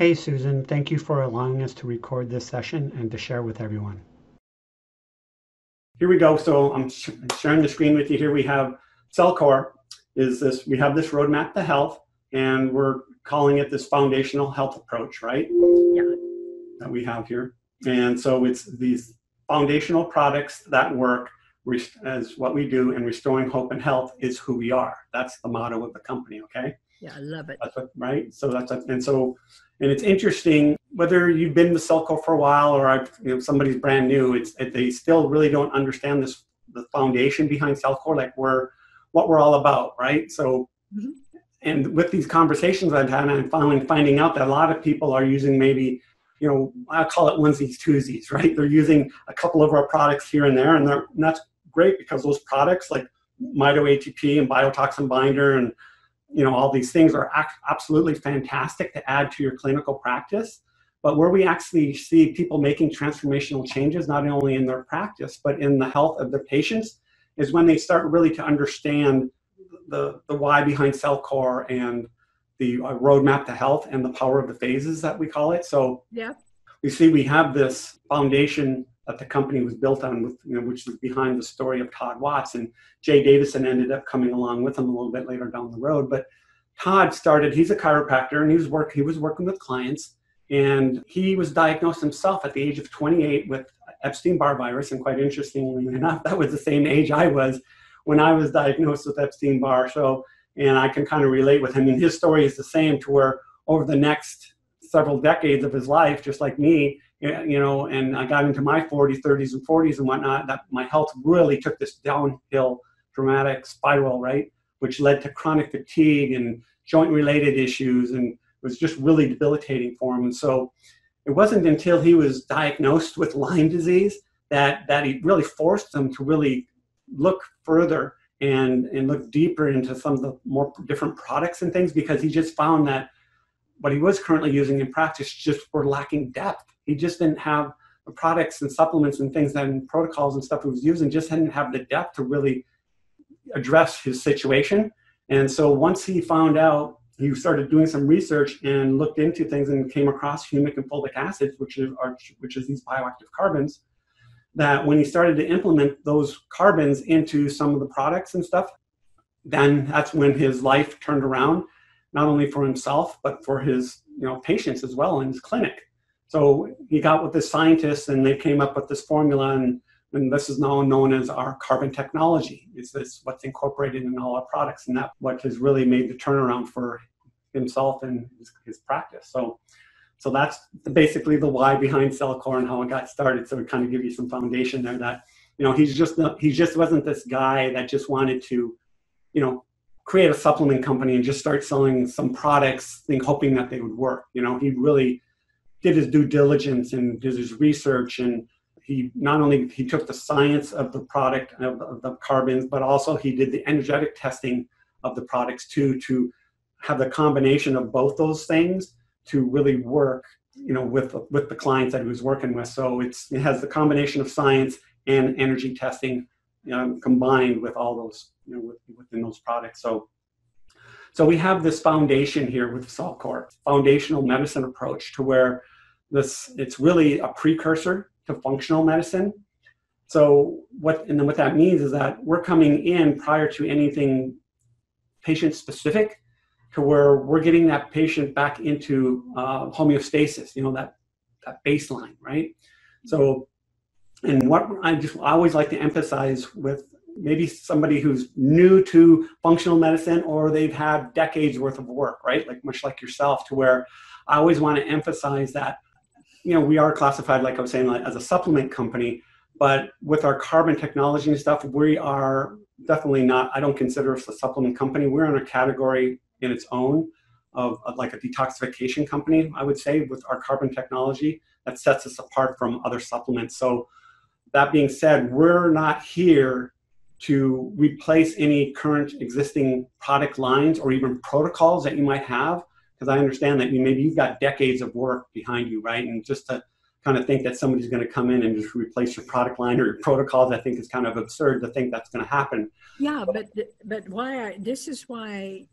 Hey, Susan, thank you for allowing us to record this session and to share with everyone. Here we go. So I'm sh sharing the screen with you. Here we have CellCore. Is this? We have this roadmap to health, and we're calling it this foundational health approach, right? Yeah. That we have here, and so it's these foundational products that work as what we do, and restoring hope and health is who we are. That's the motto of the company. Okay. Yeah, I love it. What, right. So that's a, and so and it's interesting whether you've been with Cellcore for a while or i you know, somebody's brand new. It's it, they still really don't understand this the foundation behind Cellcore, like we're what we're all about, right? So, mm-hmm. and with these conversations I've had, I'm finally finding out that a lot of people are using maybe, you know, I call it onesies twosies, right? They're using a couple of our products here and there, and, they're, and that's great because those products like Mito ATP and Biotoxin Binder and you know all these things are absolutely fantastic to add to your clinical practice. But where we actually see people making transformational changes not only in their practice but in the health of their patients is when they start really to understand the, the why behind cellcore and the uh, roadmap to health and the power of the phases that we call it. So yeah. we see we have this foundation that the company was built on, with, you know, which is behind the story of Todd Watts. And Jay Davidson ended up coming along with him a little bit later down the road. But Todd started, he's a chiropractor and he was, work, he was working with clients. And he was diagnosed himself at the age of 28 with Epstein Barr virus. And quite interestingly enough, that was the same age I was when I was diagnosed with Epstein Barr. So, and I can kind of relate with him. And his story is the same to where over the next several decades of his life, just like me, you know, and I got into my 40s, 30s, and 40s and whatnot, that my health really took this downhill dramatic spiral, right? Which led to chronic fatigue and joint related issues and was just really debilitating for him. And so it wasn't until he was diagnosed with Lyme disease that, that he really forced him to really look further and, and look deeper into some of the more different products and things because he just found that what he was currently using in practice just were lacking depth he just didn't have the products and supplements and things and protocols and stuff he was using just didn't have the depth to really address his situation. And so once he found out, he started doing some research and looked into things and came across humic and fulvic acids, which are, which is these bioactive carbons. That when he started to implement those carbons into some of the products and stuff, then that's when his life turned around, not only for himself but for his you know patients as well in his clinic. So he got with the scientists and they came up with this formula and, and this is now known as our carbon technology. It's this what's incorporated in all our products and that what has really made the turnaround for himself and his, his practice. So so that's basically the why behind Cellcore and how it got started. So to kind of give you some foundation there that, you know, he's just he just wasn't this guy that just wanted to, you know, create a supplement company and just start selling some products, think hoping that they would work. You know, he really did his due diligence and did his research and he not only he took the science of the product of, of the carbons but also he did the energetic testing of the products too to have the combination of both those things to really work you know with with the clients that he was working with. So it's it has the combination of science and energy testing you know, combined with all those you know with, within those products. So so we have this foundation here with Cellcore, foundational medicine approach to where this it's really a precursor to functional medicine. So what and then what that means is that we're coming in prior to anything patient specific to where we're getting that patient back into uh, homeostasis, you know, that, that baseline, right? So, and what I just I always like to emphasize with maybe somebody who's new to functional medicine or they've had decades worth of work, right? Like much like yourself, to where I always want to emphasize that you know, we are classified, like I was saying, like, as a supplement company, but with our carbon technology and stuff, we are definitely not, I don't consider us a supplement company. We're in a category in its own of, of like a detoxification company, I would say, with our carbon technology that sets us apart from other supplements. So, that being said, we're not here to replace any current existing product lines or even protocols that you might have because I understand that you maybe you've got decades of work behind you, right? And just to kind of think that somebody's going to come in and just replace your product line or your protocols, I think is kind of absurd to think that's going to happen. Yeah, but but why I, this is why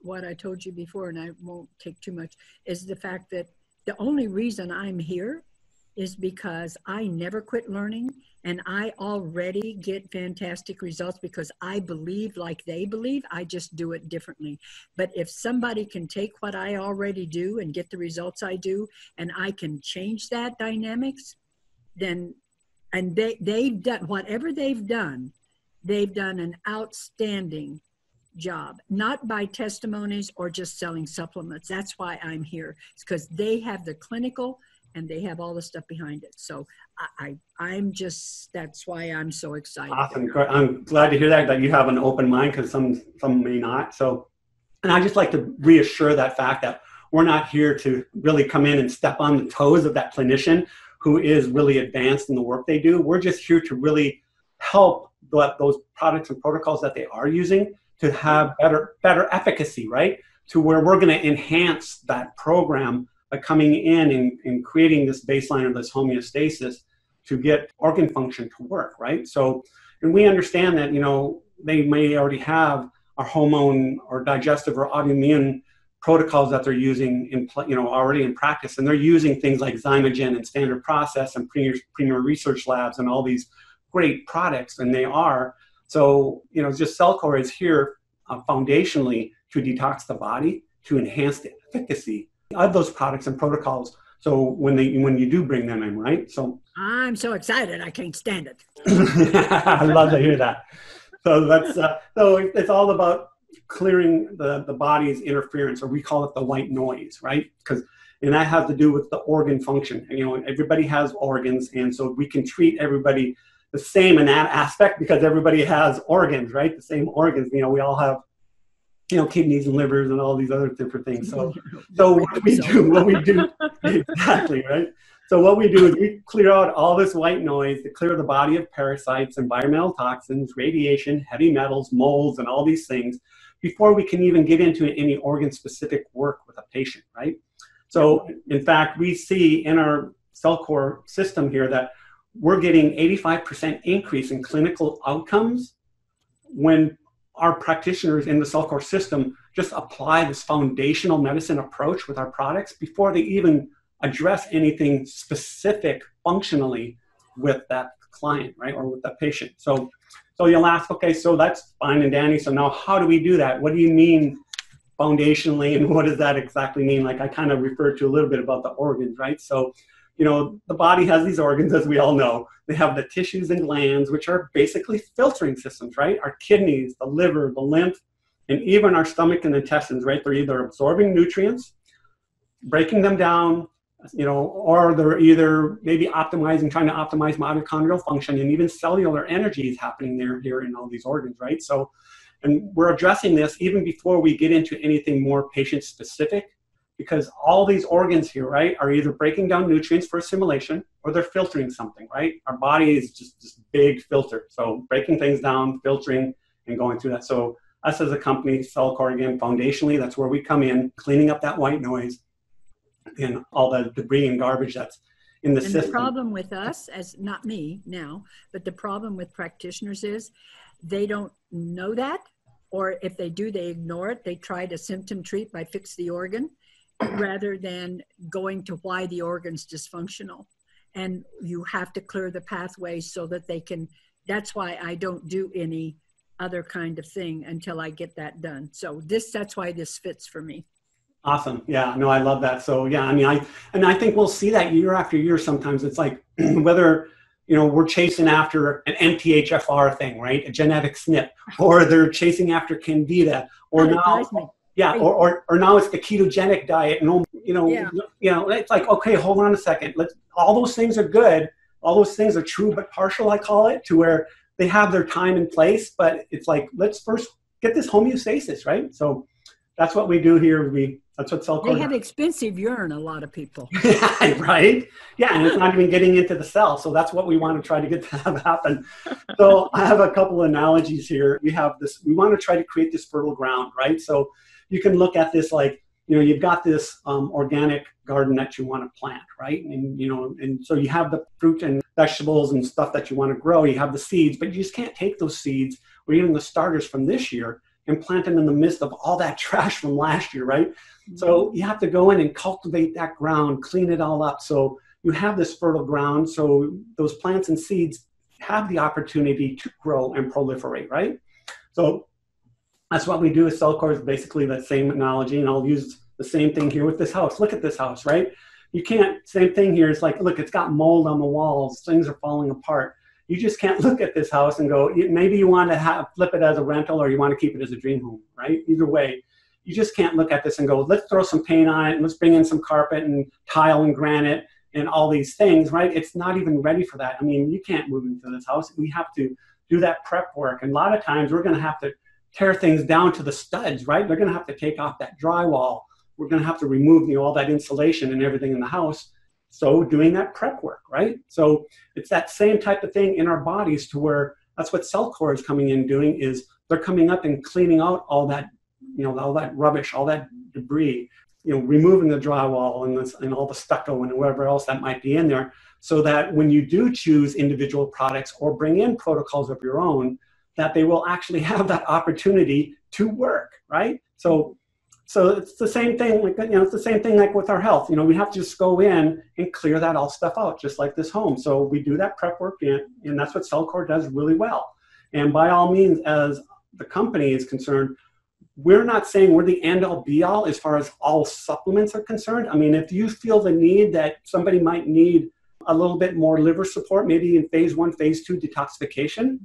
what I told you before, and I won't take too much, is the fact that the only reason I'm here is because I never quit learning and I already get fantastic results because I believe like they believe. I just do it differently. But if somebody can take what I already do and get the results I do, and I can change that dynamics, then and they they've done whatever they've done, they've done an outstanding job, not by testimonies or just selling supplements. That's why I'm here. It's because they have the clinical and they have all the stuff behind it. So I, I am just that's why I'm so excited. Awesome. I'm glad to hear that that you have an open mind because some some may not. So, and I just like to reassure that fact that we're not here to really come in and step on the toes of that clinician who is really advanced in the work they do. We're just here to really help those products and protocols that they are using to have better better efficacy, right? To where we're going to enhance that program by coming in and, and creating this baseline of this homeostasis to get organ function to work, right? So, and we understand that, you know, they may already have a hormone or digestive or autoimmune protocols that they're using in, you know, already in practice. And they're using things like Xymogen and Standard Process and Premier, Premier Research Labs and all these great products, and they are. So, you know, just Cellcore is here uh, foundationally to detox the body, to enhance the efficacy of those products and protocols. So when they when you do bring them in, right? So I'm so excited, I can't stand it. I love to hear that. So that's uh, so it's all about clearing the the body's interference, or we call it the white noise, right? Because and that has to do with the organ function. You know, everybody has organs, and so we can treat everybody the same in that aspect because everybody has organs, right? The same organs. You know, we all have you know, kidneys and livers and all these other different things. So, so what we do, what we do, exactly, right? So what we do is we clear out all this white noise to clear the body of parasites, environmental toxins, radiation, heavy metals, molds, and all these things before we can even get into any organ-specific work with a patient, right? So, in fact, we see in our Cellcore system here that we're getting 85% increase in clinical outcomes when our practitioners in the Cellcore system just apply this foundational medicine approach with our products before they even address anything specific functionally with that client, right, or with that patient. So, so you'll ask, okay, so that's fine and dandy. So now, how do we do that? What do you mean foundationally, and what does that exactly mean? Like I kind of referred to a little bit about the organs, right? So, you know, the body has these organs, as we all know. They have the tissues and glands, which are basically filtering systems, right? Our kidneys, the liver, the lymph, and even our stomach and intestines, right? They're either absorbing nutrients, breaking them down, you know, or they're either maybe optimizing, trying to optimize mitochondrial function, and even cellular energy is happening there here in all these organs, right? So, and we're addressing this even before we get into anything more patient specific because all these organs here, right, are either breaking down nutrients for assimilation or they're filtering something, right? Our body is just this big filter. So breaking things down, filtering, and going through that. So us as a company, Cellcore again, foundationally, that's where we come in, cleaning up that white noise and all the debris and garbage that's in the and system. The problem with us, as not me now, but the problem with practitioners is they don't know that, or if they do, they ignore it. They try to symptom treat by fix the organ rather than going to why the organ's dysfunctional. And you have to clear the pathways so that they can. That's why I don't do any other kind of thing until I get that done. So this that's why this fits for me. Awesome. Yeah, no, I love that. So yeah, I mean I and I think we'll see that year after year sometimes. It's like whether you know we're chasing after an MTHFR thing, right? A genetic SNP, or they're chasing after candida, or now yeah, or, or, or now it's the ketogenic diet. And, you know, yeah. you know, it's like, okay, hold on a second. Let's, all those things are good. All those things are true, but partial, I call it, to where they have their time and place. But it's like, let's first get this homeostasis, right? So that's what we do here. We that's what cell. They have expensive urine. A lot of people. right. Yeah, and it's not even getting into the cell. So that's what we want to try to get to have happen. So I have a couple analogies here. We have this. We want to try to create this fertile ground, right? So you can look at this like you know you've got this um, organic garden that you want to plant right and you know and so you have the fruit and vegetables and stuff that you want to grow you have the seeds but you just can't take those seeds or even the starters from this year and plant them in the midst of all that trash from last year, right? So you have to go in and cultivate that ground, clean it all up. So you have this fertile ground. So those plants and seeds have the opportunity to grow and proliferate, right? So that's what we do with Cellcore is basically that same analogy. And I'll use the same thing here with this house. Look at this house, right? You can't, same thing here. It's like, look, it's got mold on the walls. Things are falling apart. You just can't look at this house and go, maybe you want to have, flip it as a rental or you want to keep it as a dream home, right? Either way, you just can't look at this and go, let's throw some paint on it and let's bring in some carpet and tile and granite and all these things, right? It's not even ready for that. I mean, you can't move into this house. We have to do that prep work. And a lot of times we're going to have to tear things down to the studs, right? They're going to have to take off that drywall. We're going to have to remove you know, all that insulation and everything in the house. So doing that prep work, right? So it's that same type of thing in our bodies to where that's what Cellcore is coming in doing is they're coming up and cleaning out all that you know, all that rubbish, all that debris, you know, removing the drywall and, this, and all the stucco and whatever else that might be in there, so that when you do choose individual products or bring in protocols of your own, that they will actually have that opportunity to work, right? So, so it's the same thing, like you know, it's the same thing like with our health. You know, we have to just go in and clear that all stuff out, just like this home. So we do that prep work, in, and that's what Cellcore does really well. And by all means, as the company is concerned, we're not saying we're the end all be all as far as all supplements are concerned. I mean, if you feel the need that somebody might need a little bit more liver support, maybe in phase one, phase two detoxification,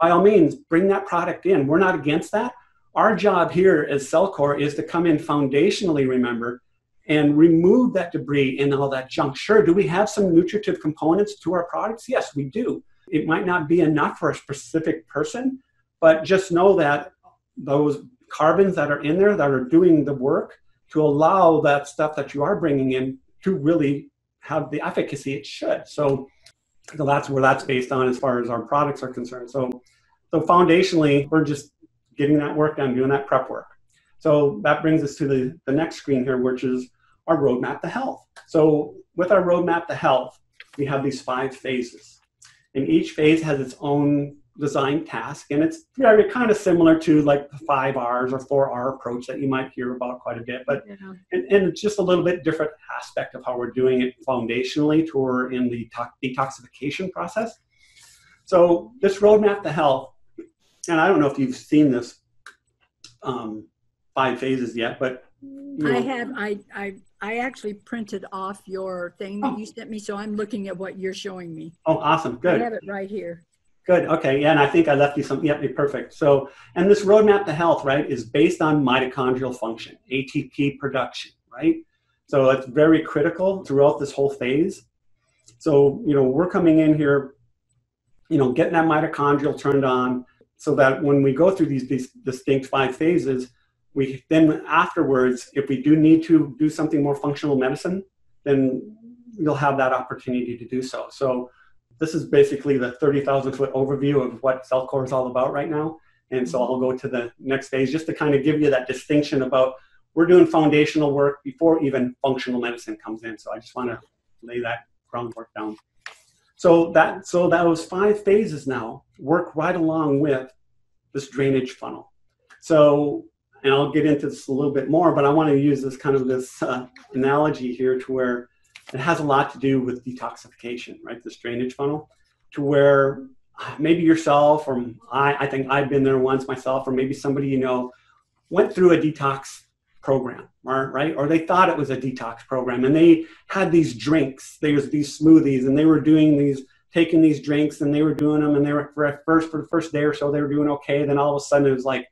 by all means, bring that product in. We're not against that. Our job here as Cellcore is to come in foundationally, remember, and remove that debris and all that junk. Sure, do we have some nutritive components to our products? Yes, we do. It might not be enough for a specific person, but just know that those carbons that are in there that are doing the work to allow that stuff that you are bringing in to really have the efficacy it should. So, so that's where that's based on as far as our products are concerned. So, so foundationally, we're just getting that work done, doing that prep work. So that brings us to the, the next screen here, which is our roadmap to health. So with our roadmap to health, we have these five phases. And each phase has its own design task. And it's very kind of similar to like the five R's or four R approach that you might hear about quite a bit, but yeah. and, and just a little bit different aspect of how we're doing it foundationally to or in the to- detoxification process. So this roadmap to health, and I don't know if you've seen this um, five phases yet, but you know. I have. I I I actually printed off your thing that oh. you sent me, so I'm looking at what you're showing me. Oh, awesome! Good. I have it right here. Good. Okay. Yeah, and I think I left you some. Yep, perfect. So, and this roadmap to health, right, is based on mitochondrial function, ATP production, right? So it's very critical throughout this whole phase. So, you know, we're coming in here, you know, getting that mitochondrial turned on so that when we go through these, these distinct five phases, we then afterwards, if we do need to do something more functional medicine, then you'll have that opportunity to do so. So this is basically the 30,000 foot overview of what Cellcore is all about right now. And so I'll go to the next phase just to kind of give you that distinction about we're doing foundational work before even functional medicine comes in. So I just want to lay that groundwork down. So that so those five phases now work right along with this drainage funnel. So and I'll get into this a little bit more, but I want to use this kind of this uh, analogy here to where it has a lot to do with detoxification, right? This drainage funnel, to where maybe yourself or I, I think I've been there once myself, or maybe somebody you know went through a detox program, right? Or they thought it was a detox program, and they had these drinks. There's these smoothies, and they were doing these, taking these drinks, and they were doing them, and they were for first for the first day or so they were doing okay. Then all of a sudden it was like,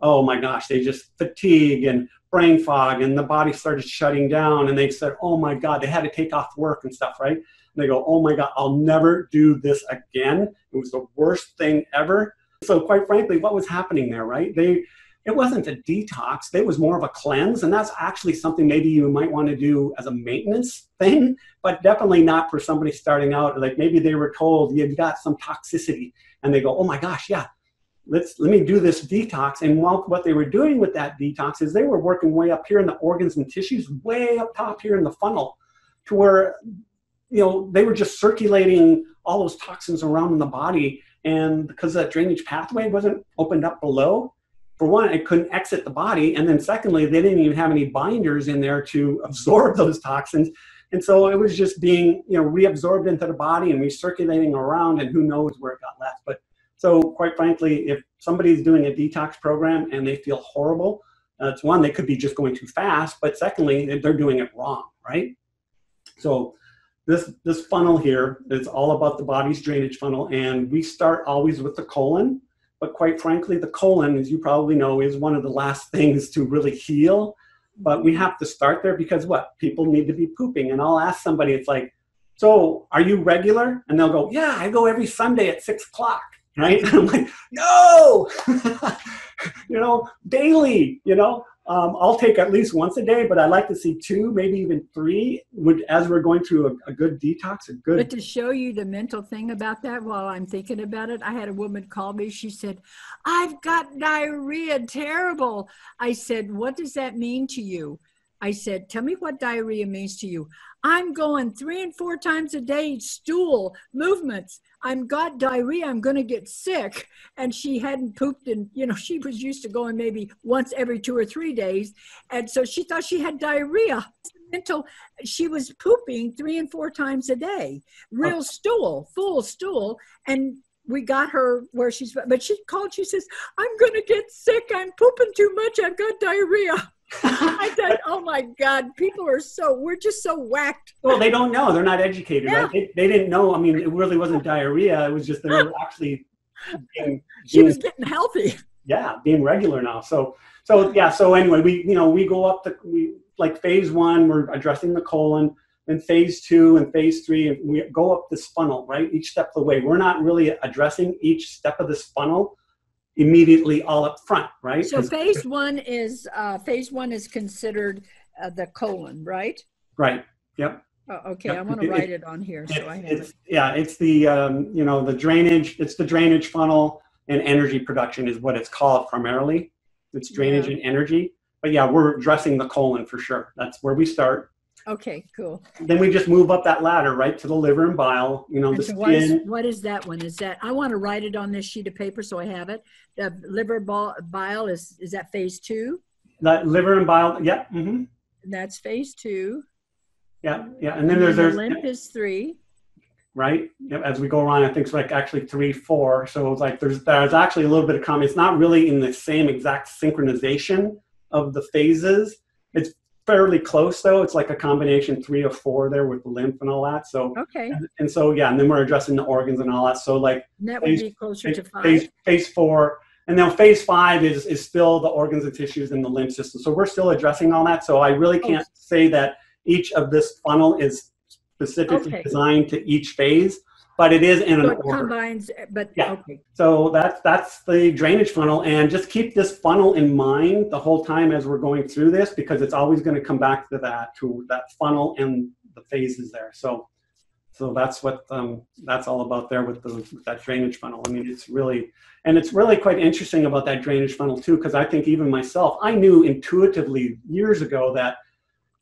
oh my gosh, they just fatigue and brain fog and the body started shutting down and they said oh my god they had to take off work and stuff right? And they go oh my god i'll never do this again. It was the worst thing ever. So quite frankly what was happening there right? They it wasn't a detox. It was more of a cleanse. And that's actually something maybe you might want to do as a maintenance thing but definitely not for somebody starting out. Like maybe they were told you've got some toxicity. And they go oh my gosh yeah let's let me do this detox. And while, what they were doing with that detox is they were working way up here in the organs and tissues, way up top here in the funnel, to where you know they were just circulating all those toxins around in the body. And because that drainage pathway wasn't opened up below, for one, it couldn't exit the body, and then secondly, they didn't even have any binders in there to absorb those toxins. And so it was just being, you know, reabsorbed into the body and recirculating around, and who knows where it got left. But so, quite frankly, if somebody's doing a detox program and they feel horrible, uh, it's one, they could be just going too fast, but secondly, they're doing it wrong, right? So, this this funnel here is all about the body's drainage funnel, and we start always with the colon. But quite frankly, the colon, as you probably know, is one of the last things to really heal. But we have to start there because what? People need to be pooping. And I'll ask somebody, it's like, so are you regular? And they'll go, yeah, I go every Sunday at six o'clock right? I'm like, no, you know, daily, you know, um, I'll take at least once a day, but I like to see two, maybe even three, would, as we're going through a, a, good detox, a good. But to show you the mental thing about that, while I'm thinking about it, I had a woman call me. She said, "I've got diarrhea, terrible." I said, "What does that mean to you?" I said, Tell me what diarrhea means to you. I'm going three and four times a day, stool, movements. I'm got diarrhea. I'm going to get sick. And she hadn't pooped and, you know, she was used to going maybe once every two or three days. And so she thought she had diarrhea until she was pooping three and four times a day, real oh. stool, full stool. And we got her where she's, but she called, she says, I'm going to get sick. I'm pooping too much. I've got diarrhea. I said, "Oh my God, people are so we're just so whacked." Well, they don't know; they're not educated, yeah. right? They, they, didn't know. I mean, it really wasn't diarrhea; it was just they were actually. Being, she was getting healthy. Yeah, being regular now. So, so yeah. So anyway, we you know we go up the we like phase one, we're addressing the colon. Then phase two and phase three, and we go up this funnel, right? Each step of the way. We're not really addressing each step of this funnel immediately all up front, right? So phase one is uh, phase one is considered uh, the colon, right? Right. Yep. Oh, okay, yep. I want to write it, it on here so I have it's, it. Yeah, it's the um, you know the drainage. It's the drainage funnel and energy production is what it's called primarily. It's drainage yeah. and energy. But yeah, we're addressing the colon for sure. That's where we start. Okay, cool. Then we just move up that ladder, right, to the liver and bile. You know, and the so skin. What is, what is that one? Is that I want to write it on this sheet of paper so I have it. The liver bile is is that phase two? That liver and bile, yeah. Mm-hmm. That's phase two. Yeah, yeah, and then and there's the there's lymph is three. Right. Yep. As we go around, I think it's like actually three, four. So it's like there's there's actually a little bit of comment. It's not really in the same exact synchronization of the phases. It's fairly close though. It's like a combination three or four there with the lymph and all that. So okay. And, and so yeah, and then we're addressing the organs and all that. So like and that phase, would be closer phase, to five. Phase, phase four. And then phase five is is still the organs and tissues in the lymph system. So we're still addressing all that. So I really can't oh. say that each of this funnel is specifically okay. designed to each phase but it is in so an order. combines but yeah. okay. So that's that's the drainage funnel and just keep this funnel in mind the whole time as we're going through this because it's always going to come back to that to that funnel and the phases there. So so that's what um, that's all about there with, the, with that drainage funnel. I mean it's really and it's really quite interesting about that drainage funnel too because i think even myself i knew intuitively years ago that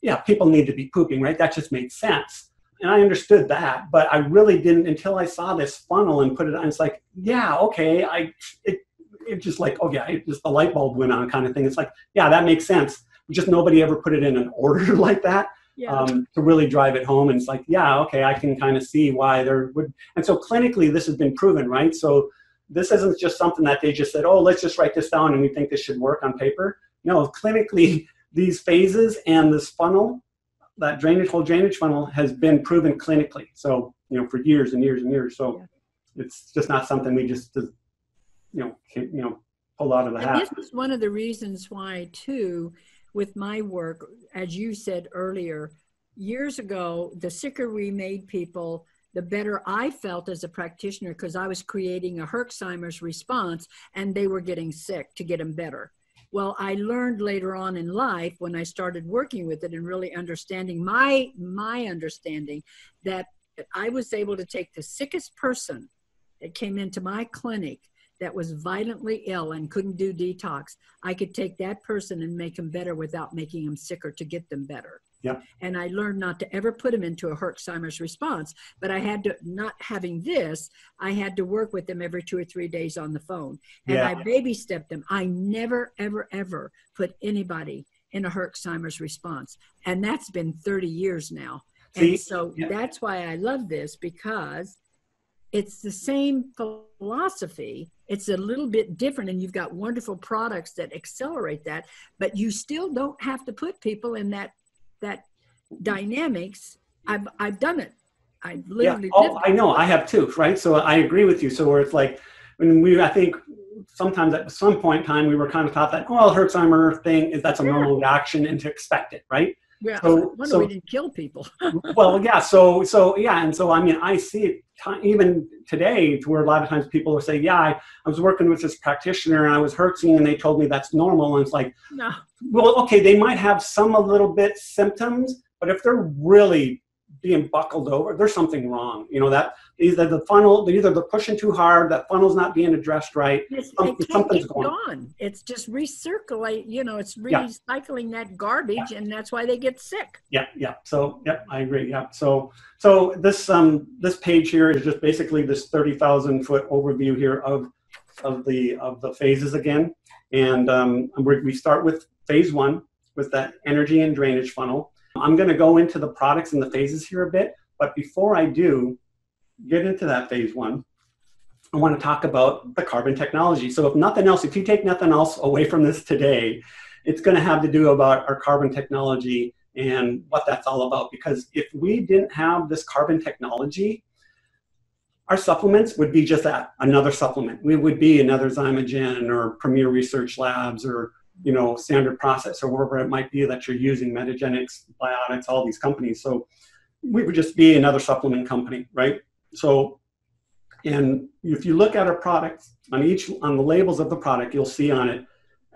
yeah people need to be pooping right? That just made sense and I understood that, but I really didn't until I saw this funnel and put it on. It's like, yeah, okay, I it it just like, oh yeah, it just the light bulb went on kind of thing. It's like, yeah, that makes sense. Just nobody ever put it in an order like that yeah. um, to really drive it home. And it's like, yeah, okay, I can kind of see why there would. And so clinically, this has been proven, right? So this isn't just something that they just said, oh, let's just write this down and we think this should work on paper. No, clinically, these phases and this funnel that drainage whole drainage funnel has been proven clinically. So you know for years and years and years. So yeah. it's just not something we just uh, you know you know pull out of the hat. This is one of the reasons why too, with my work, as you said earlier, years ago, the sicker we made people. The better I felt as a practitioner because I was creating a Herxheimer's response and they were getting sick to get them better. Well, I learned later on in life when I started working with it and really understanding my my understanding that I was able to take the sickest person that came into my clinic that was violently ill and couldn't do detox. I could take that person and make them better without making them sicker to get them better. Yep. And I learned not to ever put them into a Herxheimer's response. But I had to, not having this, I had to work with them every two or three days on the phone. And Yeah. I baby stepped them. I never, ever, ever put anybody in a Herxheimer's response. And that's been 30 years now. See, and so yeah. that's why I love this because it's the same philosophy. It's a little bit different, and you've got wonderful products that accelerate that. But you still don't have to put people in that that dynamics. I've I've done it. I yeah. literally Oh, lived I know. I have too, right? So I agree with you. So where it's like when we, I think sometimes at some point in time we were kind of taught that, oh, Herxheimer thing is that's a Yeah. normal reaction and to expect it, right? Yeah, So- I so- we didn't kill people. well, yeah. So, so yeah, and so I mean, I see it ti- even today, to where a lot of times people will say, "Yeah, I, I was working with this practitioner and I was hurting, and they told me that's normal." And it's like, no, well, okay, they might have some a little bit symptoms, but if they're really being buckled over, there's something wrong. You know that either the funnel, either they're pushing too hard, that funnel's not being addressed right. it's, Some- something's going gone. It's just recirculate. You know, it's Yeah. recycling that garbage, and that's why they get sick. Yeah, yeah. So, yeah, I agree. Yeah. So, so this um this page here is just basically this thirty thousand foot overview here of of the of the phases again, and um, we we start with phase one was that energy and drainage funnel. I'm going to go into the products and the phases here a bit, but before I do get into that phase one, I want to talk about the carbon technology. So, if nothing else, if you take nothing else away from this today, it's going to have to do about our carbon technology and what that's all about. Because if we didn't have this carbon technology, our supplements would be just that another supplement. We would be another Xymogen or Premier Research Labs or you know Standard Process or wherever it might be that you're using Metagenics, Biotics, all these companies. So we would just be another supplement company, right? So, and if you look at our products on each on the labels of the product, you'll see on it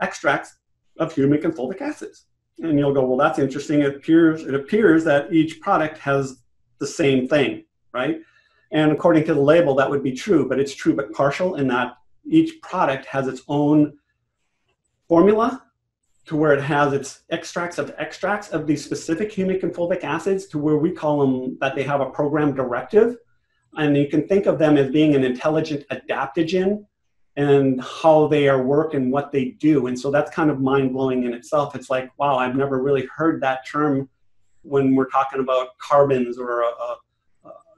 extracts of humic and fulvic acids. And you'll go, well, that's interesting. It appears it appears that each product has the same thing, right? And according to the label, that would be true, but it's true but partial in that each product has its own formula to where it has its extracts of extracts of these specific humic and fulvic acids to where we call them that they have a program directive. And you can think of them as being an intelligent adaptogen and how they are work and what they do. And so that's kind of mind blowing in itself. It's like, wow, I've never really heard that term when we're talking about carbons or a, a,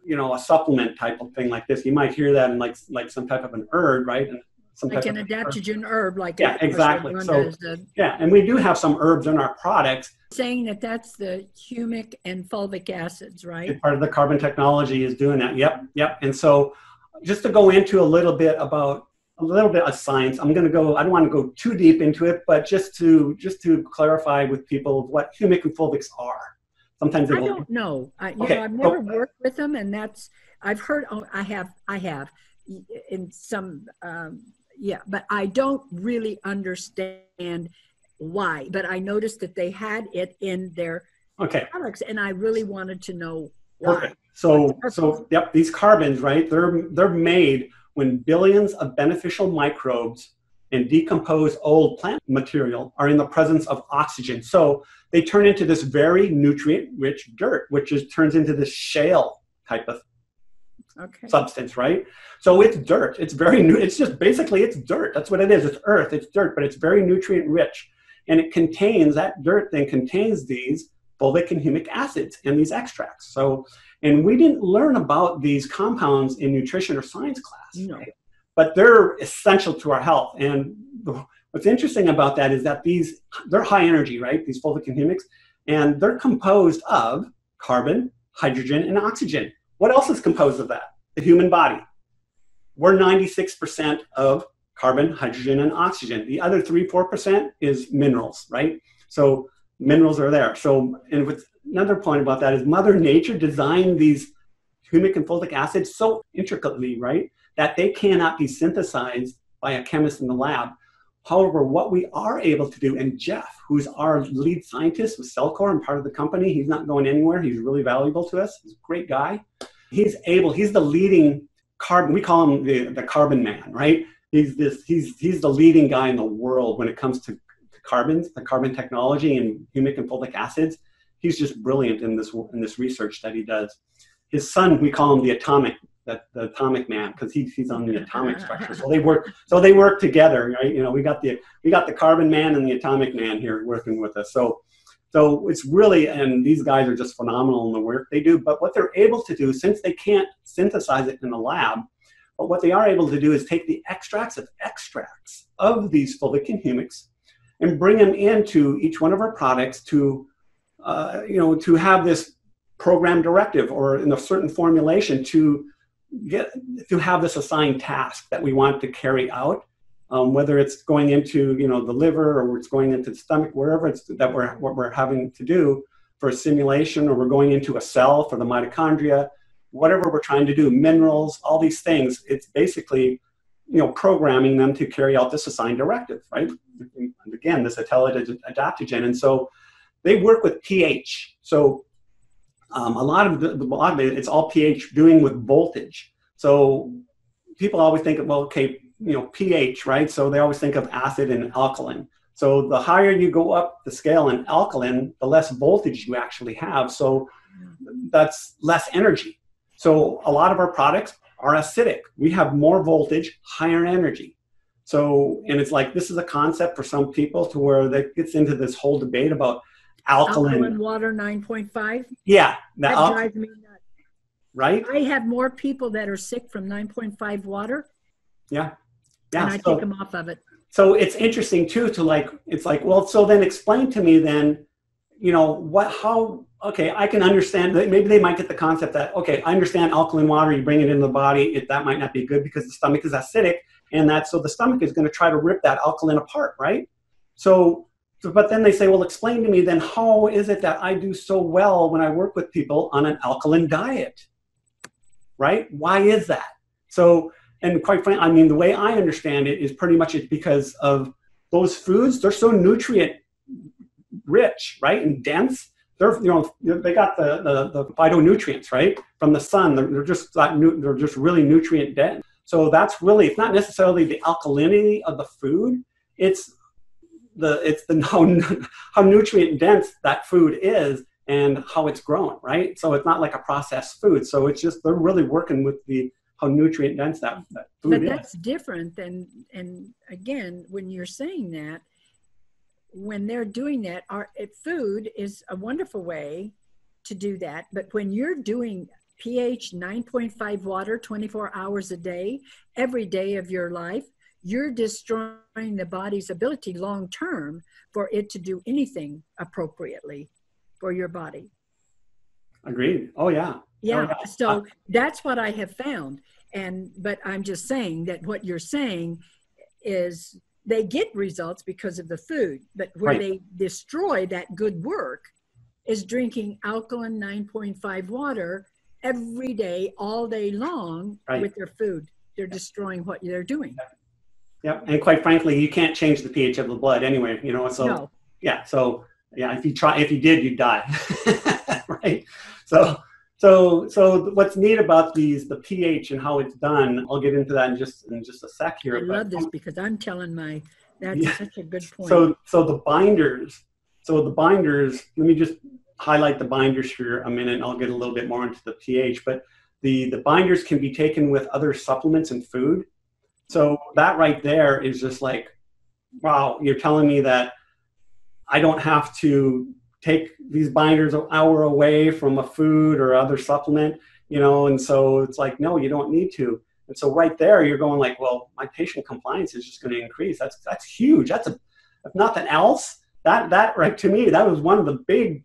you know a supplement type of thing like this. You might hear that in like like some type of an herb, right? And some Like an adaptogen herb, like Yeah, exactly. So- the- yeah, and we do have some herbs in our products. saying that that's the humic and fulvic acids, right? And part of the carbon technology is doing that. Yep, yep. And so, just to go into a little bit about a little bit of science, I'm going to go. I don't want to go too deep into it, but just to just to clarify with people what humic and fulvics are. Sometimes I don't know. I, you Okay, know, I've never so- worked with them, and that's I've heard. Oh, I have. I have in some. Um, yeah, but I don't really understand why. But I noticed that they had it in their okay. products, and I really wanted to know why. Perfect. So, so yep, these carbons, right? They're they're made when billions of beneficial microbes and decomposed old plant material are in the presence of oxygen. So they turn into this very nutrient-rich dirt, which is turns into this shale type of Okay. substance, right? So it's dirt. It's very new. It's just basically it's dirt. That's what it is. It's earth. It's dirt, but it's very nutrient rich, and it contains that dirt. Then contains these fulvic and humic acids and these extracts. So, and we didn't learn about these compounds in nutrition or science class, No. right? but they're essential to our health. And what's interesting about that is that these they're high energy, right? These fulvic and humics, and they're composed of carbon, hydrogen, and oxygen. What else is composed of that? The human body. We're 96% of carbon, hydrogen, and oxygen. The other 3 4% is minerals, right? So minerals are there. So, and with another point about that is Mother Nature designed these humic and fulvic acids so intricately, right, that they cannot be synthesized by a chemist in the lab. However, what we are able to do, and Jeff, who's our lead scientist with Cellcore and part of the company, he's not going anywhere. He's really valuable to us. He's a great guy. He's able, he's the leading carbon, we call him the, the carbon man, right? He's this, he's he's the leading guy in the world when it comes to, carbons, the carbon technology and humic and fulvic acids. he's just brilliant in this in this research that he does. His son, we call him the atomic that the atomic man because he, he's on the atomic structure. So they work so they work together, right? You know, we got the we got the carbon man and the atomic man here working with us. So so it's really and these guys are just phenomenal in the work they do. But what they're able to do, since they can't synthesize it in the lab, but what they are able to do is take the extracts of extracts of these fulvic and humics and bring them into each one of our products to uh, you know to have this program directive or in a certain formulation to get to have this assigned task that we want to carry out, um, whether it's going into you know the liver or it's going into the stomach, wherever it's that we're what we're having to do for a simulation, or we're going into a cell for the mitochondria, whatever we're trying to do, minerals, all these things. It's basically you know programming them to carry out this assigned directive, right? And again, this intelligent adaptogen, and so they work with pH. So um, a lot of the, the, a lot of it, it's all pH doing with voltage. So people always think well, okay, you know, pH, right? So they always think of acid and alkaline. So the higher you go up the scale in alkaline, the less voltage you actually have. So that's less energy. So a lot of our products are acidic. We have more voltage, higher energy. So, and it's like this is a concept for some people to where that gets into this whole debate about alkaline, alkaline water 9.5 yeah that al- drives me nuts right i have more people that are sick from 9.5 water yeah yeah and i so, take them off of it so it's interesting too to like it's like well so then explain to me then you know what how okay i can understand that maybe they might get the concept that okay i understand alkaline water you bring it into the body it, that might not be good because the stomach is acidic and that so the stomach is going to try to rip that alkaline apart right so but then they say, well, explain to me then how is it that I do so well when I work with people on an alkaline diet? Right? Why is that? So, and quite frankly, I mean, the way I understand it is pretty much it's because of those foods, they're so nutrient rich, right? And dense. They're, you know, they got the, the, the phytonutrients, right? From the sun. They're, they're just they're just really nutrient dense. So that's really, it's not necessarily the alkalinity of the food. It's the it's the how, how nutrient dense that food is and how it's grown, right? So it's not like a processed food. So it's just they're really working with the how nutrient dense that, that food but is. that's different than and again when you're saying that when they're doing that our food is a wonderful way to do that but when you're doing ph 9.5 water 24 hours a day every day of your life you're destroying the body's ability long term for it to do anything appropriately for your body. Agreed. Oh yeah. Yeah. So that's what I have found. And but I'm just saying that what you're saying is they get results because of the food, but where Right. they destroy that good work is drinking alkaline 9.5 water every day, all day long Right. with their food. They're destroying what they're doing. yeah. And quite frankly, you can't change the pH of the blood anyway. You know. So no. yeah. So yeah, if you try, if you did, you'd die. right. So. So, so what's neat about these, the pH and how it's done, I'll get into that in just in just a sec here. I love this um, because I'm telling my, that's Yeah. such a good point. So, so the binders, so the binders, let me just highlight the binders for a minute and I'll get a little bit more into the pH, but the, the binders can be taken with other supplements and food. So that right there is just like, wow, you're telling me that I don't have to take these binders an hour away from a food or other supplement, you know, and so it's like, no, you don't need to. And so right there, you're going like, well, my patient compliance is just going to increase. That's that's huge. That's a if nothing else, that that right to me, that was one of the big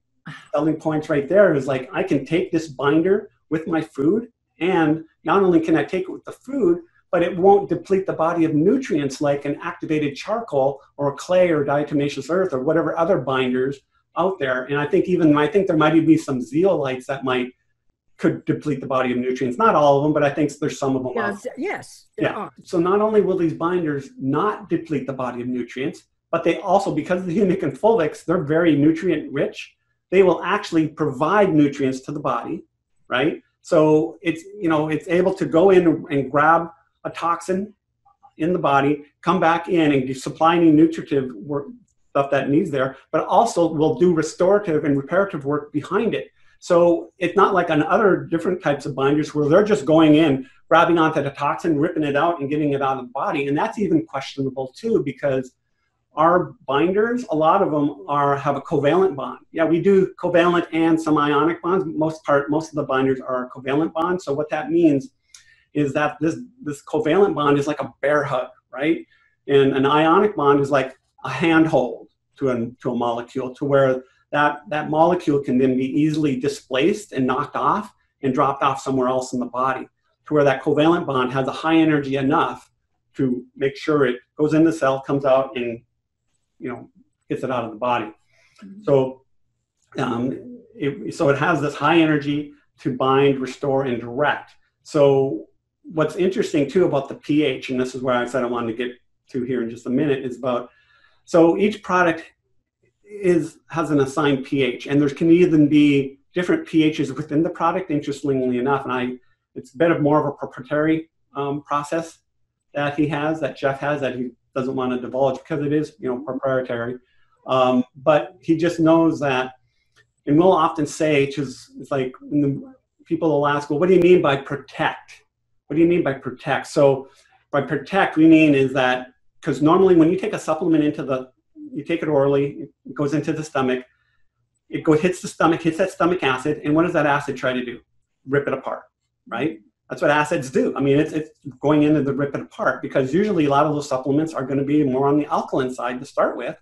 selling points right there. Is like I can take this binder with my food, and not only can I take it with the food, but it won't deplete the body of nutrients like an activated charcoal or clay or diatomaceous earth or whatever other binders out there. And I think even I think there might even be some zeolites that might could deplete the body of nutrients. Not all of them, but I think there's some of them. out yes, yes, there yeah. are. So not only will these binders not deplete the body of nutrients, but they also, because of the humic and fulvics, they're very nutrient rich. They will actually provide nutrients to the body, right? So it's you know it's able to go in and grab a toxin in the body, come back in and supply any nutritive work stuff that needs there, but also will do restorative and reparative work behind it. So it's not like on other different types of binders where they're just going in, grabbing onto the toxin, ripping it out, and getting it out of the body. And that's even questionable too, because our binders, a lot of them are have a covalent bond. Yeah, we do covalent and some ionic bonds. Most part, most of the binders are covalent bonds. So what that means is that this this covalent bond is like a bear hug, right? And an ionic bond is like a handhold to a to a molecule, to where that that molecule can then be easily displaced and knocked off and dropped off somewhere else in the body, to where that covalent bond has a high energy enough to make sure it goes in the cell, comes out, and you know gets it out of the body. Mm-hmm. So, um, it, so it has this high energy to bind, restore, and direct. So, what's interesting too about the pH, and this is where I said I wanted to get to here in just a minute, is about so each product is has an assigned pH, and there can even be different pHs within the product. Interestingly enough, and I, it's a bit of more of a proprietary um, process that he has, that Jeff has, that he doesn't want to divulge because it is, you know, proprietary. Um, but he just knows that, and we'll often say, it's like the, people will ask, well, what do you mean by protect? What do you mean by protect? So by protect, we mean is that because normally when you take a supplement into the, you take it orally, it goes into the stomach, it goes hits the stomach, hits that stomach acid, and what does that acid try to do? Rip it apart, right? That's what acids do. I mean, it's, it's going into the rip it apart because usually a lot of those supplements are going to be more on the alkaline side to start with.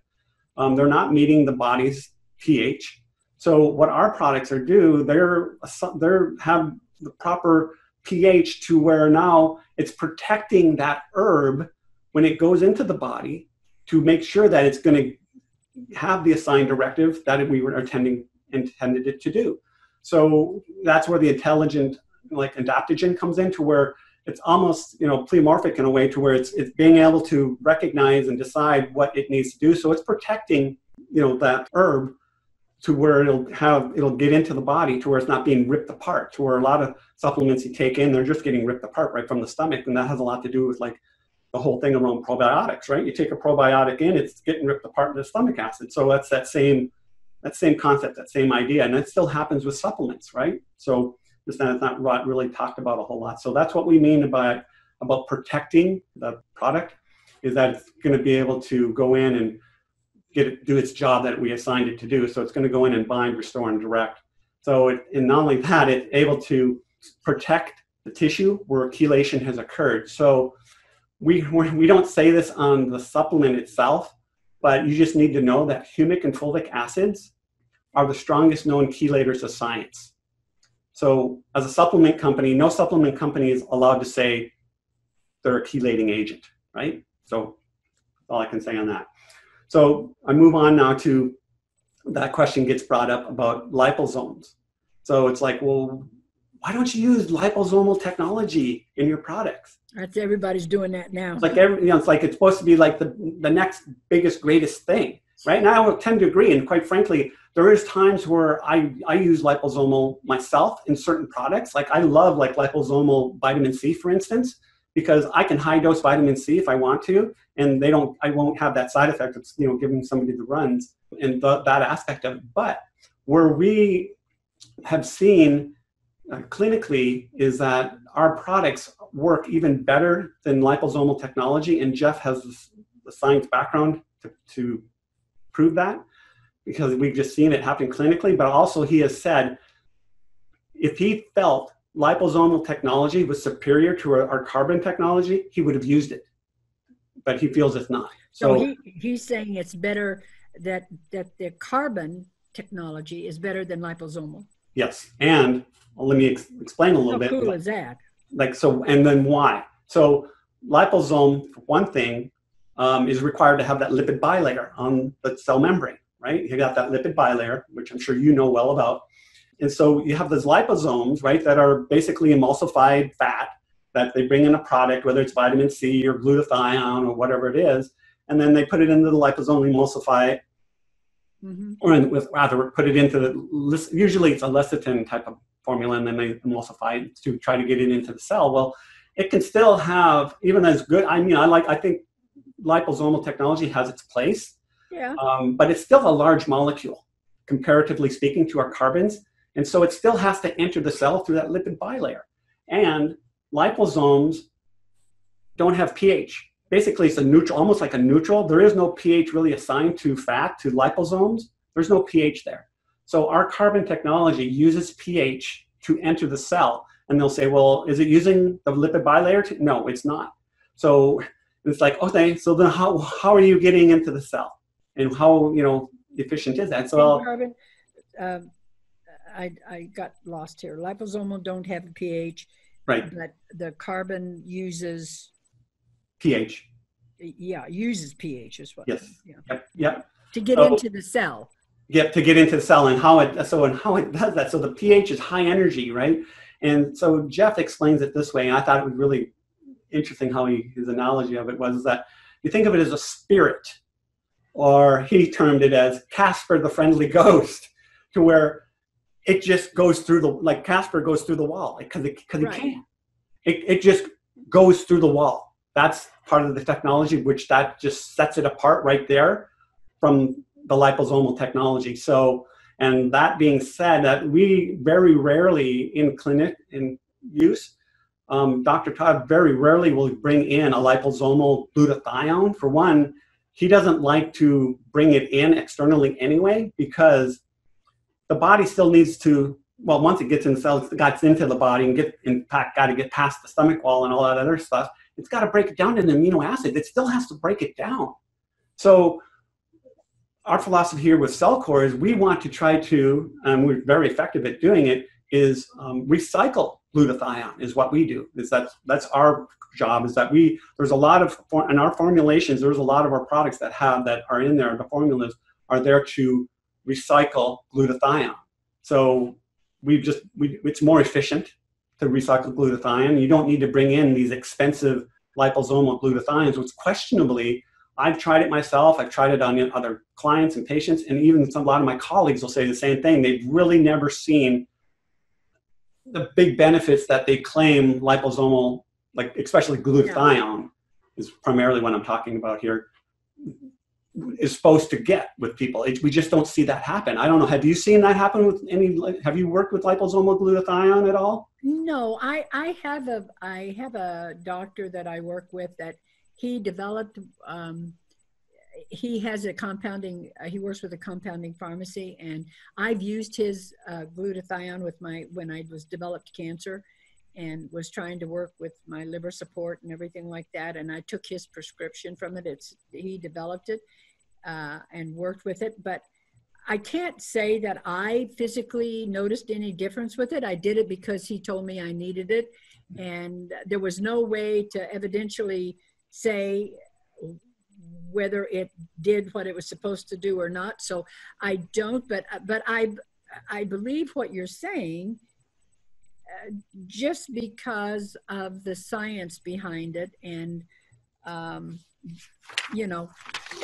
Um, they're not meeting the body's pH. So what our products are do, they're they're have the proper pH to where now it's protecting that herb when it goes into the body to make sure that it's going to have the assigned directive that we were intending intended it to do. So that's where the intelligent like adaptogen comes in to where it's almost you know pleomorphic in a way to where it's it's being able to recognize and decide what it needs to do so it's protecting you know that herb to where it'll have it'll get into the body to where it's not being ripped apart to where a lot of supplements you take in they're just getting ripped apart right from the stomach and that has a lot to do with like the whole thing around probiotics right you take a probiotic in it's getting ripped apart in the stomach acid so that's that same that same concept that same idea and that still happens with supplements right so just that it's not really talked about a whole lot. So that's what we mean by about protecting the product is that it's going to be able to go in and get it, do its job that we assigned it to do. So it's going to go in and bind, restore, and direct. So it, and not only that, it's able to protect the tissue where chelation has occurred. So we we don't say this on the supplement itself, but you just need to know that humic and fulvic acids are the strongest known chelators of science. So as a supplement company, no supplement company is allowed to say they're a chelating agent, right? So all I can say on that. So I move on now to that question gets brought up about liposomes. So it's like, well, why don't you use liposomal technology in your products? That's everybody's doing that now. It's like every, you know, it's like it's supposed to be like the the next biggest greatest thing. Right now, I tend to agree, and quite frankly, there is times where I, I use liposomal myself in certain products. Like I love like liposomal vitamin C, for instance, because I can high dose vitamin C if I want to, and they don't. I won't have that side effect of you know giving somebody the runs and the, that aspect of it. But where we have seen uh, clinically is that our products work even better than liposomal technology, and Jeff has the science background to, to prove that because we've just seen it happen clinically, but also he has said if he felt liposomal technology was superior to our, carbon technology, he would have used it. But he feels it's not. So, so he, he's saying it's better that that the carbon technology is better than liposomal. Yes, and well, let me ex- explain a little How bit. How cool is that? Like so, and then why? So liposome, for one thing, um, is required to have that lipid bilayer on the cell membrane right? You got that lipid bilayer, which I'm sure you know well about. And so you have those liposomes, right, that are basically emulsified fat that they bring in a product, whether it's vitamin C or glutathione or whatever it is, and then they put it into the liposome, emulsify mm-hmm. or in, with, rather put it into the, usually it's a lecithin type of formula, and then they emulsify it to try to get it into the cell. Well, it can still have, even as good, I mean, I like, I think liposomal technology has its place, Yeah. Um, but it's still a large molecule, comparatively speaking, to our carbons. And so it still has to enter the cell through that lipid bilayer. And liposomes don't have pH. Basically, it's a neutral, almost like a neutral. There is no pH really assigned to fat, to liposomes. There's no pH there. So our carbon technology uses pH to enter the cell. And they'll say, well, is it using the lipid bilayer? To? No, it's not. So it's like, okay, so then how, how are you getting into the cell? And how, you know, efficient is that? So carbon, um, I, I got lost here. Liposomal don't have a pH. Right. But the carbon uses pH. Yeah, uses pH as well. Yes. Yeah. Yep. Yep. To get so, into the cell. Yep. To get into the cell and how it so and how it does that. So the pH is high energy, right? And so Jeff explains it this way, and I thought it was really interesting how he his analogy of it was that you think of it as a spirit, or he termed it as Casper the friendly ghost, to where it just goes through the like Casper goes through the wall because like, because right. he can. It it just goes through the wall. That's part of the technology, which that just sets it apart right there from the liposomal technology. So, and that being said, that we very rarely in clinic in use, um, Dr. Todd very rarely will bring in a liposomal glutathione. For one, he doesn't like to bring it in externally anyway because the body still needs to well once it gets in cells it gets into the body and get in fact got to get past the stomach wall and all that other stuff it's got to break it down to an amino acid it still has to break it down so our philosophy here with cellcore is we want to try to and we're very effective at doing it is um, recycle glutathione is what we do is that that's our job is that we there's a lot of in our formulations there's a lot of our products that have that are in there the formulas are there to recycle glutathione. So we just we, it's more efficient to recycle glutathione. You don't need to bring in these expensive liposomal glutathiones, which questionably I've tried it myself. I've tried it on other clients and patients, and even some, a lot of my colleagues will say the same thing. They've really never seen the big benefits that they claim liposomal, like especially glutathione, yeah. is primarily what I'm talking about here is supposed to get with people. It, we just don't see that happen. I don't know. Have you seen that happen with any? Have you worked with liposomal glutathione at all? No, I I have a I have a doctor that I work with that he developed. Um, he has a compounding. Uh, he works with a compounding pharmacy, and I've used his uh, glutathione with my when I was developed cancer, and was trying to work with my liver support and everything like that. And I took his prescription from it. It's he developed it, uh, and worked with it. But I can't say that I physically noticed any difference with it. I did it because he told me I needed it. And there was no way to evidentially say whether it did what it was supposed to do or not. So I don't, but, but I, I believe what you're saying uh, just because of the science behind it and um, you know,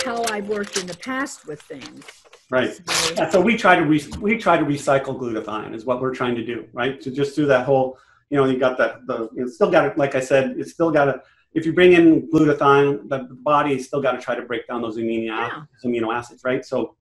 how I've worked in the past with things. Right. So, yeah, so we try to re- we try to recycle glutathione is what we're trying to do, right? To just do that whole, you know, you got that the still got it. Like I said, it's still got to. If you bring in glutathione, the body still got to try to break down those amino yeah. amino acids, right? So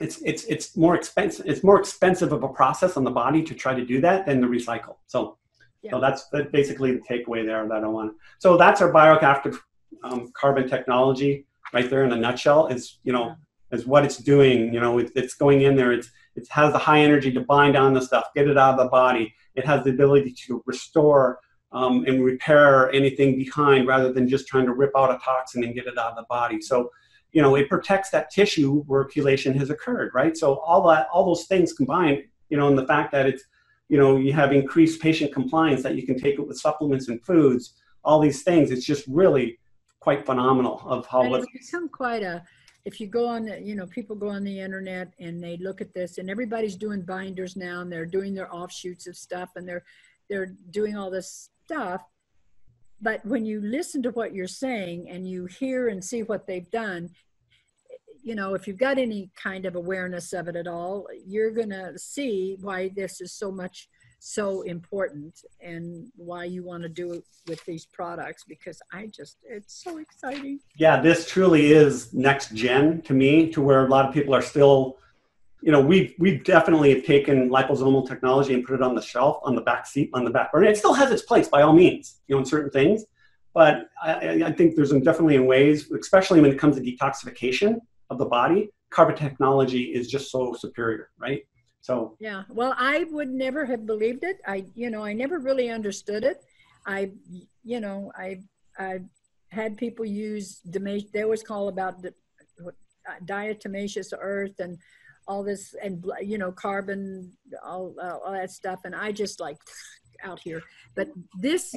it's it's it's more expensive. It's more expensive of a process on the body to try to do that than the recycle. So. Yeah. So that's, basically the takeaway there that I want. So that's our bioactive um, carbon technology right there in a nutshell is you know is what it's doing you know it, it's going in there it's it has the high energy to bind on the stuff get it out of the body it has the ability to restore um, and repair anything behind rather than just trying to rip out a toxin and get it out of the body. So you know it protects that tissue where chelation has occurred right? So all that all those things combined you know and the fact that it's you know you have increased patient compliance that you can take it with supplements and foods all these things it's just really quite phenomenal of how and it's become quite a if you go on you know people go on the internet and they look at this and everybody's doing binders now and they're doing their offshoots of stuff and they're they're doing all this stuff but when you listen to what you're saying and you hear and see what they've done you know if you've got any kind of awareness of it at all you're going to see why this is so much so important and why you want to do it with these products because I just, it's so exciting. Yeah, this truly is next gen to me, to where a lot of people are still, you know, we've, we've definitely taken liposomal technology and put it on the shelf, on the back seat, on the back burner. It still has its place by all means, you know, in certain things. But I, I think there's definitely in ways, especially when it comes to detoxification of the body, carbon technology is just so superior, right? So yeah, well, I would never have believed it. I, you know, I never really understood it. I, you know, I, I had people use they always call about the uh, diatomaceous earth and all this and you know carbon all, uh, all that stuff and i just like out here but this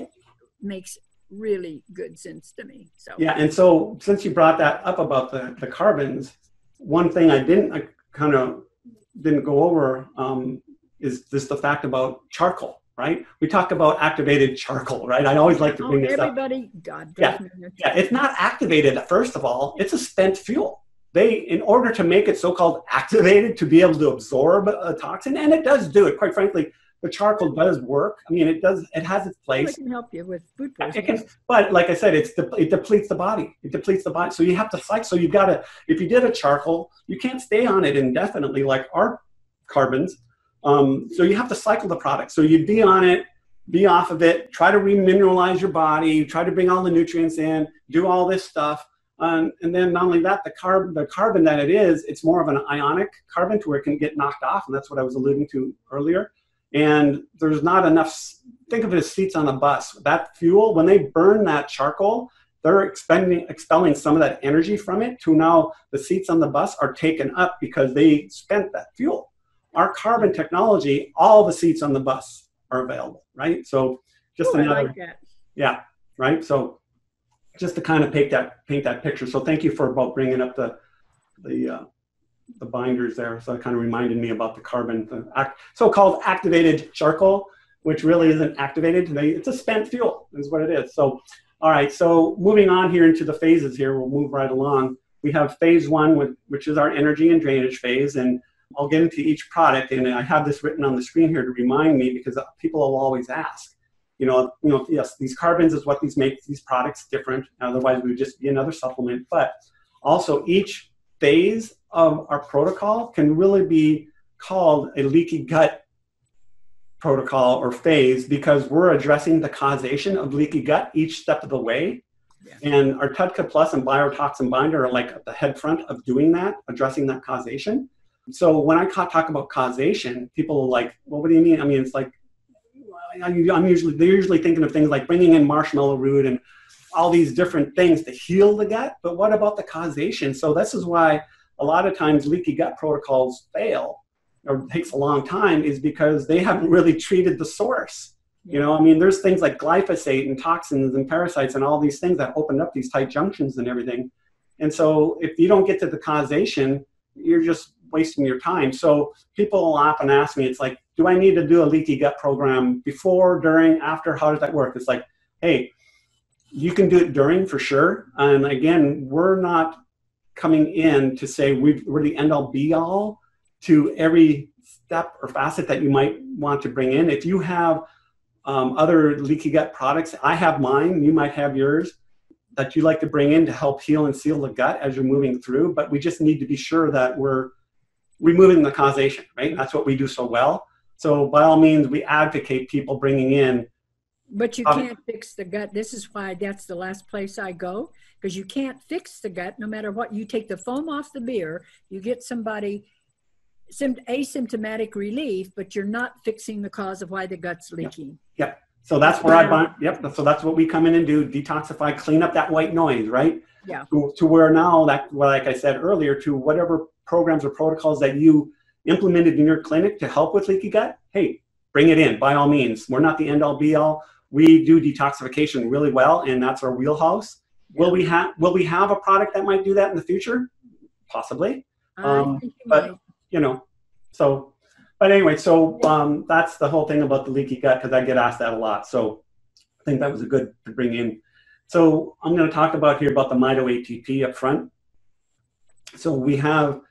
makes really good sense to me so yeah and so since you brought that up about the the carbons one thing i didn't i kind of didn't go over um, is this the fact about charcoal, right? We talk about activated charcoal, right? I always like to bring oh, this everybody, up. God, yeah, yeah, it's not activated. First of all, it's a spent fuel. They, in order to make it so-called activated to be able to absorb a toxin, and it does do it. Quite frankly, the charcoal does work. I mean, it does. It has its place. It can help you with food poisoning. Can, but like I said, it's de- it depletes the body. It depletes the body. So you have to cycle. So you've got to. If you did a charcoal, you can't stay on it indefinitely like our carbons. Um, so you have to cycle the product. So you'd be on it, be off of it, try to remineralize your body, try to bring all the nutrients in, do all this stuff. Um, and then not only that, the carb, the carbon that it is, it's more of an ionic carbon to where it can get knocked off, and that's what I was alluding to earlier. And there's not enough think of it as seats on a bus. That fuel when they burn that charcoal they're expending expelling some of that energy from it to now the seats on the bus are taken up because they spent that fuel. Our carbon technology all the seats on the bus are available right? So just Ooh, another like yeah right? So just to kind of paint that paint that picture so thank you for about bringing up the the uh, the binders there. So it kind of reminded me about the carbon, the so-called activated charcoal, which really isn't activated. It's a spent fuel is what it is. So, all right. So moving on here into the phases here, we'll move right along. We have phase one, which is our energy and drainage phase. And I'll get into each product. And I have this written on the screen here to remind me because people will always ask, you know, you know, yes, these carbons is what these make these products different. Otherwise, we would just be another supplement. But also each phase of our protocol can really be called a leaky gut protocol or phase because we're addressing the causation of leaky gut each step of the way. Yeah. And our TUDCA Plus and Biotoxin Binder are like at the head front of doing that, addressing that causation. So when I talk about causation, people are like, well, what do you mean? I mean, it's like, I'm usually, they're usually thinking of things like bringing in marshmallow root and all these different things to heal the gut. But what about the causation? So this is why a lot of times leaky gut protocols fail or takes a long time is because they haven't really treated the source. You know, I mean, there's things like glyphosate and toxins and parasites and all these things that open up these tight junctions and everything. And so if you don't get to the causation, you're just wasting your time. So people often ask me, it's like, do I need to do a leaky gut program before, during, after? How does that work? It's like, hey, you can do it during for sure. And again, we're not coming in to say we are the end all be all to every step or facet that you might want to bring in. If you have um, other leaky gut products, I have mine, you might have yours that you like to bring in to help heal and seal the gut as you're moving through. But we just need to be sure that we're removing the causation, right? That's what we do so well. So by all means, we advocate people bringing in. But you uh, can't fix the gut. This is why that's the last place I go because you can't fix the gut no matter what. You take the foam off the beer, you get somebody asymptomatic relief, but you're not fixing the cause of why the gut's leaking. Yep. yep. So that's where I buy. Yep. So that's what we come in and do: detoxify, clean up that white noise, right? Yeah. To, to where now that, like I said earlier, to whatever programs or protocols that you implemented in your clinic to help with leaky gut, hey, bring it in by all means. We're not the end all be all. We do detoxification really well, and that's our wheelhouse. Will we have Will we have a product that might do that in the future? Possibly. Um, you but might. you know, so. But anyway, so um, that's the whole thing about the leaky gut because I get asked that a lot. So I think that was a good to bring in. So I'm going to talk about here about the Mito ATP up front. So we have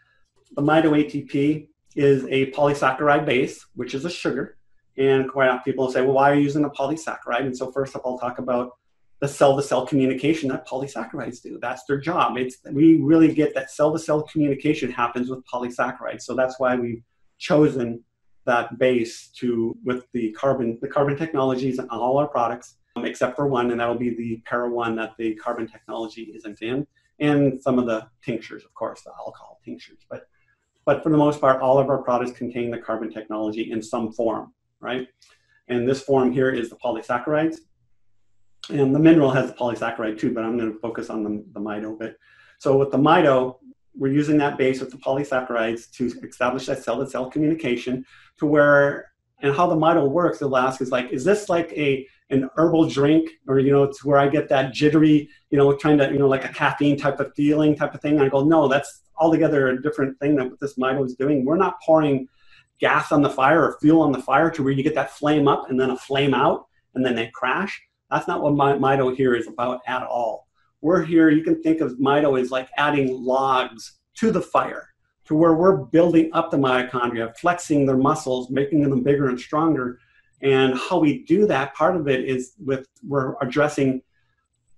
the Mito ATP is a polysaccharide base, which is a sugar. And quite often people say, well, why are you using a polysaccharide? And so first up, I'll talk about the cell-to-cell communication that polysaccharides do. That's their job. It's we really get that cell-to-cell communication happens with polysaccharides. So that's why we've chosen that base to with the carbon the carbon technologies on all our products, um, except for one, and that'll be the para one that the carbon technology isn't in, and some of the tinctures, of course, the alcohol tinctures. But but for the most part, all of our products contain the carbon technology in some form, right? And this form here is the polysaccharides. And the mineral has the polysaccharide too, but I'm going to focus on the, the Mito bit. So with the Mito, we're using that base with the polysaccharides to establish that cell-to-cell communication to where, and how the Mito works, they'll ask is like, is this like a an herbal drink or, you know, it's where I get that jittery, you know, trying to, you know, like a caffeine type of feeling type of thing. And I go, no, that's altogether a different thing that what this Mito is doing. We're not pouring gas on the fire or fuel on the fire to where you get that flame up and then a flame out and then they crash that's not what Mito here is about at all. We're here, you can think of Mito as like adding logs to the fire, to where we're building up the mitochondria, flexing their muscles, making them bigger and stronger. And how we do that, part of it is with we're addressing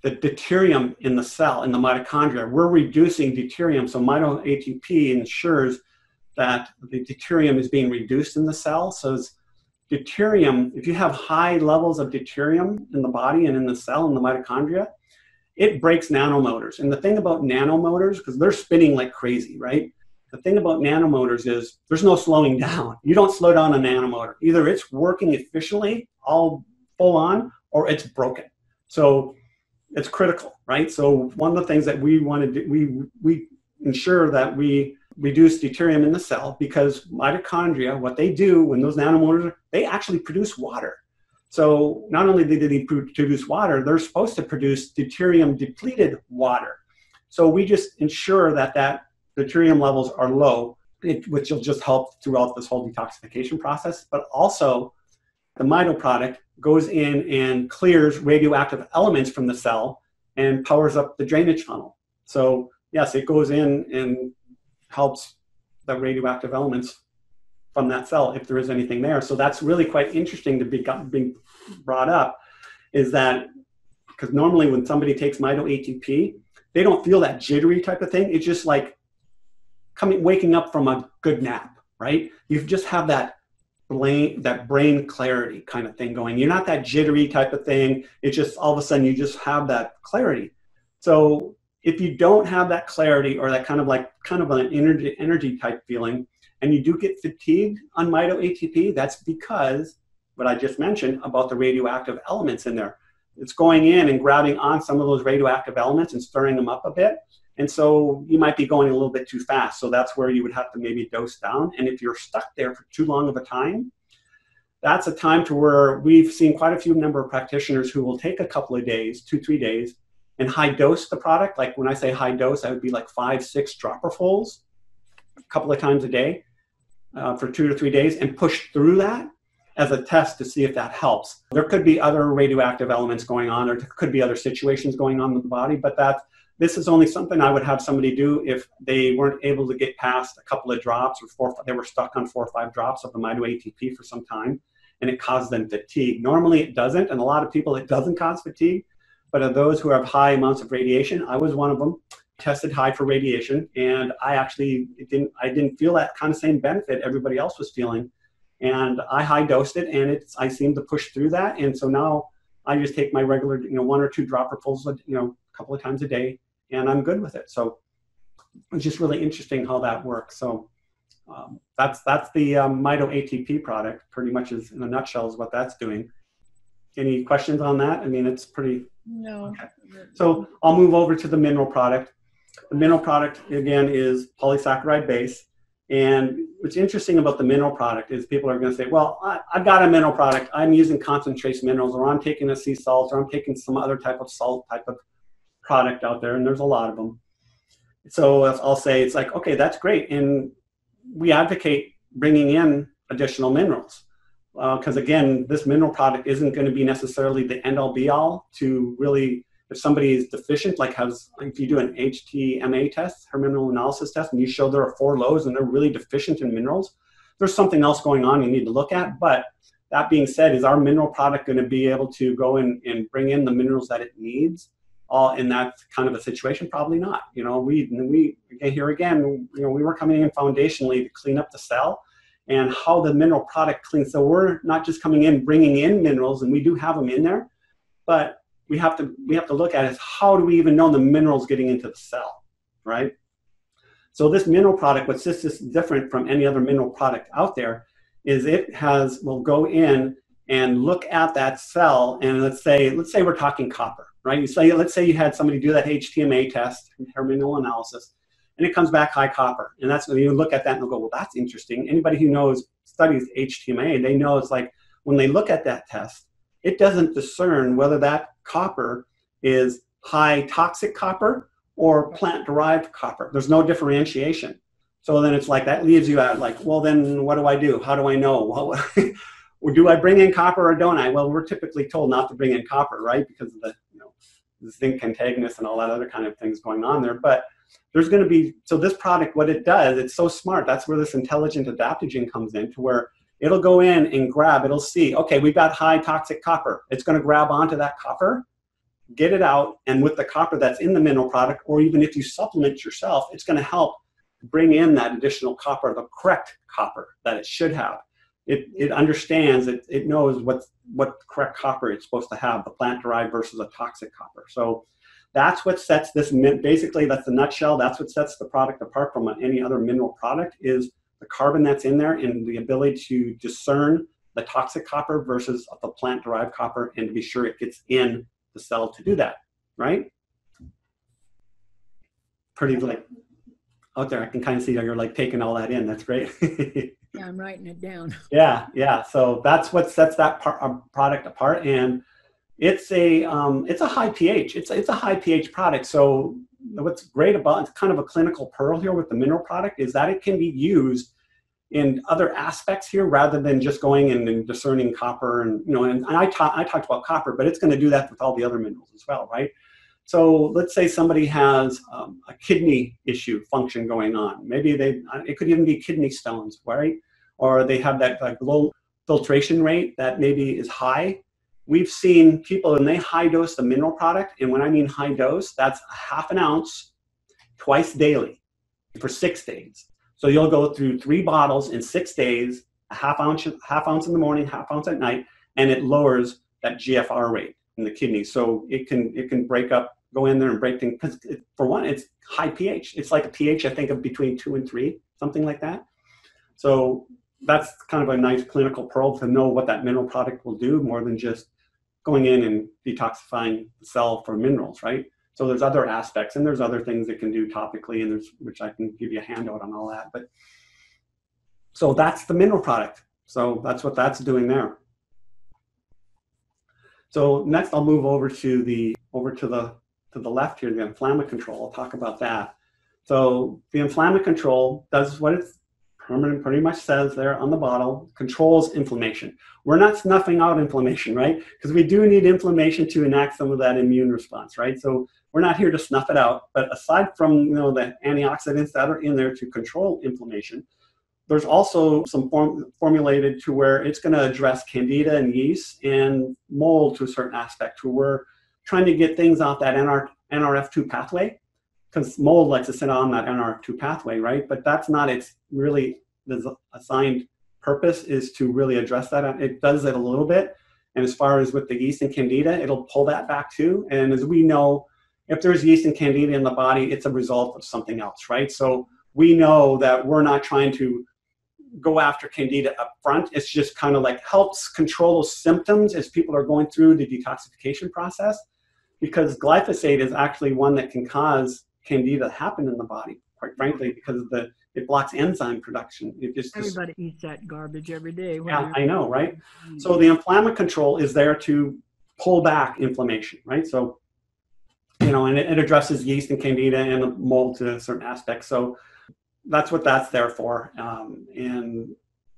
the deuterium in the cell, in the mitochondria. We're reducing deuterium, so mito ATP ensures that the deuterium is being reduced in the cell. So deuterium, if you have high levels of deuterium in the body and in the cell in the mitochondria, it breaks nanomotors. And the thing about nanomotors, because they're spinning like crazy, right? The thing about nanomotors is there's no slowing down. You don't slow down a nanomotor. Either it's working efficiently, all full on, or it's broken. So it's critical, right? So one of the things that we want to do, we we ensure that we reduce deuterium in the cell because mitochondria, what they do when those nanomotors, they actually produce water. So not only do they produce water, they're supposed to produce deuterium depleted water. So we just ensure that that deuterium levels are low, which will just help throughout this whole detoxification process. But also, the mito product goes in and clears radioactive elements from the cell and powers up the drainage funnel. So yes, it goes in and helps the radioactive elements from that cell if there is anything there. So that's really quite interesting to be being brought up is that because normally when somebody takes Mito ATP, they don't feel that jittery type of thing. It's just like coming waking up from a good nap, right? You just have that brain that brain clarity kind of thing going. You're not that jittery type of thing. It's just all of a sudden you just have that clarity. So if you don't have that clarity or that kind of like kind of an energy energy type feeling and you do get fatigued on mito atp that's because what i just mentioned about the radioactive elements in there it's going in and grabbing on some of those radioactive elements and stirring them up a bit and so you might be going a little bit too fast so that's where you would have to maybe dose down and if you're stuck there for too long of a time that's a time to where we've seen quite a few number of practitioners who will take a couple of days two three days and high dose the product. Like when I say high dose, I would be like five, six dropperfuls a couple of times a day uh, for two to three days and push through that as a test to see if that helps. There could be other radioactive elements going on, or there could be other situations going on in the body, but that this is only something I would have somebody do if they weren't able to get past a couple of drops or four, they were stuck on four or five drops of the ATP for some time and it caused them fatigue. Normally it doesn't, and a lot of people it doesn't cause fatigue, but of those who have high amounts of radiation, I was one of them. Tested high for radiation, and I actually didn't. I didn't feel that kind of same benefit everybody else was feeling, and I high dosed it, and it's. I seemed to push through that, and so now I just take my regular, you know, one or two dropperfuls, you know, a couple of times a day, and I'm good with it. So it's just really interesting how that works. So um, that's that's the um, Mito ATP product. Pretty much is in a nutshell is what that's doing. Any questions on that? I mean, it's pretty no. Okay. So I'll move over to the mineral product. The mineral product, again, is polysaccharide base. And what's interesting about the mineral product is people are going to say, well, I, have got a mineral product. I'm using concentrated minerals, or I'm taking a sea salt, or I'm taking some other type of salt type of product out there, and there's a lot of them. So I'll say it's like, okay, that's great. And we advocate bringing in additional minerals because uh, again, this mineral product isn't going to be necessarily the end all be all to really, if somebody is deficient, like has, if you do an HTMA test, hair mineral analysis test, and you show there are four lows and they're really deficient in minerals, there's something else going on you need to look at. But that being said, is our mineral product going to be able to go in and bring in the minerals that it needs? All in that kind of a situation, probably not. You know, we we here again, you know, we were coming in foundationally to clean up the cell, and how the mineral product cleans. So we're not just coming in bringing in minerals, and we do have them in there, but we have to we have to look at is how do we even know the minerals getting into the cell, right? So this mineral product, what's this is different from any other mineral product out there, is it has will go in and look at that cell and let's say let's say we're talking copper right you say let's say you had somebody do that htma test hair mineral analysis and it comes back high copper and that's when you look at that and go well that's interesting anybody who knows studies htma they know it's like when they look at that test it doesn't discern whether that copper is high toxic copper or plant derived copper there's no differentiation so then it's like that leaves you out like, well, then what do I do? How do I know? Well, do I bring in copper or don't I? Well, we're typically told not to bring in copper, right? Because of the zinc antagonist and all that other kind of things going on there. But there's going to be, so this product, what it does, it's so smart. That's where this intelligent adaptogen comes in to where it'll go in and grab, it'll see, okay, we've got high toxic copper. It's going to grab onto that copper, get it out, and with the copper that's in the mineral product, or even if you supplement yourself, it's going to help bring in that additional copper, the correct copper that it should have. It, it understands, it, it knows what, what correct copper it's supposed to have, the plant derived versus a toxic copper. So that's what sets this, basically that's the nutshell, that's what sets the product apart from any other mineral product is the carbon that's in there and the ability to discern the toxic copper versus the plant derived copper and to be sure it gets in the cell to do that, right? Pretty like out there. I can kind of see how you're like taking all that in. That's great. yeah, I'm writing it down. Yeah, yeah. So that's what sets that par- uh, product apart, and it's a um, it's a high pH. It's it's a high pH product. So what's great about it's kind of a clinical pearl here with the mineral product is that it can be used in other aspects here rather than just going and, and discerning copper and you know and, and I, ta- I talked about copper but it's going to do that with all the other minerals as well right so let's say somebody has um, a kidney issue function going on. Maybe they, it could even be kidney stones, right? Or they have that like low filtration rate that maybe is high. We've seen people and they high dose the mineral product. And when I mean high dose, that's half an ounce twice daily for six days. So you'll go through three bottles in six days, a half ounce, half ounce in the morning, half ounce at night, and it lowers that GFR rate in the kidney. So it can it can break up, go in there and break things. Because for one, it's high pH. It's like a pH I think of between two and three, something like that. So that's kind of a nice clinical pearl to know what that mineral product will do more than just going in and detoxifying the cell for minerals, right? So there's other aspects and there's other things it can do topically and there's which I can give you a handout on all that. But so that's the mineral product. So that's what that's doing there. So next I'll move over to the over to the to the left here, the inflammatory control. I'll talk about that. So the inflammatory control does what it's permanent pretty much says there on the bottle, controls inflammation. We're not snuffing out inflammation, right? Because we do need inflammation to enact some of that immune response, right? So we're not here to snuff it out. But aside from you know the antioxidants that are in there to control inflammation, there's also some form, formulated to where it's going to address candida and yeast and mold to a certain aspect to where trying to get things off that NR, NRF2 pathway because mold likes to sit on that NRF2 pathway, right? But that's not its really the assigned purpose is to really address that. It does it a little bit. And as far as with the yeast and candida, it'll pull that back too. And as we know, if there's yeast and candida in the body, it's a result of something else, right? So we know that we're not trying to go after candida up front. It's just kind of like helps control symptoms as people are going through the detoxification process because glyphosate is actually one that can cause candida to happen in the body, quite frankly, because the it blocks enzyme production. It just everybody just, eats that garbage every day. Yeah, I know, right? Mm-hmm. So the inflammatory control is there to pull back inflammation, right? So you know, and it, it addresses yeast and candida and mold to certain aspects. So that's what that's there for. Um, and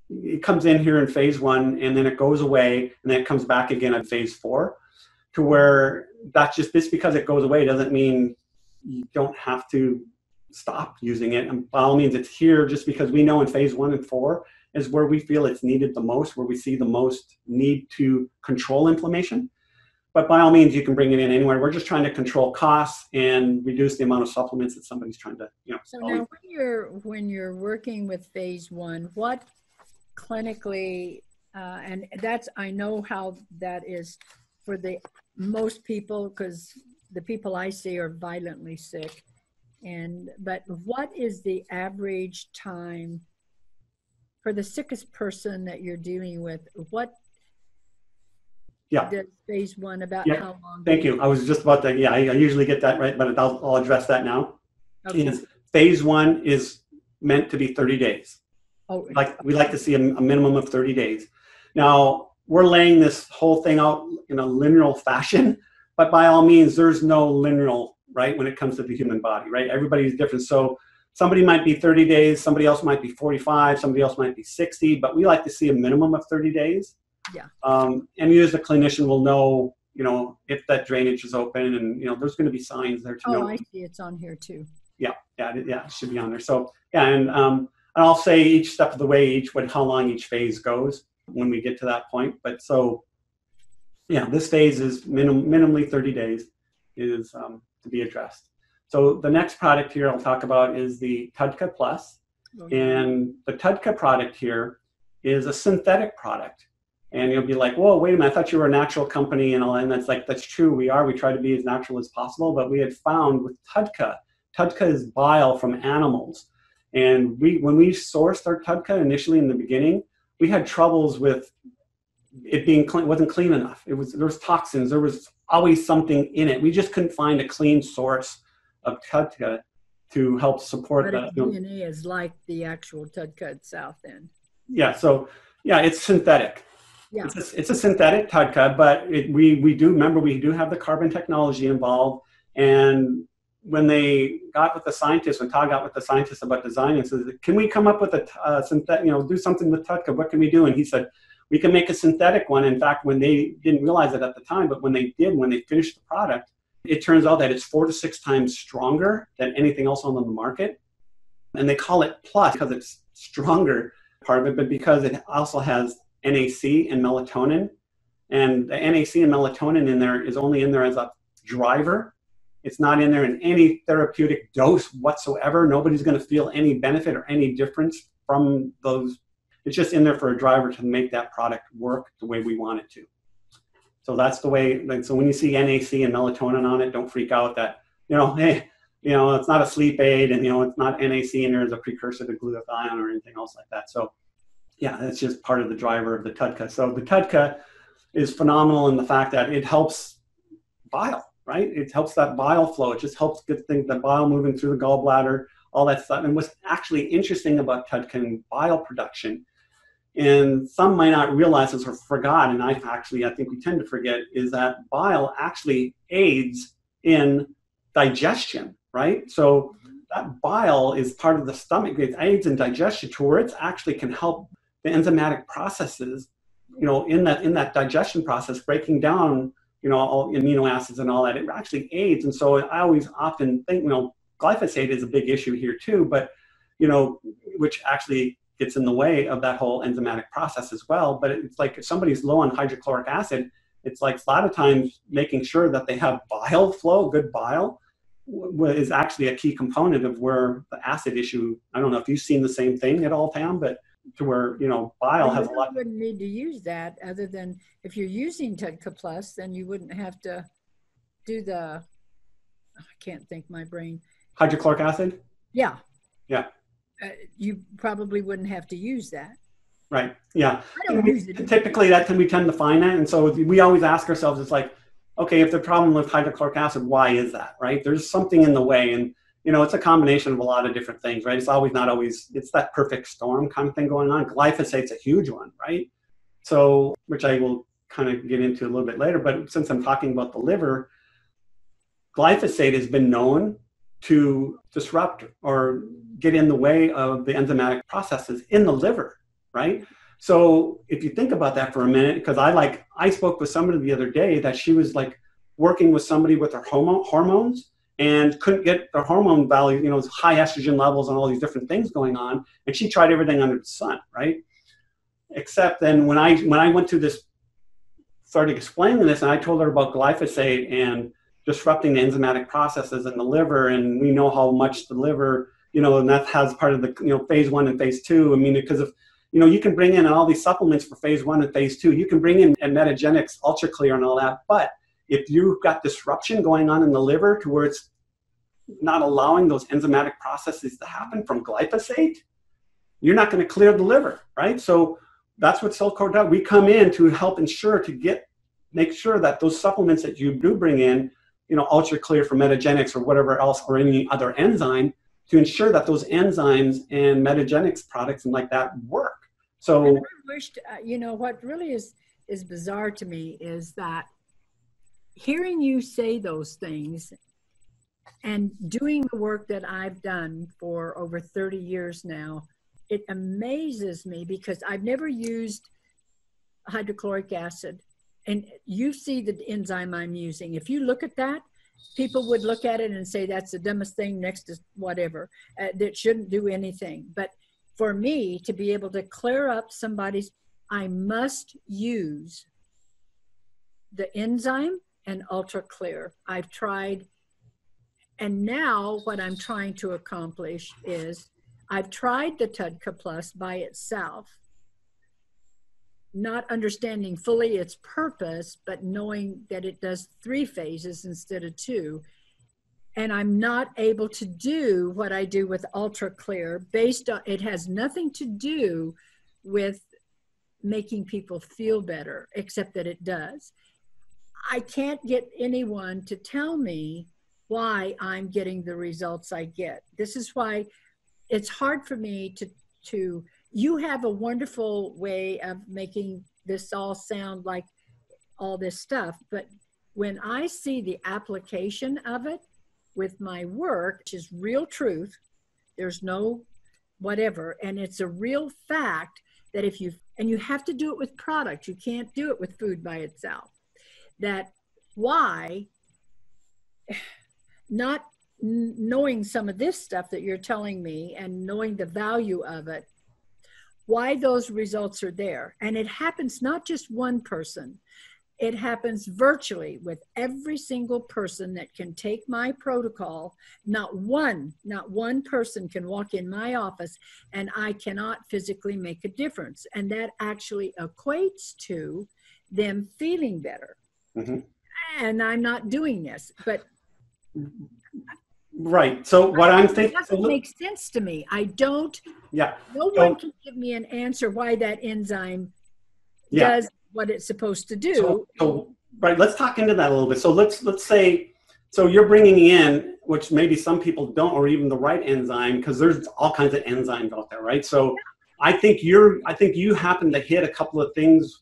it comes in here in phase one and then it goes away and then it comes back again in phase four to where that's just this because it goes away doesn't mean you don't have to stop using it. And by all means, it's here just because we know in phase one and four is where we feel it's needed the most, where we see the most need to control inflammation. But by all means, you can bring it in anywhere. We're just trying to control costs and reduce the amount of supplements that somebody's trying to, you know. So now, when you're when you're working with phase one, what clinically, uh, and that's I know how that is for the most people because the people I see are violently sick. And but what is the average time for the sickest person that you're dealing with? What yeah. does phase one about Yeah. how long? Thank you. I was just about to, yeah, I, I usually get that right, but I'll, I'll address that now. Okay. Is phase one is meant to be 30 days. Oh, Like we like to see a, a minimum of 30 days. Now we're laying this whole thing out in a linear fashion, but by all means, there's no linear right when it comes to the human body, right? Everybody's different. So somebody might be 30 days, somebody else might be 45, somebody else might be 60, but we like to see a minimum of 30 days. Yeah. Um, and you as a clinician will know, you know, if that drainage is open and, you know, there's going to be signs there to oh, know. I see. It's on here too. Yeah, it- yeah, it should be on there. So yeah, and um, and I'll say each step of the way, each what how long each phase goes when we get to that point. But so yeah, this phase is minim, minimally 30 days is um, to be addressed. So the next product here I'll talk about is the TUDCA Plus, Okay. and the TUDCA product here is a synthetic product. And you'll be like, whoa, wait a minute, I thought you were a natural company and all. And that's like, that's true. We are. We try to be as natural as possible. But we had found with TUDCA, TUDCA is bile from animals. And we, when we sourced our TUDCA initially in the beginning, we had troubles with it being clean, wasn't clean enough. It was, there was toxins. There was always something in it. We just couldn't find a clean source of TUDCA to help support But that. its you know, DNA is like the actual TUDCA itself then. yeah so yeah it's synthetic Yeah. it's a, it's a synthetic TUDCA but it, we we do remember we do have the carbon technology involved. And when they got with the scientists when todd got with the scientists about designing says can we come up with a uh, synthetic you know do something with TUDCA what can we do? And he said we can make a synthetic one. In fact when they didn't realize it at the time but when they did when they finished the product it turns out that it's four to six times stronger than anything else on the market. And they call it plus because it's stronger part of it, but because it also has NAC and melatonin. And the NAC and melatonin in there is only in there as a driver. It's not in there in any therapeutic dose whatsoever. Nobody's going to feel any benefit or any difference from those. It's just in there for a driver to make that product work the way we want it to. So that's the way. So when you see NAC and melatonin on it, don't freak out that you know, hey, you know, it's not a sleep aid, and you know, it's not NAC there as a precursor to glutathione or anything else like that. So, yeah, that's just part of the driver of the TUDCA. So the TUDCA is phenomenal in the fact that it helps bile, right? It helps that bile flow. It just helps get things, the bile moving through the gallbladder, all that stuff. And what's actually interesting about and bile production, and some might not realize this or forgot, and I actually, I think we tend to forget, is that bile actually aids in digestion, right? So that bile is part of the stomach. It aids in digestion to where it actually can help the enzymatic processes, you know, in that in that digestion process, breaking down, you know, all amino acids and all that. It actually aids. And so I always often think, you know, glyphosate is a big issue here too, but you know, which actually gets in the way of that whole enzymatic process as well. But it's like if somebody's low on hydrochloric acid, it's like a lot of times making sure that they have bile flow, good bile, is actually a key component of where the acid issue. I don't know if you've seen the same thing at all, Pam, but to where you know bile has a lot. you wouldn't need to use that other than if you're using TUDCA Plus, then you wouldn't have to do the. I can't think my brain. Hydrochloric acid. Yeah. Yeah. Uh, you probably wouldn't have to use that. Right. Yeah. I don't use it. Typically, that we tend to find that, and so we always ask ourselves, it's like, okay, if the problem with hydrochloric acid, why is that? Right? There's something in the way, and you know, it's a combination of a lot of different things, right? It's always not always. It's that perfect storm kind of thing going on. Glyphosate's a huge one, right? So, which I will kind of get into a little bit later. But since I'm talking about the liver, glyphosate has been known to disrupt or get in the way of the enzymatic processes in the liver, right? So if you think about that for a minute, because I like I spoke with somebody the other day that she was like working with somebody with her homo- hormones, and couldn't get their hormone value, you know, high estrogen levels and all these different things going on. And she tried everything under the sun, right? Except then when I when I went to this, started explaining this, and I told her about glyphosate and disrupting the enzymatic processes in the liver, and we know how much the liver, you know, and that has part of the you know phase one and phase two. I mean, because of you know, you can bring in all these supplements for phase one and phase two. You can bring in and Metagenics, Ultra Clear, and all that, but if you've got disruption going on in the liver to where it's not allowing those enzymatic processes to happen from glyphosate, you're not going to clear the liver, right? So that's what Cellcore does. We come in to help ensure to get make sure that those supplements that you do bring in, you know, ultra clear for Metagenics or whatever else or any other enzyme, to ensure that those enzymes and Metagenics products and like that work. So wished, uh, you know, what really is is bizarre to me is that hearing you say those things and doing the work that I've done for over 30 years now, it amazes me because I've never used hydrochloric acid. And you see the enzyme I'm using. If you look at that, people would look at it and say that's the dumbest thing next to whatever uh, that shouldn't do anything. But for me to be able to clear up somebody's, I must use the enzyme and ultra clear. I've tried, and now what I'm trying to accomplish is I've tried the TUDCA Plus by itself, not understanding fully its purpose, but knowing that it does three phases instead of two. And I'm not able to do what I do with Ultra Clear based on it has nothing to do with making people feel better, except that it does. I can't get anyone to tell me why I'm getting the results I get. This is why it's hard for me to to you have a wonderful way of making this all sound like all this stuff, but when I see the application of it with my work, which is real truth, there's no whatever, and it's a real fact that if you and you have to do it with product, you can't do it with food by itself that why not knowing some of this stuff that you're telling me and knowing the value of it why those results are there. And it happens not just one person. It happens virtually with every single person that can take my protocol. Not one not one person can walk in my office and i cannot physically make a difference. And that actually equates to them feeling better Mhm. and I'm not doing this. But right. So what I'm thinking, doesn't make sense to me. I don't. yeah, No So- one can give me an answer why that enzyme yeah. does what it's supposed to do. So, so right, let's talk into that a little bit. So let's let's say, so you're bringing in, which maybe some people don't, or even the right enzyme, because there's all kinds of enzymes out there, right? So I think you're, I think you happen to hit a couple of things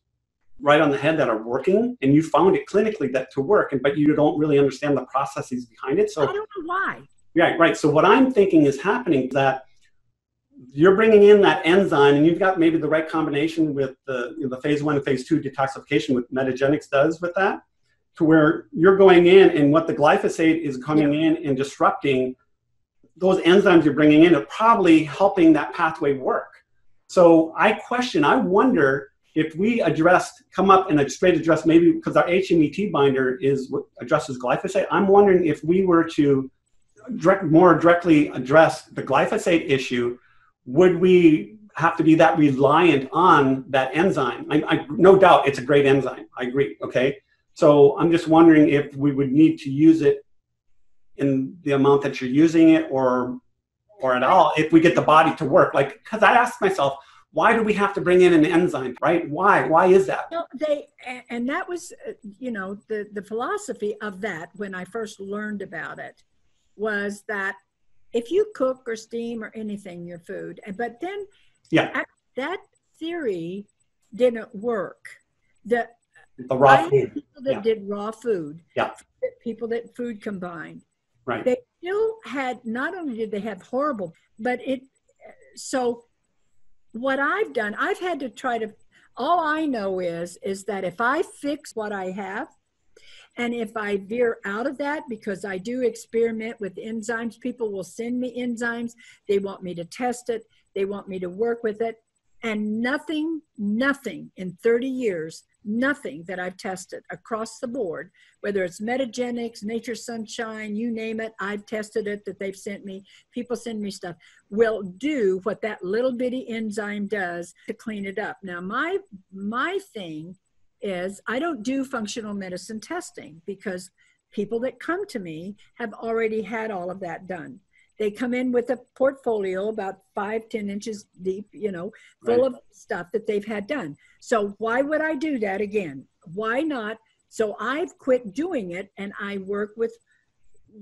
right on the head that are working, and you found it clinically that to work, and but you don't really understand the processes behind it. So I don't know why. Right, right. So what I'm thinking is happening is that you're bringing in that enzyme, and you've got maybe the right combination with the you know, the phase one and phase two detoxification, with Metagenics does with that, to where you're going in, and what the glyphosate is coming in and disrupting those enzymes you're bringing in are probably helping that pathway work. So I question, I wonder if we addressed, come up and a straight address, maybe because our HMET binder is addresses glyphosate. I'm wondering if we were to direct, more directly address the glyphosate issue, would we have to be that reliant on that enzyme? I, I, no doubt it's a great enzyme. I agree. Okay. So I'm just wondering if we would need to use it in the amount that you're using it or or at all if we get the body to work like because i ask myself why do we have to bring in an enzyme right why why is that No, they and that was uh, you know the the philosophy of that when I first learned about it was that if you cook or steam or anything your food, and- but then Yeah. ac- that theory didn't work. The the raw food people that Yeah. did raw food, Yeah. people that food combined, right they still had not only did they have horrible but it so what i've done i've had to try to all i know is is that if i fix what i have And if I veer out of that, because I do experiment with enzymes, people will send me enzymes. They want me to test it, they want me to work with it. And nothing, nothing in 30 years, nothing that I've tested across the board, whether it's Metagenics, Nature Sunshine, you name it, I've tested it that they've sent me. People send me stuff, will do what that little bitty enzyme does to clean it up. Now, my my thing is I don't do functional medicine testing because people that come to me have already had all of that done. They come in with a portfolio about five, ten inches deep, you know, full Right. of stuff that they've had done. So why would I do that again? Why not? So I've quit doing it and I work with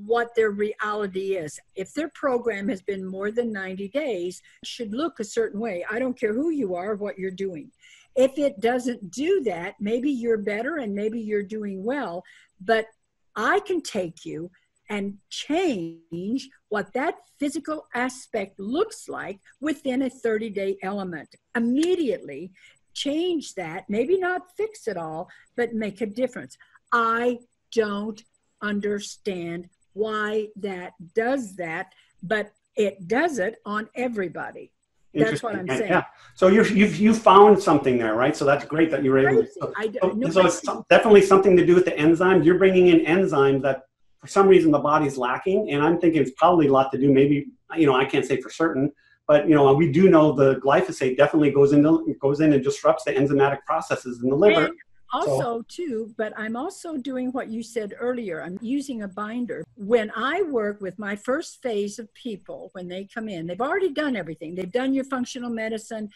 what their reality is. If their program has been more than 90 days, should look a certain way. I don't care who you are, or what you're doing. If it doesn't do that, maybe you're better and maybe you're doing well, but I can take you and change what that physical aspect looks like within a 30 day element. Immediately change that, maybe not fix it all, but make a difference. I don't understand why that does that, but it does it on everybody. That's what I'm saying. Yeah. So you've, you've, you found something there, right? So that's great that you were able to. I d- So, nobody- so it's some- definitely something to do with the enzymes. You're bringing in enzymes that for some reason the body's lacking. And I'm thinking it's probably a lot to do, maybe, you know, I can't say for certain, but, you know, we do know the glyphosate definitely goes into, goes in and disrupts the enzymatic processes in the liver. And also, too, but I'm also doing what you said earlier. I'm using a binder. When I work with my first phase of people, when they come in, they've already done everything. They've done your functional medicine,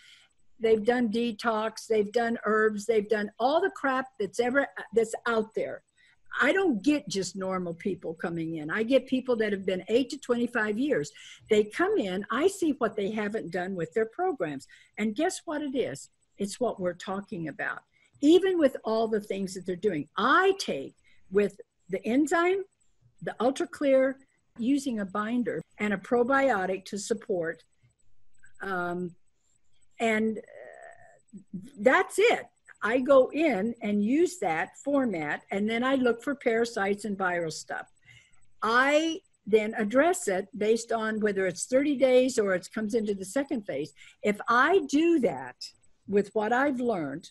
they've done detox, they've done herbs, they've done all the crap that's ever that's out there. I don't get just normal people coming in. I get people that have been 8 to 25 years. They come in, I see what they haven't done with their programs. And guess what it is? It's what we're talking about even with all the things that they're doing. I take with the enzyme, the ultra clear, using a binder and a probiotic to support. Um, and uh, that's it. I go in and use that format, and then I look for parasites and viral stuff. I then address it based on whether it's 30 days or it comes into the second phase. If I do that with what I've learned,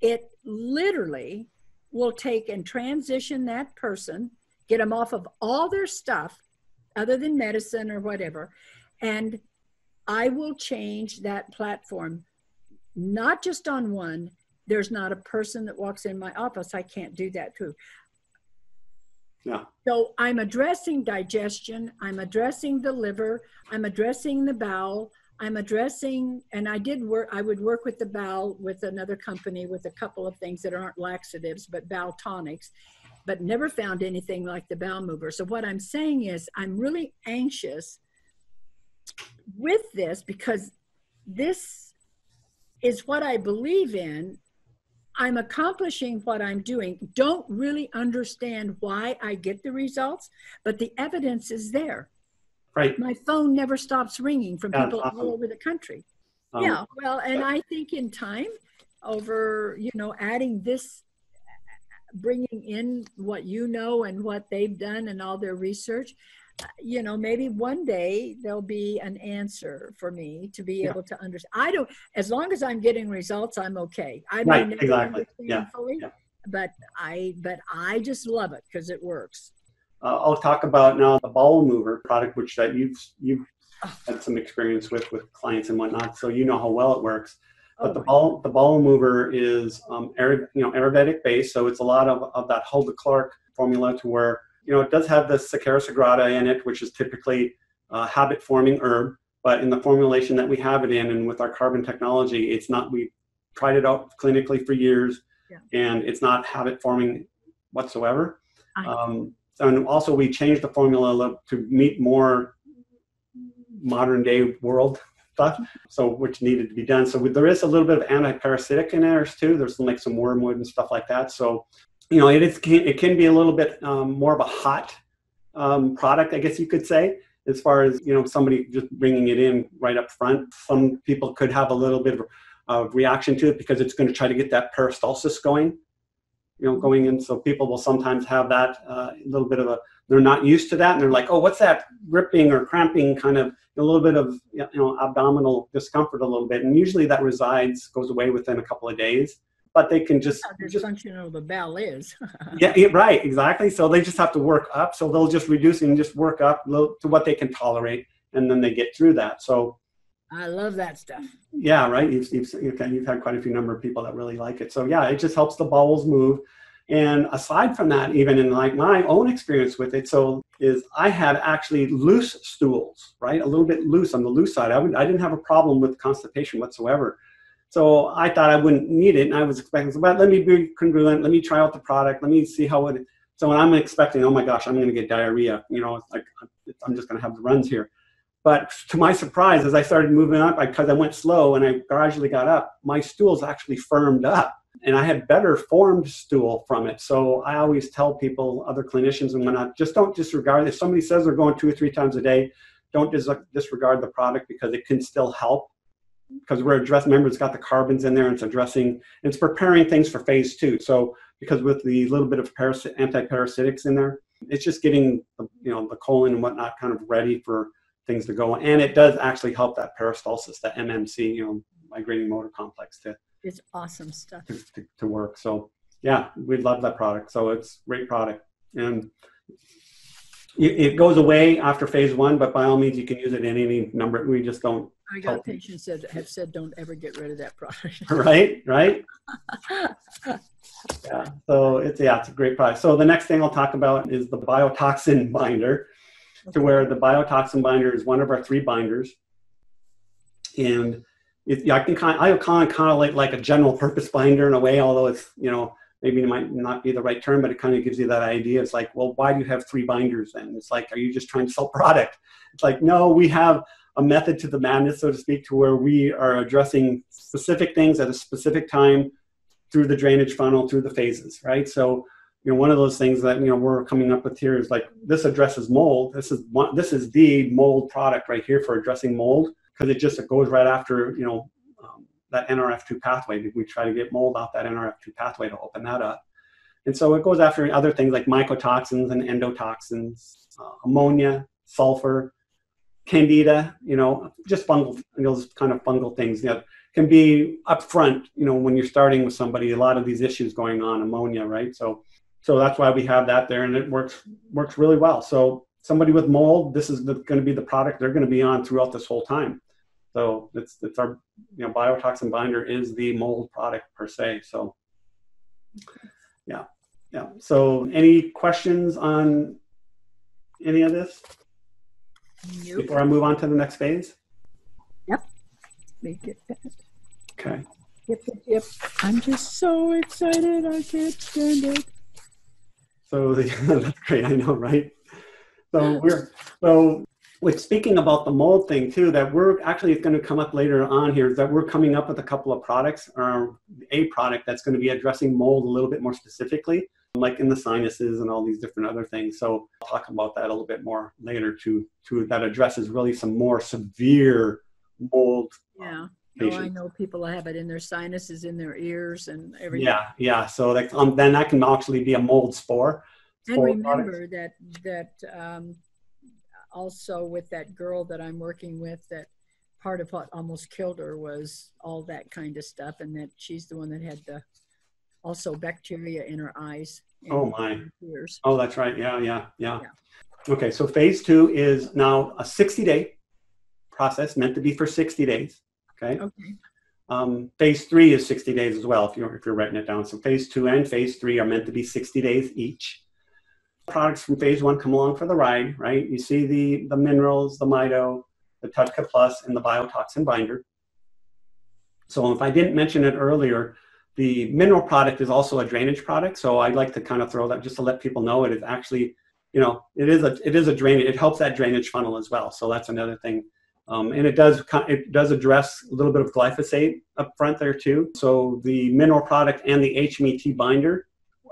it literally will take and transition that person, get them off of all their stuff other than medicine or whatever, and I will change that platform, not just on one. There's not a person that walks in my office I can't do that to. Yeah. So I'm addressing digestion, I'm addressing the liver, I'm addressing the bowel, I'm addressing, and I did work, I would work with the bowel with another company with a couple of things that aren't laxatives, but bowel tonics, but never found anything like the bowel mover. So what I'm saying is I'm really anxious with this because this is what I believe in. I'm accomplishing what I'm doing. Don't really understand why I get the results, but the evidence is there. Right. My phone never stops ringing from people awesome. all over the country. Um, yeah, well, and I think in time, over you know, adding this, bringing in what you know and what they've done and all their research, you know, maybe one day there'll be an answer for me to be Yeah. able to understand. I don't, as long as I'm getting results, I'm okay. I may Right, never exactly. Yeah, fully, yeah. but I, but I just love it because it works. Uh, I'll talk about now the bowel mover product, which that you've you've had some experience with with clients and whatnot, so you know how well it works. But Oh the ball the bowel mover is um, you know Ayurvedic based, so it's a lot of, of that hydrochloric formula to where you know it does have the cascara sagrada in it, which is typically a habit forming herb. But in the formulation that we have it in, and with our carbon technology, it's not. We tried it out clinically for years, Yeah. and it's not habit forming whatsoever. I- Um, and also, we changed the formula to meet more modern day world stuff, so which needed to be done. So there is a little bit of anti-parasitic in there too. There's like some wormwood and stuff like that. So you know, it is it can be a little bit um, more of a hot um, product, I guess you could say, as far as you know, somebody just bringing it in right up front. Some people could have a little bit of reaction to it because it's going to try to get that peristalsis going you know, going in. So people will sometimes have that uh, little bit of a, they're not used to that. And they're like, oh, what's that gripping or cramping kind of, a little bit of, you know, abdominal discomfort a little bit. And usually that resides, goes away within a couple of days. But they can just, oh, How just dysfunctional the bell is. yeah, yeah, right, exactly. So they just have to work up. So they'll just reduce and just work up to what they can tolerate, and then they get through that. So I love that stuff. yeah, right. You've, you've, you've you've had quite a few number of people that really like it. So yeah, it just helps the bowels move. And aside from that, even in like my own experience with it, so is I had actually loose stools, right? A little bit loose on the loose side. I, would, I didn't have a problem with constipation whatsoever. So I thought I wouldn't need it, and I was expecting, So, but let me be congruent. Let me try out the product. Let me see how it. So when I'm expecting, oh my gosh, I'm going to get diarrhea. You know, like I'm just going to have the runs here. But to my surprise, as I started moving up, because I, went slow and I gradually got up, my stools actually firmed up and I had better formed stool from it. So I always tell people, other clinicians and whatnot, just don't disregard. If somebody says they're going two or three times a day, don't dis- disregard the product because it can still help. Because we're addressing, remember, it's got the carbons in there and it's addressing, it's preparing things for phase two. So because with the little bit of parasit- anti-parasitics in there, it's just getting, the, you know, the colon and whatnot kind of ready for things to go. And it does actually help that peristalsis, that MMC, you know, migrating motor complex to, It's awesome stuff. to, to, to work. So yeah, we love that product. So it's great product. And it, it goes away after phase one, but by all means, you can use it in any number. We just don't, I got patients that have said, don't ever get rid of that product. right? Right? Yeah. So it's, yeah, it's a great product. So the next thing I'll talk about is the biotoxin binder. to where the biotoxin binder is one of our three binders. And it, I can kind of, I kind of kind of like, like a general purpose binder in a way, although it's, you know, maybe it might not be the right term, but it kind of gives you that idea. It's like, well, why do you have three binders then? It's like, are you just trying to sell product? It's like, no, we have a method to the madness, so to speak, to where we are addressing specific things at a specific time through the drainage funnel, through the phases, right? So you know one of those things that you know we're coming up with here is like this addresses mold this is one this is the mold product right here for addressing mold because it just it goes right after you know that nrf2 pathway we try to get mold off that nrf2 pathway to open that up. And so it goes after other things like mycotoxins and endotoxins uh, ammonia sulfur candida you know just fungal those kind of fungal things that can be upfront you know when you're starting with somebody a lot of these issues going on ammonia right? So so that's why we have that there and it works works really well. So somebody with mold this is going to be the product they're going to be on throughout this whole time so it's it's our you know biotoxin binder is the mold product per se so yeah yeah so any questions on any of this Nope. before i move on to the next phase Yep. Make it fast. okay Yep, yep, yep. I'm just so excited. I can't stand it. So the, that's great. I know, right? So we're so with speaking about the mold thing too. That we're actually it's going to come up later on here. Is that we're coming up with a couple of products or a product that's going to be addressing mold a little bit more specifically, like in the sinuses and all these different other things. So I'll talk about that a little bit more later too. To that addresses really some more severe mold. Yeah. No, I know people have it in their sinuses, in their ears, and everything. Yeah, yeah. So that um, then that can actually be a mold spore. And spore remember that that um, also with that girl that I'm working with, that part of what almost killed her was all that kind of stuff, and that she's the one that had the also bacteria in her eyes. Oh, my. Ears. Oh, that's right. Yeah, yeah, yeah. Okay, so phase two is now a 60 day process meant to be for 60 days. Okay. Okay. Um, phase three is 60 days as well if you're, if you're writing it down. So phase two and phase three are meant to be 60 days each. Products from phase one come along for the ride, right? You see the, the minerals, the Mito, the TUDCA Plus, and the biotoxin binder. So if I didn't mention it earlier, the mineral product is also a drainage product. So I'd like to kind of throw that just to let people know it is actually, you know, it is a it is a drainage. It helps that drainage funnel as well. So that's another thing. Um, and it does it does address a little bit of glyphosate up front there too. So the mineral product and the HMET binder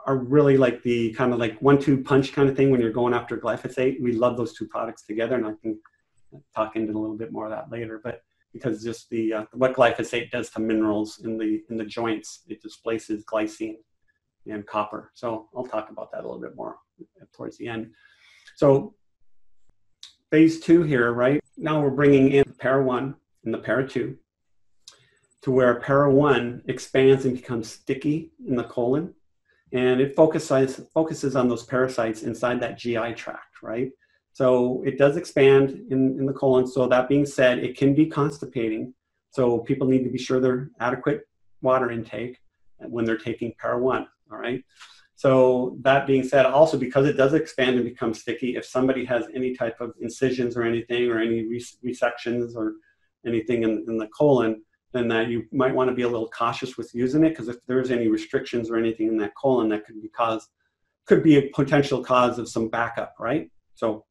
are really like the kind of like one-two punch kind of thing when you're going after glyphosate. We love those two products together, and I can talk into a little bit more of that later. But because just the uh, what glyphosate does to minerals in the in the joints, it displaces glycine, and copper. So I'll talk about that a little bit more towards the end. So phase two here, right? Now we're bringing in para one and the para two to where para one expands and becomes sticky in the colon. And it focuses, focuses on those parasites inside that GI tract, right? So it does expand in, in the colon. So that being said, it can be constipating. So people need to be sure they're adequate water intake when they're taking para one, all right? So that being said, also because it does expand and become sticky, if somebody has any type of incisions or anything or any resections or anything in, in the colon, then that you might want to be a little cautious with using it because if there's any restrictions or anything in that colon that could be cause could be a potential cause of some backup, right? So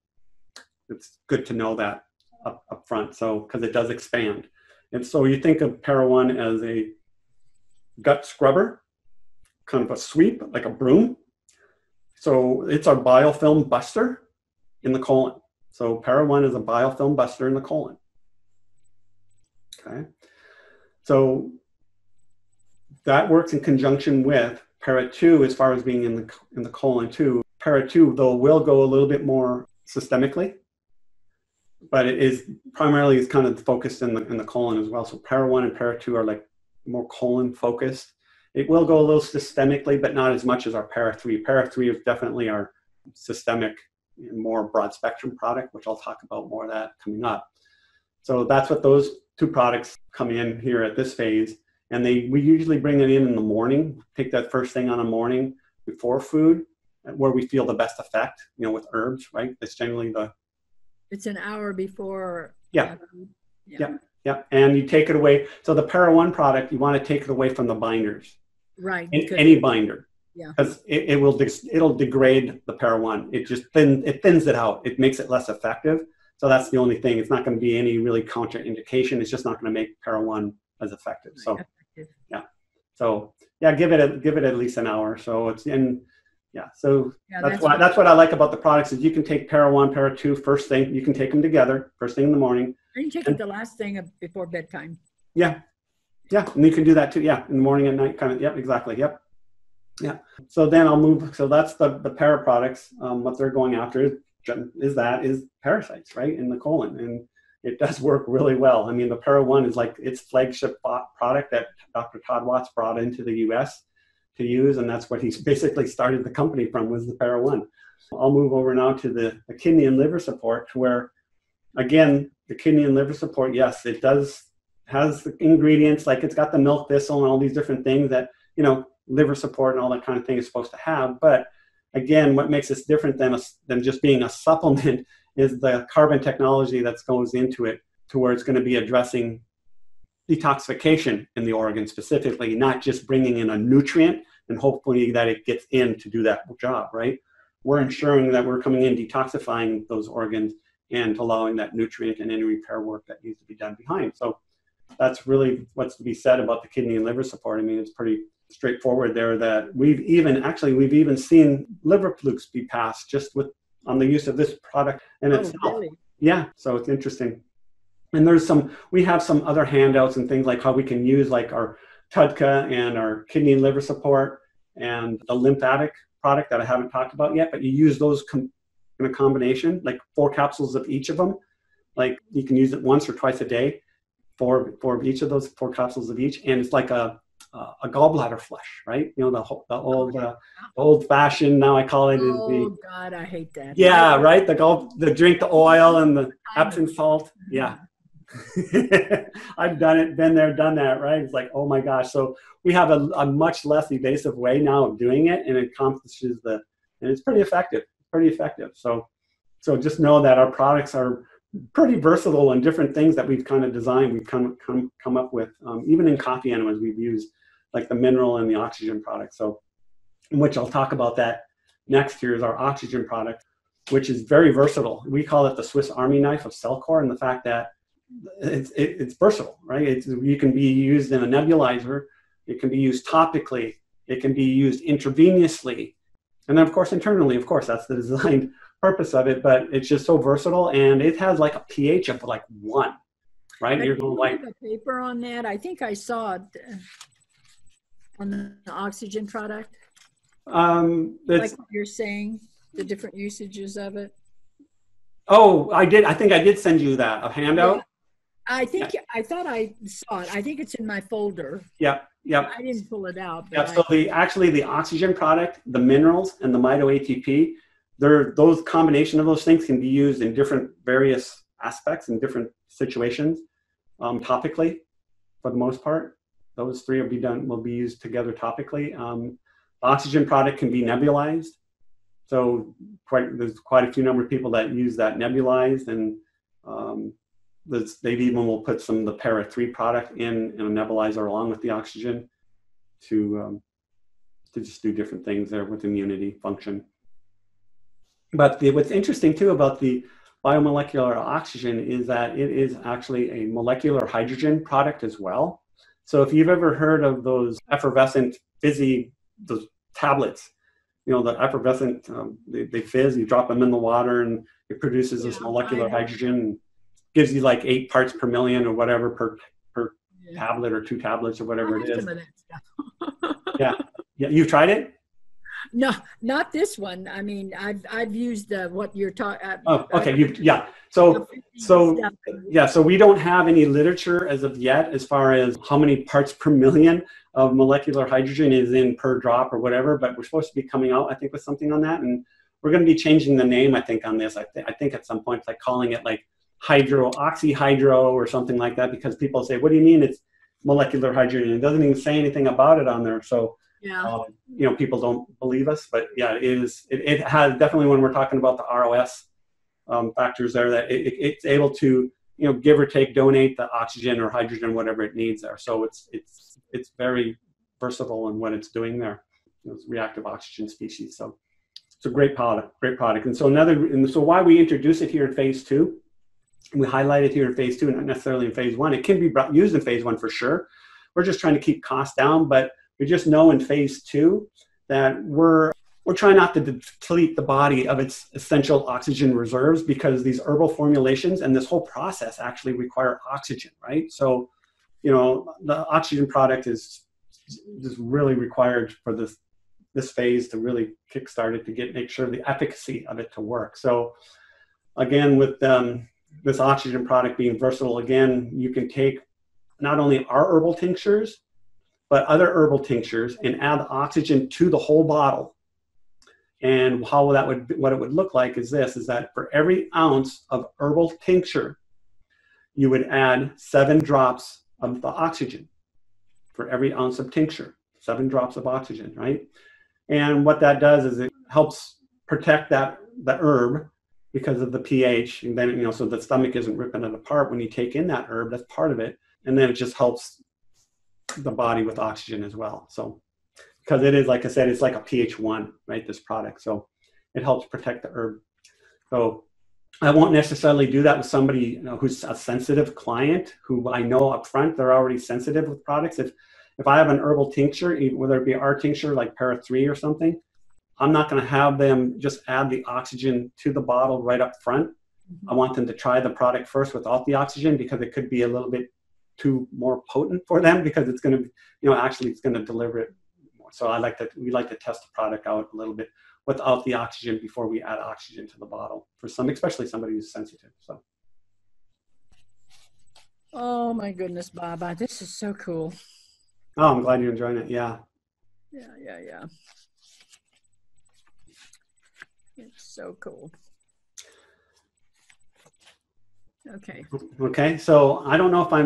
it's good to know that up, up front. So because it does expand. And so you think of Para One as a gut scrubber, kind of a sweep, like a broom. So it's our biofilm buster in the colon. So Para One is a biofilm buster in the colon. Okay. So that works in conjunction with Para 2 as far as being in the, in the colon too. Para 2, though, will go a little bit more systemically, but it is primarily is kind of focused in the, in the colon as well. So Para 1 and Para 2 are like more colon focused. It will go a little systemically, but not as much as our Para 3. Para 3 is definitely our systemic, more broad spectrum product, which I'll talk about more of that coming up. So that's what those two products come in here at this phase. And they we usually bring it in in the morning, take that first thing on a morning before food, where we feel the best effect, you know, with herbs, right? That's generally the. It's an hour before. Yeah. Um, yeah. yeah. Yeah. And you take it away. So the Para One product, you want to take it away from the binders. Right. In, any binder. Yeah. Because it, it will it'll degrade the Para One. It just thin it thins it out. It makes it less effective. So that's the only thing. It's not going to be any really contraindication. It's just not going to make Para One as effective. So yeah. So yeah, give it a, give it at least an hour. So it's in yeah. So yeah, that's, that's why that's what I like about the products is you can take Para One, Para Two first thing. You can take them together first thing in the morning. Or you can take and, it the last thing before bedtime. Yeah, yeah, and you can do that too. Yeah, in the morning and night, kind of. Yep, exactly. Yep. Yeah. So then I'll move. So that's the the para products. Um, what they're going after is that is parasites, right, in the colon, and it does work really well. I mean, the Para One is like its flagship product that Dr. Todd Watts brought into the U.S. to use, and that's what he's basically started the company from was the Para One. I'll move over now to the, the kidney and liver support, where again the kidney and liver support, yes, it does has the ingredients like it's got the milk thistle and all these different things that you know liver support and all that kind of thing is supposed to have, but again, what makes this different than, a, than just being a supplement is the carbon technology that goes into it to where it's going to be addressing detoxification in the organ specifically, not just bringing in a nutrient and hopefully that it gets in to do that job, right? We're ensuring that we're coming in detoxifying those organs and allowing that nutrient and any repair work that needs to be done behind. So that's really what's to be said about the kidney and liver support. I mean, it's pretty straightforward there that we've even actually we've even seen liver flukes be passed just with on the use of this product in oh, itself. Really? Yeah, so it's interesting. And there's some we have some other handouts and things like how we can use like our TUDCA and our kidney and liver support and the lymphatic product that I haven't talked about yet, but you use those com- in a combination, like four capsules of each of them. Like you can use it once or twice a day, for for each of those four capsules of each, and it's like a uh, a gallbladder flush, right? You know, the, the old, uh, old fashioned, now I call it. Oh, the, God, I hate that. Yeah, right? The gall, the drink the oil and the Epsom salt. Yeah. I've done it, been there, done that, right? It's like, oh my gosh. So we have a, a much less evasive way now of doing it, and it accomplishes the, and it's pretty effective, pretty effective. So, so just know that our products are pretty versatile and different things that we've kind of designed, we've come, come, come up with. Um, even in coffee enemas, we've used like the mineral and the oxygen product. So, in which I'll talk about that next here is our oxygen product, which is very versatile. We call it the Swiss Army knife of Cellcore, and the fact that it's, it, it's versatile, right? It's, you can be used in a nebulizer, it can be used topically, it can be used intravenously, and then of course internally. Of course, that's the design purpose of it, but it's just so versatile, and it has like a pH of like one, right? You're going like a paper on that. I think I saw it on the oxygen product? Um, Like what you're saying, the different usages of it. oh, I did. I think I did send you that a handout. I think I thought I saw it. I think it's in my folder. Yep, yep. I didn't pull it out. But So the actually the oxygen product, the minerals, and the Mito ATP, they're those combination of those things can be used in different various aspects in different situations, um, topically, for the most part. Those three will be done will be used together topically. Um, the oxygen product can be nebulized. So quite there's quite a few number of people that use that nebulized, and um, they've even will put some of the para three product in in a nebulizer along with the oxygen to um, to just do different things there with immunity function. But the, what's interesting too about the biomolecular oxygen is that it is actually a molecular hydrogen product as well. So if you've ever heard of those effervescent fizzy those tablets, you know the effervescent um, they, they fizz. You drop them in the water and it produces this molecular hydrogen. And gives you like eight parts per million or whatever per Yeah. tablet or two tablets or whatever it is. some of that stuff. Yeah, you've tried it. No, not this one. I mean, I've I've used the what you're talking. Uh, oh, uh, okay. You yeah. So so yeah. So we don't have any literature as of yet as far as how many parts per million of molecular hydrogen is in per drop or whatever. But we're supposed to be coming out, I think, with something on that, and we're going to be changing the name, I think, on this. I, th- I think at some point, like calling it like hydro oxyhydro or something like that, because people say, "What do you mean it's molecular hydrogen?" It doesn't even say anything about it on there. So yeah. um, you know people don't believe us but yeah it is it, it has definitely when we're talking about the ros um, factors there that it, it- it's able to you know give or take donate the oxygen or hydrogen whatever it needs there. So it's it's it's very versatile in what it's doing there it's reactive oxygen species. So it's a great product great product. And so another and so why we introduce it here in phase two we highlight it here in phase two not necessarily in phase one. It can be brought- used in phase one for sure. We're just trying to keep costs down but we just know in phase two that we're we're trying not to deplete the body of its essential oxygen reserves because these herbal formulations and this whole process actually require oxygen, right? So, you know, the oxygen product is is really required for this this phase to really kickstart it to get make sure the efficacy of it to work. So, again, with um, this oxygen product being versatile, again, you can take not only our herbal tinctures but other herbal tinctures and add oxygen to the whole bottle. And how that would what it would look like is this is that for every ounce of herbal tincture, you would add seven drops of the oxygen for every ounce of tincture, seven drops of oxygen, right? And what that does is it helps protect that the herb because of the pH, and then you know, so the stomach isn't ripping it apart when you take in that herb. That's part of it, and then it just helps the body with oxygen as well. So, because it is, like I said, it's like a pH one, right? This product, so it helps protect the herb. So, I won't necessarily do that with somebody you know, who's a sensitive client who I know up front they're already sensitive with products. If if I have an herbal tincture, even- whether it be our tincture like Para three or something, I'm not going to have them just add the oxygen to the bottle right up front. Mm-hmm. I want them to try the product first without the oxygen because it could be a little bit too more potent for them because it's going to, you know, actually it's going to deliver it more. So I like to, we like to test the product out a little bit without the oxygen before we add oxygen to the bottle for some, especially somebody who's sensitive. So Oh my goodness, Baba, this is so cool. oh, I'm glad you're enjoying it. Yeah. Yeah, yeah, yeah. It's so cool. Okay. Okay. So I don't know if I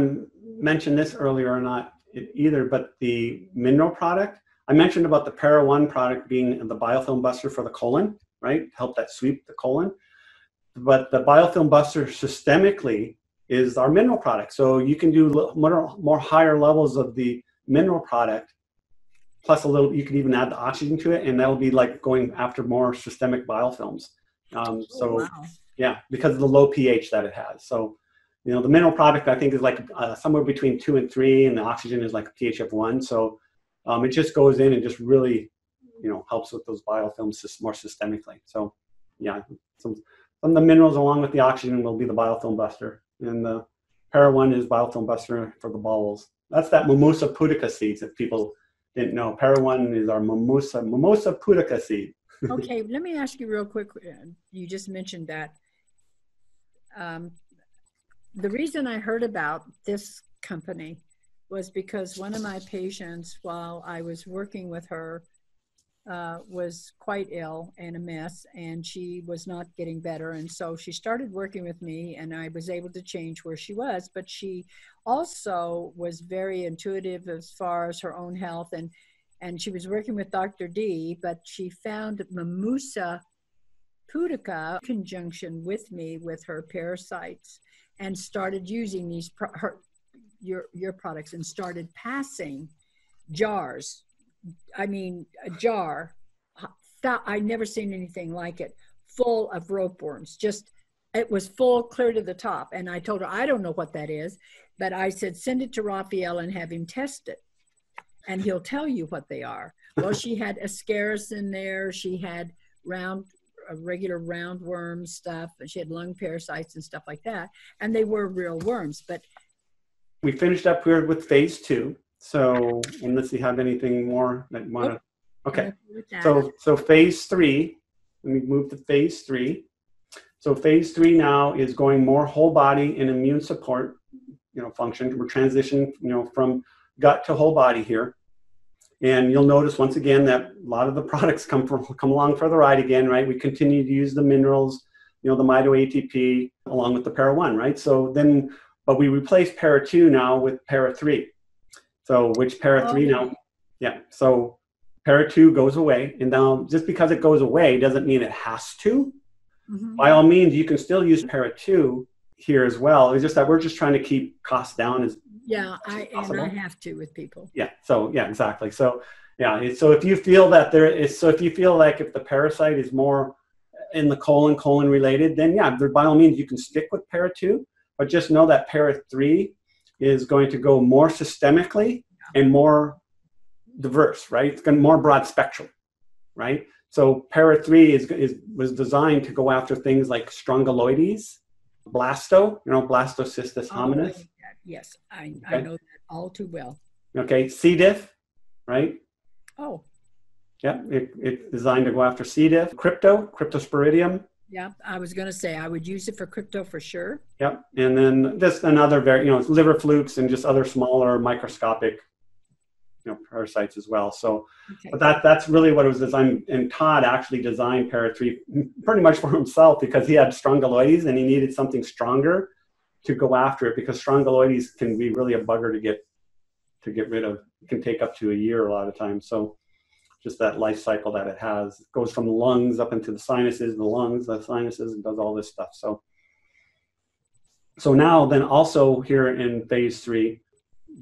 mentioned this earlier or not either, but the mineral product, I mentioned about the Para One product being the biofilm buster for the colon, right? Help that sweep the colon. But the biofilm buster systemically is our mineral product. So you can do more, more higher levels of the mineral product, plus a little, you can even add the oxygen to it, and that'll be like going after more systemic biofilms. Um, so Oh, wow. Yeah, because of the low pH that it has. So, you know, the mineral product I think is like uh, somewhere between two and three, and the oxygen is like a pH of one. So, um, it just goes in and just really, you know, helps with those biofilms more systemically. So, yeah, some some of the minerals along with the oxygen will be the biofilm buster, and the para one is biofilm buster for the bowels. That's that mimosa pudica seeds If people didn't know, Para One is our mimosa mimosa pudica seed. okay, let me ask you real quick. uh, You just mentioned that. Um, the reason I heard about this company was because one of my patients, while I was working with her, uh, was quite ill and a mess, and she was not getting better. And so she started working with me, and I was able to change where she was. But she also was very intuitive as far as her own health, and and she was working with Dr. D. But she found Mimosa pudica conjunction with me with her parasites, and started using these pro- her your your products, and started passing jars I mean, a jar. I never seen anything like it, full of ropeworms. Just it was full clear to the top. And I told her I don't know what that is, but I said send it to Raphael and have him test it, and he'll tell you what they are. Well, she had ascaris in there. She had round, regular roundworm stuff, and she had lung parasites and stuff like that. And they were real worms, but we finished up here with phase two. So unless you have anything more that you want to, okay. So so phase three, let me move to phase three. So phase three now is going more whole body and immune support, you know, function. We're transitioning, you know, from gut to whole body here. And you'll notice once again that a lot of the products come from come along for the ride again, right? We continue to use the minerals, you know, the Mito ATP along with the Para One, right? So then, but we replace Para Two now with Para Three. So which para three now? Yeah. So para two goes away, and now just because it goes away doesn't mean it has to. Mm-hmm. By all means, you can still use para two here as well. It's just that we're just trying to keep costs down as yeah, I and I have to with people. Yeah. So yeah, exactly. So yeah. So if you feel that there is, so if you feel like if the parasite is more in the colon colon related, then yeah, by all means you can stick with para two, but just know that para three is going to go more systemically and more diverse, right? It's going to more broad spectrum, right? So para 3 is, is, was designed to go after things like strongyloides, blasto, you know, blastocystis oh, hominis. Yes, I, okay. I know that all too well. Okay, C. diff, right? Oh. Yep, it, it's designed to go after C. diff. Crypto, cryptosporidium, yeah, I was going to say I would use it for crypto for sure. Yep, and then just another very you know liver flukes and just other smaller microscopic you know parasites as well. So, okay. but that that's really what it was designed. And Todd actually designed Para Three pretty much for himself because he had strongyloides and he needed something stronger to go after it because strongyloides can be really a bugger to get to get rid of. It can take up to a year a lot of times. So just that life cycle that it has. It goes from the lungs up into the sinuses, the lungs, the sinuses, and does all this stuff. So, so now then also here in phase three,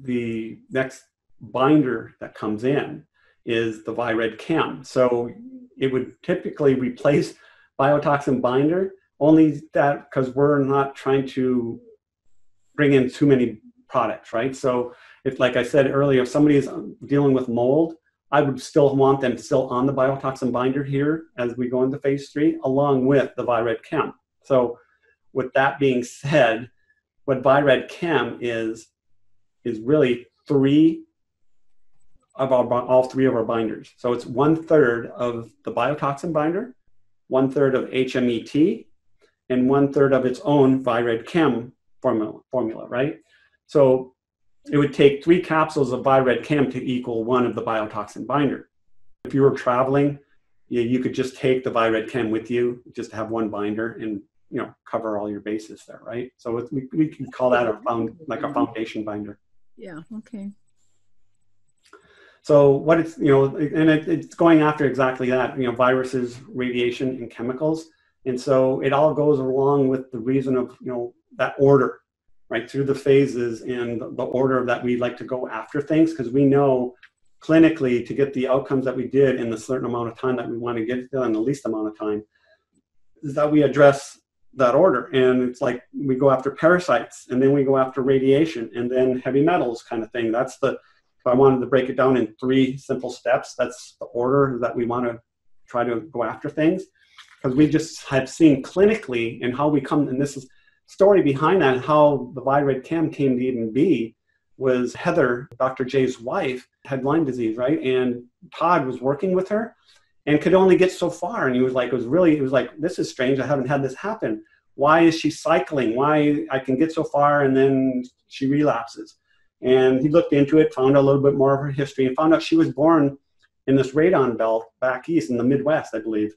the next binder that comes in is the ViRadChem. So it would typically replace biotoxin binder, only that because we're not trying to bring in too many products, right? So if, like I said earlier, if somebody is dealing with mold, I would still want them still on the biotoxin binder here as we go into phase three, along with the ViRadChem. So, with that being said, what ViRadChem is is really three of our all three of our binders. So it's one third of the biotoxin binder, one third of HMET, and one third of its own ViRadChem formula. Formula, right? So it would take three capsules of ViRadChem to equal one of the biotoxin binder. If you were traveling, you, you could just take the ViRadChem with you, just have one binder and you know cover all your bases there, right? So we, we can call that a found like a foundation binder. Yeah. Okay. So what it's you know, and it, it's going after exactly that, you know, viruses, radiation, and chemicals, and so it all goes along with the reason of you know that order right through the phases and the order that we like to go after things because we know clinically to get the outcomes that we did in the certain amount of time that we want to get done in the least amount of time is that we address that order. And it's like we go after parasites and then we go after radiation and then heavy metals kind of thing. That's the if i wanted to break it down in three simple steps that's the order that we want to try to go after things. Because we just have seen clinically and how we come and this is story behind that, how the ViRadChem came to even be, was Heather, Dr. Jay's wife, had Lyme disease, right? And Todd was working with her and could only get so far. And he was like, it was really, it was like, this is strange. I haven't had this happen. Why is she cycling? Why I can get so far and then she relapses? And he looked into it, found a little bit more of her history, and found out she was born in this radon belt back east in the Midwest, I believe.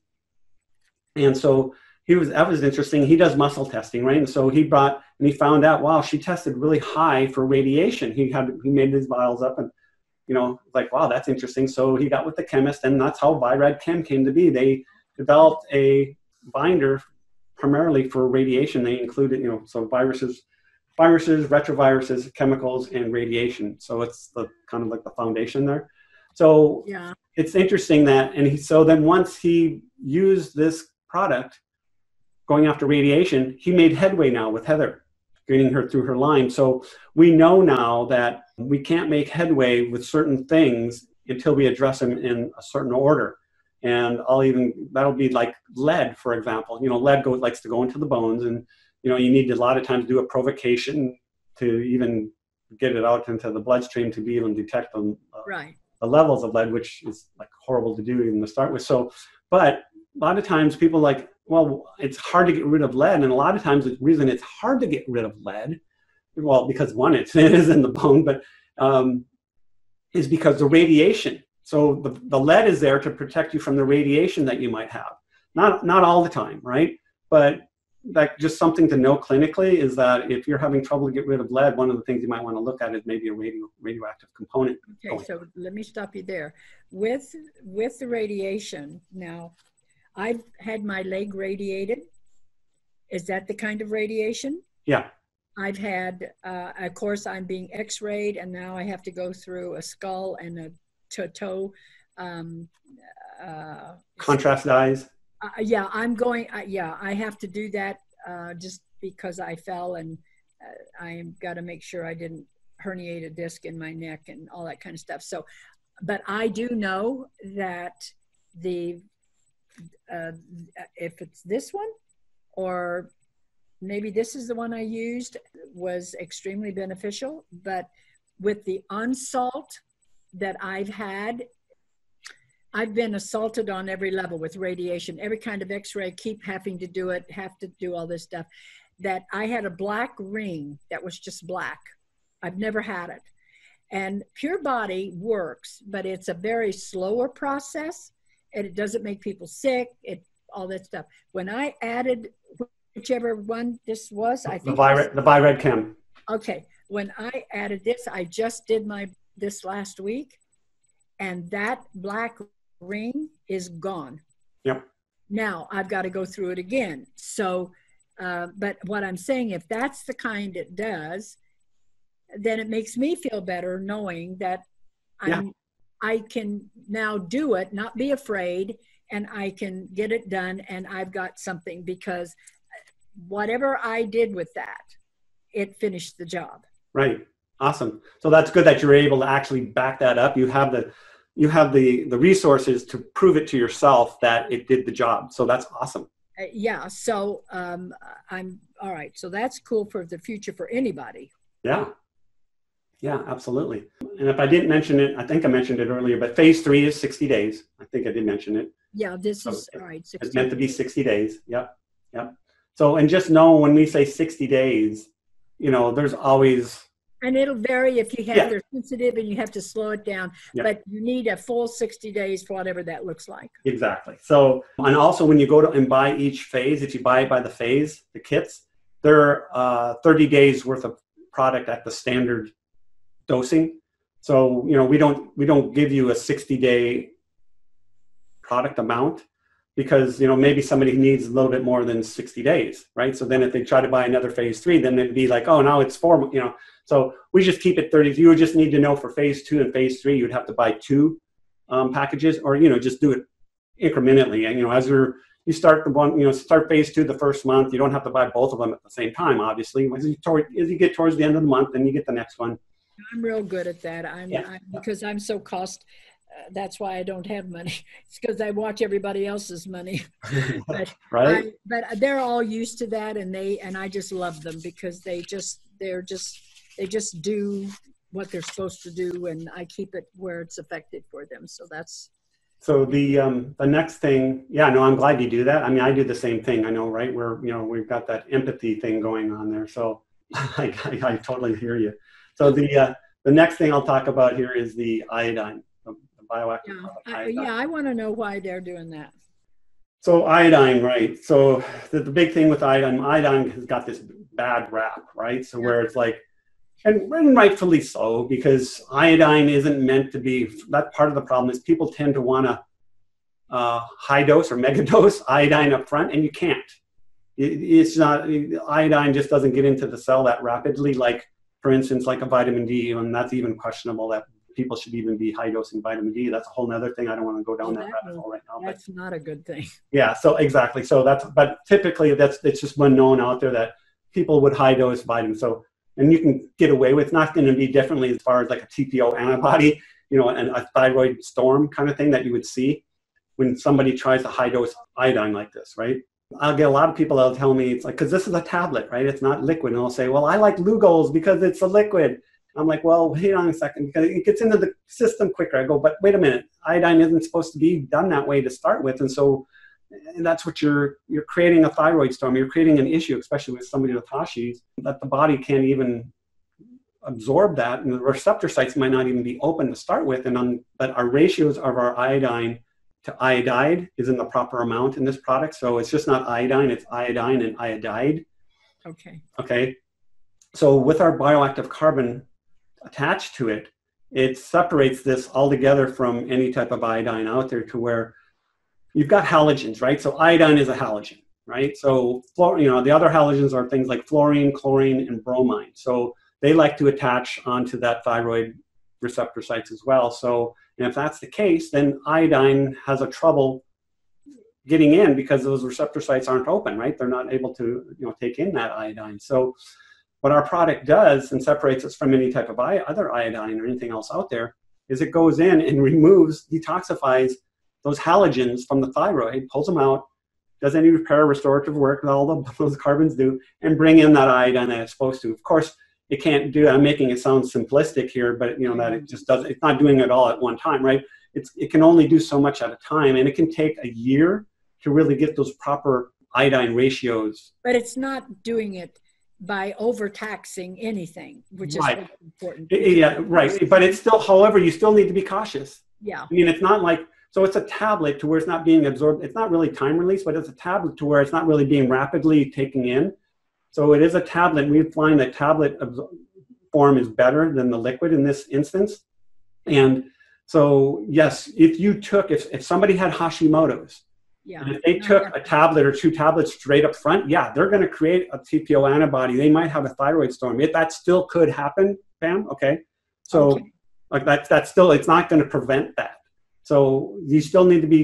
And so he was that was interesting. He does muscle testing, right? And so he brought and he found out, wow, she tested really high for radiation. He had he made these vials up and you know, like, wow, that's interesting. So he got with the chemist, and that's how ViRadChem came to be. They developed a binder primarily for radiation. They included, you know, so viruses, viruses, retroviruses, chemicals, and radiation. So it's the kind of like the foundation there. So Yeah. it's interesting that, and he, so then once he used this product going after radiation, he made headway now with Heather, getting her through her line. So we know now that we can't make headway with certain things until we address them in a certain order. And I'll even, that'll be like lead, for example. You know, lead goes, likes to go into the bones, and, you know, you need a lot of times do a provocation to even get it out into the bloodstream to be even detect them, uh, Right. the levels of lead, which is like horrible to do even to start with. So, but a lot of times people like, well, it's hard to get rid of lead, and a lot of times the reason it's hard to get rid of lead, well, because one, it's, in the bone, but um, is because the radiation. So the, the lead is there to protect you from the radiation that you might have. Not not all the time, right? But like just something to know clinically is that if you're having trouble to get rid of lead, one of the things you might want to look at is maybe a radio radioactive component. Okay, so let me stop you there. With with the radiation, now I've had my leg radiated. Is that the kind of radiation? Yeah. I've had, uh, of course, I'm being X-rayed, and now I have to go through a skull and a to toe. Um, uh, Contrast dyes. uh, yeah, I'm going. Uh, yeah, I have to do that uh, just because I fell and uh, I got to make sure I didn't herniate a disc in my neck and all that kind of stuff. So, but I do know that the uh, if it's this one or maybe this is the one I used was extremely beneficial. But with the unsalt that I've had I've been assaulted on every level with radiation, every kind of x ray, keep having to do it, have to do all this stuff. That I had a black ring that was just black. I've never had it. And Pure Body works, but it's a very slower process and it doesn't make people sick, it all that stuff. When I added whichever one this was, I The think the ViRadChem. Okay, when I added this, I just did my this last week, and that black ring is gone. Yep. Now I've got to go through it again. So, uh, but what I'm saying, if that's the kind it does, then it makes me feel better knowing that Yeah. I'm, I can now do it, not be afraid, and I can get it done, and I've got something because whatever I did with that, it finished the job. Right. Awesome. So that's good that you're able to actually back that up. You have the you have the the resources to prove it to yourself that it did the job. So that's awesome. Uh, yeah, so um, I'm all right. So that's cool for the future for anybody. Yeah. Yeah, absolutely. And if I didn't mention it, I think I mentioned it earlier, but phase three is 60 days. I think I did mention it. Yeah, this is Okay. all right. It's meant to be 60 days. Yep. Yep. So, and just know when we say 60 days, you know, there's always, And it'll vary if you have Yeah. they're sensitive and you have to slow it down. Yeah. But you need a full 60 days for whatever that looks like. exactly. So, and also when you go to and buy each phase, if you buy it by the phase, the kits, they're uh, 30 days worth of product at the standard dosing. So, you know, we don't, we don't give you a 60 day product amount because you know maybe somebody needs a little bit more than 60 days right? So then if they try to buy another phase three then it'd be like oh now it's four you know. So we just keep it 30 you would just need to know for phase two and phase three you'd have to buy two um, packages or you know just do it incrementally. And you know as you're you start the one you know start phase two the first month you don't have to buy both of them at the same time obviously. As you, toward, as you get towards the end of the month then you get the next one I'm real good at that. I'm, Yeah. I'm because I'm so cost. Uh, that's why I don't have money. It's because I watch everybody else's money. But right I, but they're all used to that, and they and I just love them because they just they're just they just do what they're supposed to do, and I keep it where it's effective for them. So that's So the um, the next thing, yeah, no, I'm glad you do that. I mean, I do the same thing. I know, right? We're you know we've got that empathy thing going on there. So I, I, I totally hear you. So the uh, the next thing I'll talk about here is the iodine, the, bioactive yeah, product, I, yeah. I want to know why they're doing that. So iodine, right? So the, the big thing with iodine, iodine has got this bad rap, right? So where it's like, and, and rightfully so, because iodine isn't meant to be. That part of the problem is people tend to want to uh, high dose or mega dose iodine up front, and you can't. It, it's not iodine just doesn't get into the cell that rapidly. Like for instance, like a vitamin D, and that's even questionable that people should even be high dosing vitamin D. That's a whole other thing. I don't want to go down Well, that rabbit hole right now. But not a good thing. yeah, so exactly. So that's but typically that's it's just one known out there that people would high dose vitamin. So and you can get away with not going to be differently as far as like a TPO antibody, you know, and a thyroid storm kind of thing that you would see when somebody tries to high dose iodine like this, right? I'll get a lot of people that'll tell me it's like because this is a tablet, right? It's not liquid, and they'll say, "Well, I like Lugol's because it's a liquid." I'm like, "Well, wait on a second, because it gets into the system quicker." I go, "But wait a minute, iodine isn't supposed to be done that way to start with, and so and that's what you're you're creating a thyroid storm. You're creating an issue, especially with somebody with Hashis, that the body can't even absorb that, and the receptor sites might not even be open to start with. And on, but our ratios of our iodine to iodide is in the proper amount in this product, so it's just not iodine; it's iodine and iodide. Okay. Okay, so with our bioactive carbon attached to it, it separates this altogether from any type of iodine out there to where you've got halogens, right? So iodine is a halogen, right? So you know the other halogens are things like fluorine, chlorine, and bromine. So they like to attach onto that thyroid receptor sites as well. So and if that's the case, then iodine has a trouble getting in because those receptor sites aren't open, right? They're not able to you know take in that iodine. So what our product does and separates us from any type of other iodine or anything else out there is it goes in and removes, detoxifies those halogens from the thyroid, pulls them out, does any repair restorative work that all the, those carbons do, and bring in that iodine that it's supposed to. Of course, it can't do. I'm making it sound simplistic here, but you know that it just does. It's not doing it all at one time, right? It's it can only do so much at a time, and it can take a year to really get those proper iodine ratios. But it's not doing it by overtaxing anything, which Right. is important. Yeah, right. But it's still, however, you still need to be cautious. Yeah. I mean, it's not like so it's a tablet to where it's not being absorbed. It's not really time release, but it's a tablet to where it's not really being rapidly taken in. So it is a tablet. We find that tablet form is better than the liquid in this instance. And so, yes, if you took, if, if somebody had Hashimoto's, Yeah. and if they No, took a tablet or two tablets straight up front, yeah, they're going to create a TPO antibody. They might have a thyroid storm. If that still could happen, Pam, okay. So Okay. like that's that's still it's not going to prevent that. So you still need to be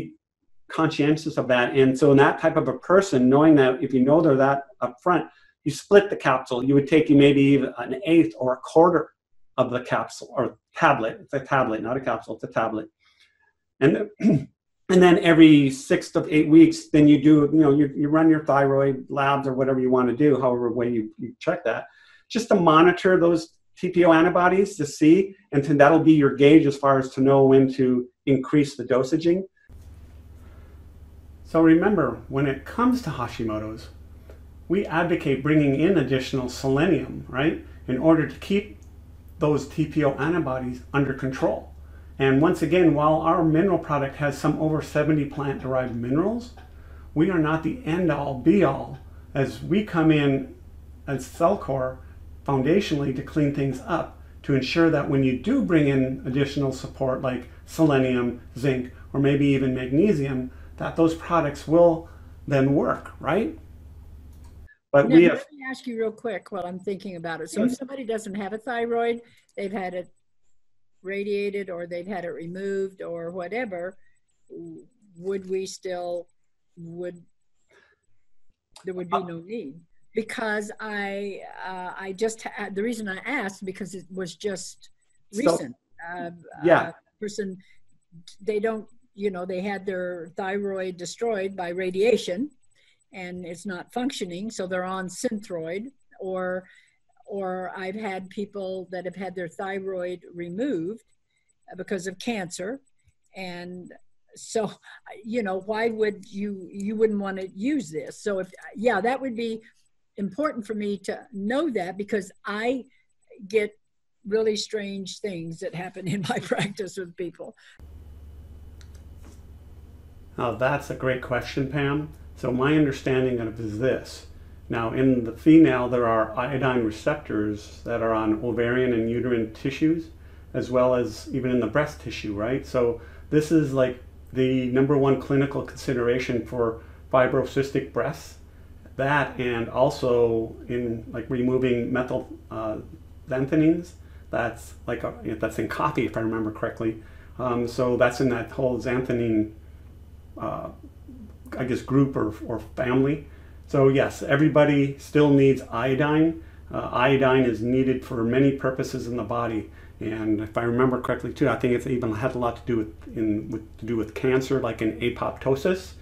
conscientious of that. And so in that type of a person, knowing that if you know they're that up front, you split the capsule. You would take maybe even an eighth or a quarter of the capsule or tablet. It's a tablet, not a capsule. It's a tablet. And and then every six to eight weeks, then you do you know you, you run your thyroid labs or whatever you want to do, however way you, you check that, just to monitor those TPO antibodies to see, and then that'll be your gauge as far as to know when to increase the dosaging. So remember, when it comes to Hashimoto's, we advocate bringing in additional selenium, right, in order to keep those TPO antibodies under control. And once again, while our mineral product has some over 70 plant derived minerals, we are not the end all be all as we come in as Cellcore foundationally to clean things up to ensure that when you do bring in additional support like selenium, zinc, or maybe even magnesium, that those products will then work, right? But Now, we let me ask you real quick while I'm thinking about it. So if somebody doesn't have a thyroid, they've had it radiated or they've had it removed or whatever, would we still, would, there would be Uh, no need? Because I, uh, I just, ha- the reason I asked, because it was just So- recent. Uh, Yeah. uh, Person, they don't, you know, they had their thyroid destroyed by radiation and it's not functioning, so they're on Synthroid or or I've had people that have had their thyroid removed because of cancer. And so, you know, why would you, you wouldn't want to use this? So if, yeah, that would be important for me to know that because I get really strange things that happen in my practice with people. Oh, that's a great question, Pam. So, my understanding of is this. Now, in the female, there are iodine receptors that are on ovarian and uterine tissues, as well as even in the breast tissue, right? So, this is like the number one clinical consideration for fibrocystic breasts. That and also in like removing methyl uh. That's like a, that's in coffee, if I remember correctly. Um, so that's in that whole xanthine uh, I guess, group or, or family. So yes, everybody still needs iodine. Uh, iodine is needed for many purposes in the body. And if I remember correctly too, I think it's even had a lot to do with, in, with, to do with cancer, like in apoptosis.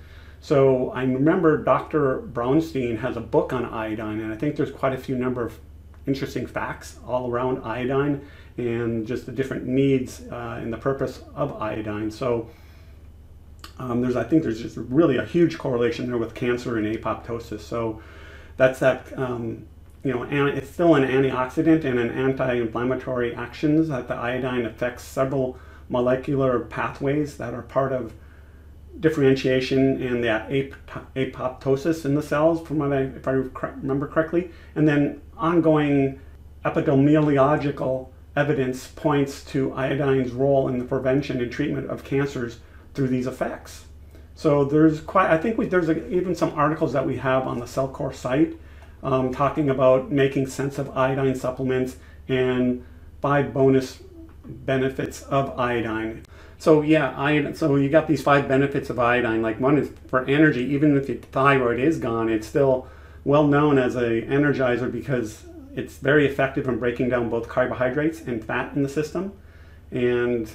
So I remember Dr. Brownstein has a book on iodine, and I think there's quite a few number of interesting facts all around iodine and just the different needs uh, and the purpose of iodine. So um, there's, I think there's just really a huge correlation there with cancer and apoptosis. So that's that, um, you know, it's still an antioxidant and an anti-inflammatory actions that the iodine affects several molecular pathways that are part of differentiation and that ap- apoptosis in the cells, from what I, if I remember correctly, and then ongoing epidemiological evidence points to iodine's role in the prevention and treatment of cancers through these effects. So there's quite, I think we, there's a, even some articles that we have on the CellCore site um, talking about making sense of iodine supplements and five bonus benefits of iodine. So yeah, iodine, so you got these five benefits of iodine. Like one is for energy, even if your thyroid is gone, it's still well known as a energizer because it's very effective in breaking down both carbohydrates and fat in the system. And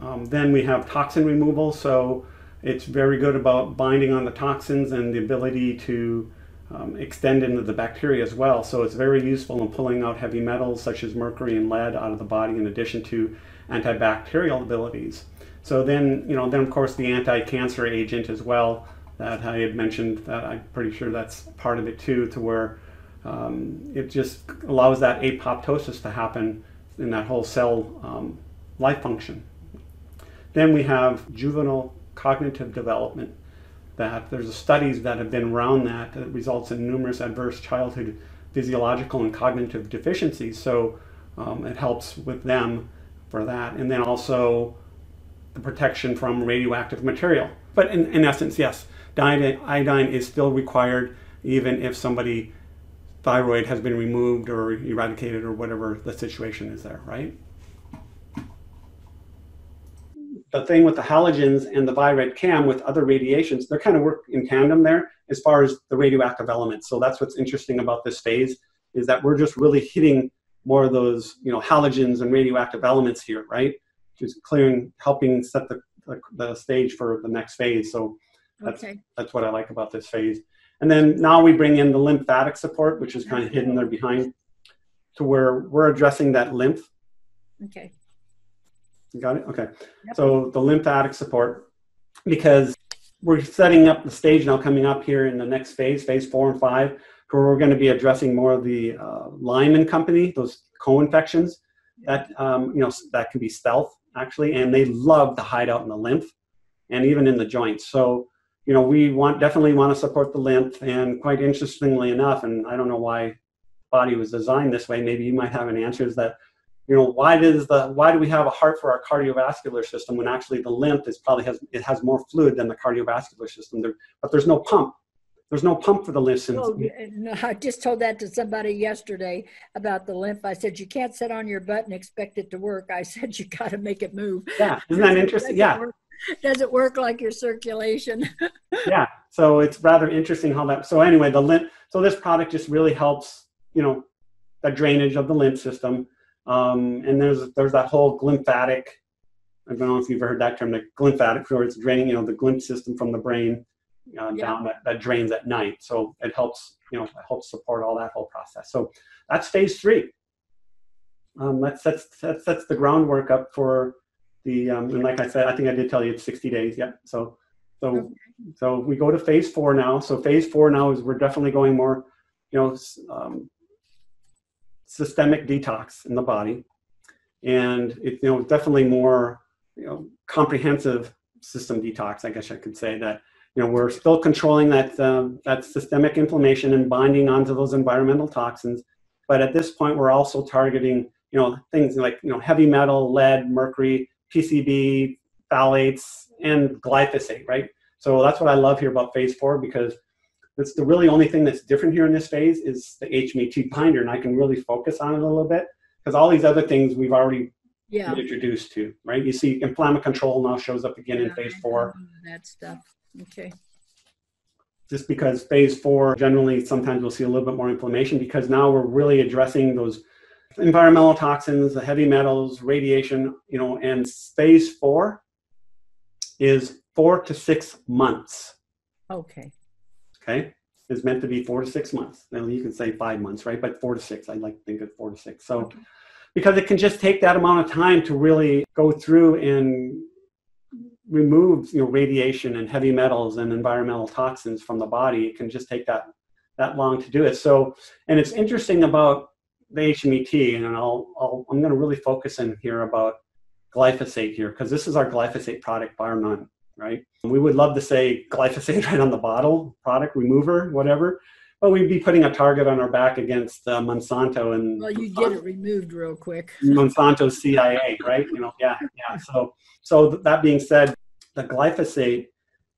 um, then we have toxin removal, so it's very good about binding on the toxins and the ability to um, extend into the bacteria as well. So it's very useful in pulling out heavy metals such as mercury and lead out of the body in addition to antibacterial abilities. So then, you know, then of course the anti-cancer agent as well that I had mentioned that I'm pretty sure that's part of it too to where um, it just allows that apoptosis to happen in that whole cell um, life function. Then we have juvenile cognitive development. That there's studies that have been around that that results in numerous adverse childhood physiological and cognitive deficiencies. So um, it helps with them for that. And then also the protection from radioactive material. But in, in essence, yes, iodine is still required even if somebody thyroid has been removed or eradicated or whatever the situation is there, right? The thing with the halogens and the ViRadChem with other radiations, they're kind of work in tandem there as far as the radioactive elements. So that's what's interesting about this phase is that we're just really hitting more of those, you know, halogens and radioactive elements here, right? Just clearing, helping set the, the, the stage for the next phase. So that's, okay. that's what I like about this phase. And then now we bring in the lymphatic support, which is kind of hidden there behind to where we're addressing that lymph. Okay. Got it? Okay. Yep. So the lymphatic support, because we're setting up the stage now coming up here in the next phase, phase four and five, where we're going to be addressing more of the uh, Lyme and company, those co-infections that, um, you know, that can be stealth actually, and they love to hide out in the lymph and even in the joints. So, you know, we want definitely want to support the lymph and quite interestingly enough, and I don't know why body was designed this way, maybe you might have an answer is that you know why does the why do we have a heart for our cardiovascular system when actually the lymph is probably has it has more fluid than the cardiovascular system? There but there's no pump. There's no pump for the lymph oh, no, i just told that to somebody yesterday about the lymph. I said you can't sit on your butt and expect it to work. I said you got to make it move. Yeah isn't that interesting? yeah. does it work like your circulation. Yeah so it's rather interesting how that so anyway the lymph so this product just really helps you know the drainage of the lymph system um, and there's there's that whole glymphatic. I don't know if you've heard that term, the glymphatic, where it's draining, you know, the glymph system from the brain uh, yeah. down that, that drains at night. So it helps, you know, it helps support all that whole process. So that's phase three. um, that sets that sets the groundwork up for the um, and like I said, I think I did tell you it's 60 days. Yeah. So so Okay. so we go to phase four now. So phase four now is we're definitely going more, you know, um, systemic detox in the body, and it you know definitely more you know comprehensive system detox. I guess I could say that you know we're still controlling that um, that systemic inflammation and binding onto those environmental toxins, but at this point we're also targeting you know things like you know heavy metal, lead, mercury, PCB, phthalates, and glyphosate. Right. So that's what I love here about phase four because it's the really only thing that's different here in this phase is the HMET binder, and I can really focus on it a little bit because all these other things we've already Yeah. been introduced to, right? You see, inflammatory control now shows up again in phase four, That stuff. Okay. just because phase four generally sometimes we'll see a little bit more inflammation because now we're really addressing those environmental toxins, the heavy metals, radiation, you know, and phase four is four to six months. Okay. Okay? Is meant to be four to six months. Now you can say five months right? But four to six i like to think of four to six. So Okay. because it can just take that amount of time to really go through and remove you know radiation and heavy metals and environmental toxins from the body it can just take that that long to do it. So and it's interesting about the hmet and i'll, I'll i'm going to really focus in here about glyphosate here because this is our glyphosate product bar none right we would love to say glyphosate right on the bottle, product remover, whatever, but we'd be putting a target on our back against uh, Monsanto and Well, you get it removed real quick. Monsanto CIA, right? You know, yeah, yeah. So, so that being said, the glyphosate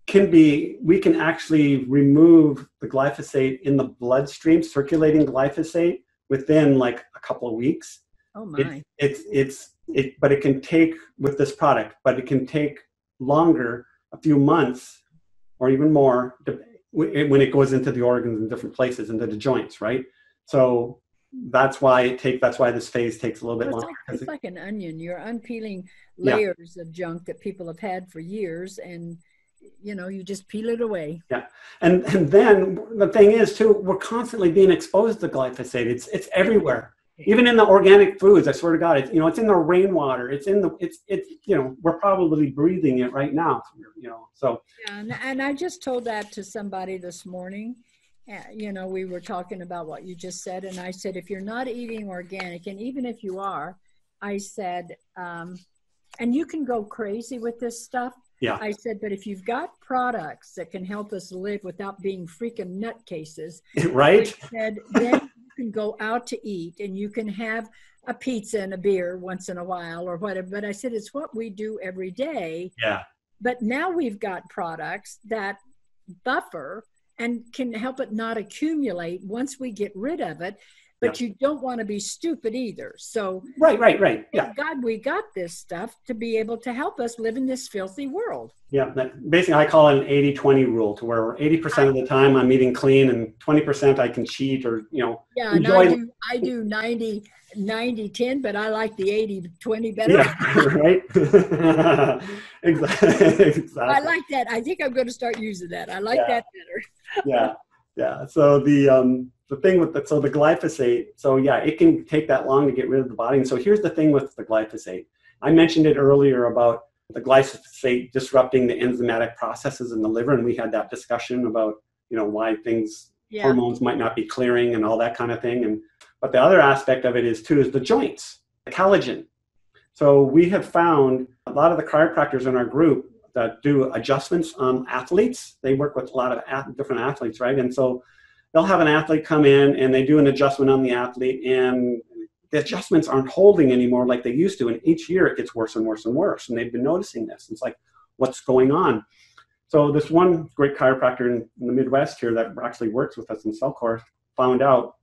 can be, we can actually remove the glyphosate in the bloodstream, circulating glyphosate within like a couple of weeks Oh my. it's it's it but it can take with this product but it can take longer a few months or even more when it goes into the organs in different places into the joints right so that's why it take that's why this phase takes a little bit Well, it's, longer like, it's like an onion. You're unpeeling Yeah. layers of junk that people have had for years, and you know, you just peel it away. Yeah. And and then the thing is too we're constantly being exposed to glyphosate it's it's everywhere even in the organic foods i swear to god it's you know it's in the rainwater it's in the it's it's you know we're probably breathing it right now you know so Yeah, and, and I just told that to somebody this morning. Uh, you know, we were talking about what you just said, and I said, if you're not eating organic, and even if you are, I said, um, and you can go crazy with this stuff. Yeah. I said, but if you've got products that can help us live without being freaking nutcases, right I said, then can go out to eat and you can have a pizza and a beer once in a while or whatever. But I said, it's what we do every day. yeah But now we've got products that buffer and can help it not accumulate once we get rid of it. But you don't want to be stupid either. So, Right, right, right. Yeah, God, we got this stuff to be able to help us live in this filthy world. yeah. That, basically, I call it an 80 20 rule to where 80% of the time I'm eating clean and 20% I can cheat or, you know, Yeah, and I do, I do 90, 90, 10, but I like the 80, 20 better. yeah, right? exactly. exactly. I like that. I think I'm going to start using that. I like Yeah. that better. yeah, yeah. So the um, the thing with the so the glyphosate. So yeah, it can take that long to get rid of the body. And so here's the thing with the glyphosate. I mentioned it earlier about the glyphosate disrupting the enzymatic processes in the liver, and we had that discussion about you know why things Yeah. hormones might not be clearing and all that kind of thing. And but the other aspect of it is too is the joints, the collagen. So we have found a lot of the chiropractors in our group that do adjustments on athletes. They work with a lot of different athletes, right? And so they'll have an athlete come in and they do an adjustment on the athlete, and the adjustments aren't holding anymore like they used to. And each year it gets worse and worse and worse. And they've been noticing this. It's like, what's going on? So this one great chiropractor in, in the Midwest here that actually works with us in Cellcore found out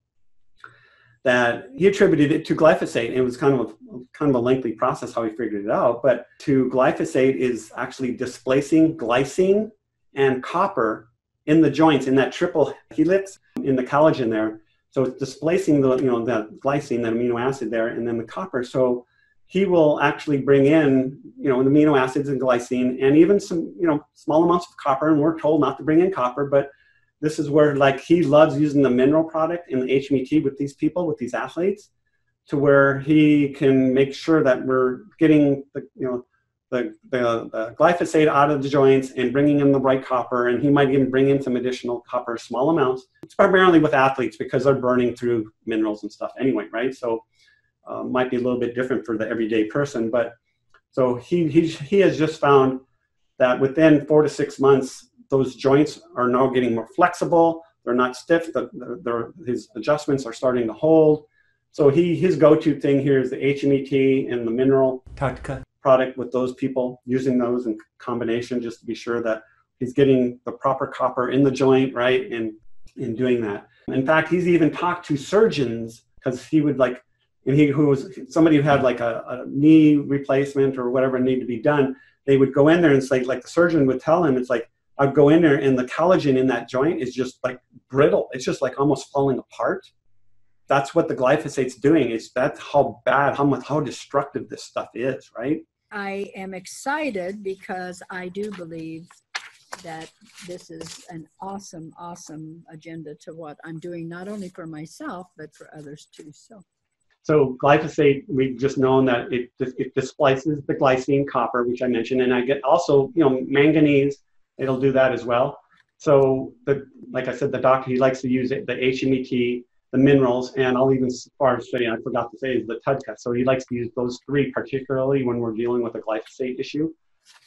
that he attributed it to glyphosate. It was kind of a kind of a lengthy process how he figured it out, but to glyphosate is actually displacing glycine and copper in the joints in that triple helix in the collagen there. So it's displacing the you know the glycine, that amino acid there, and then the copper. So he will actually bring in you know the amino acids and glycine and even some you know small amounts of copper. And we're told not to bring in copper, but this is where like he loves using the mineral product in the HMET with these people with these athletes to where he can make sure that we're getting the you know the, the, the, glyphosate out of the joints and bringing in the right copper and he might even bring in some additional copper small amounts. It's primarily with athletes because they're burning through minerals and stuff anyway right? So uh, might be a little bit different for the everyday person but so he, he, he has just found that within four to six months those joints are now getting more flexible. They're not stiff. The, the, his adjustments are starting to hold. So he his go-to thing here is the HMET and the mineral product with those people using those in combination just to be sure that he's getting the proper copper in the joint right and in doing that. In fact, he's even talked to surgeons because he would like and he who was somebody who had like a, a knee replacement or whatever needed to be done, they would go in there and say like the surgeon would tell him it's like I'd go in there and the collagen in that joint is just like brittle. It's just like almost falling apart that's what the glyphosate's doing. Is that's how bad, how much, how destructive this stuff is, right? I am excited because I do believe that this is an awesome, awesome agenda to what I'm doing, not only for myself, but for others too. So, so glyphosate, we've just known that it, it displaces the glycine copper, which I mentioned, and I get also, you know, manganese, it'll do that as well. So, the, like I said, the doctor, he likes to use it, the HMET, the minerals, and I'll even as far as say, I forgot to say, is the TUDCA. So he likes to use those three, particularly when we're dealing with a glyphosate issue.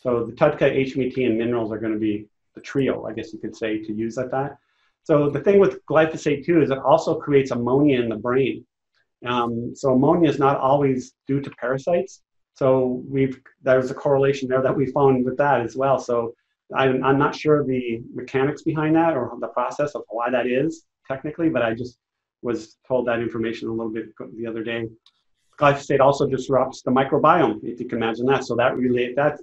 So the TUDCA, HMET, and minerals are going to be the trio, I guess you could say, to use at that. So the thing with glyphosate too is it also creates ammonia in the brain. Um, so ammonia is not always due to parasites. So we've there's a correlation there that we found with that as well. So I'm, I'm not sure the mechanics behind that or the process of why that is technically, but I just was told that information a little bit the other day. Glyphosate also disrupts the microbiome, if you can imagine that. So that relate that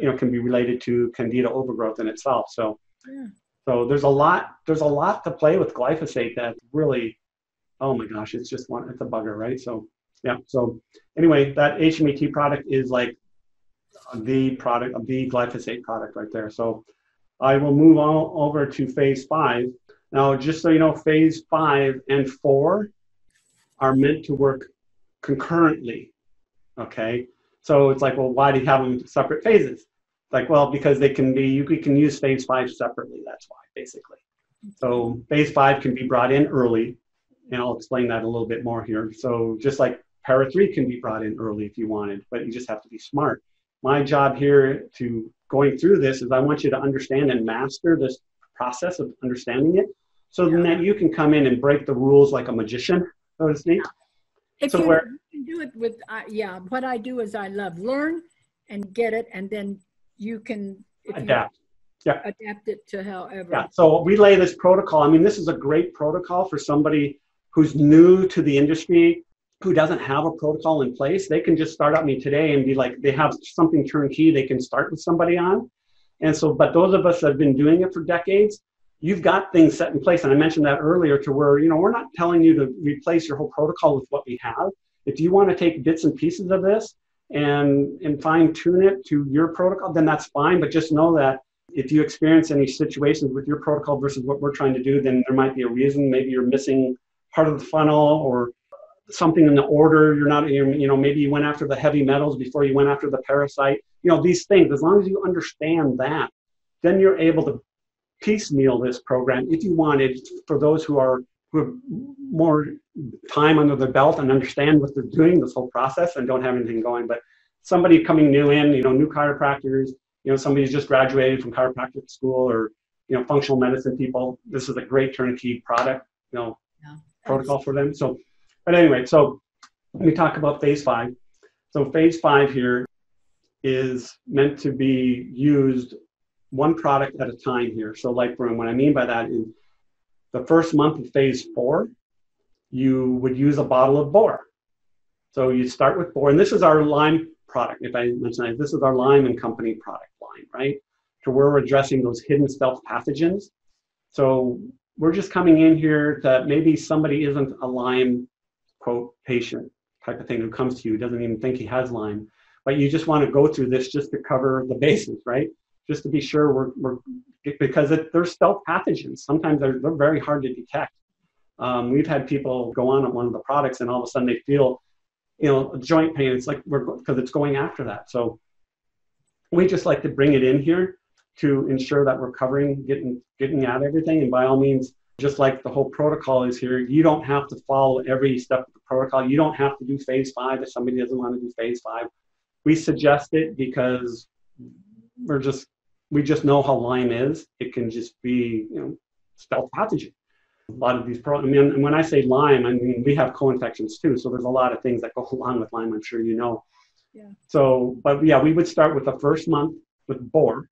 you know can be related to candida overgrowth in itself. So yeah. so there's a lot there's a lot to play with glyphosate that really oh my gosh it's just one it's a bugger right so yeah so anyway that HMET product is like the product the glyphosate product right there. So I will move on over to phase five now, just so you know, phase five and four are meant to work concurrently. Okay. So it's like, well, why do you have them separate phases? Like, well, because they can be, you can use phase five separately. That's why, basically. So phase five can be brought in early, and I'll explain that a little bit more here. So just like para three can be brought in early if you wanted, but you just have to be smart. My job here to going through this is I want you to understand and master this process of understanding it so yeah. then you can come in and break the rules like a magician, so to speak. If so you, where, you do it with, uh, yeah, what I do is I love learn and get it, and then you can adapt. yeah. Adapt it to however. Yeah. So we lay this protocol. I mean, this is a great protocol for somebody who's new to the industry, who doesn't have a protocol in place. They can just start up me today and be like, they have something turnkey they can start with somebody on. And so, but those of us that have been doing it for decades, you've got things set in place. And I mentioned that earlier to where, you know, we're not telling you to replace your whole protocol with what we have. If you want to take bits and pieces of this and, and fine tune it to your protocol, then that's fine. But just know that if you experience any situations with your protocol versus what we're trying to do, then there might be a reason. Maybe you're missing part of the funnel or something in the order. You're not, you know, maybe you went after the heavy metals before you went after the parasite. You know, these things, as long as you understand that, then you're able to piecemeal this program if you wanted for those who are who have more time under their belt and understand what they're doing this whole process and don't have anything going but somebody coming new in you know new chiropractors you know somebody who's just graduated from chiropractic school or you know functional medicine people this is a great turnkey product you know yeah. protocol for them so but anyway so let me talk about phase five so phase five here is meant to be used one product at a time here. So, like, what I mean by that is the first month of phase four, you would use a bottle of BORR. So, you start with BORR, and this is our Lyme product. If I mention that, this is our Lyme and Company product line, right? So, we're addressing those hidden stealth pathogens. So, we're just coming in here that maybe somebody isn't a Lyme, quote, patient type of thing who comes to you, doesn't even think he has Lyme, but you just want to go through this just to cover the bases, right? just to be sure we're, we're because it, they're stealth pathogens. Sometimes they're, they're very hard to detect. Um, we've had people go on one of the products and all of a sudden they feel you know, joint pain. It's like we're because it's going after that. So we just like to bring it in here to ensure that we're covering, getting getting at everything. And by all means, just like the whole protocol is here, you don't have to follow every step of the protocol. You don't have to do phase five if somebody doesn't want to do phase five. We suggest it because we're just we just know how Lyme is. It can just be, you know, stealth pathogen. A lot of these pro I mean, and when I say Lyme, I mean we have co-infections too. So there's a lot of things that go along with Lyme, I'm sure you know. Yeah. So, but yeah, we would start with the first month with BORR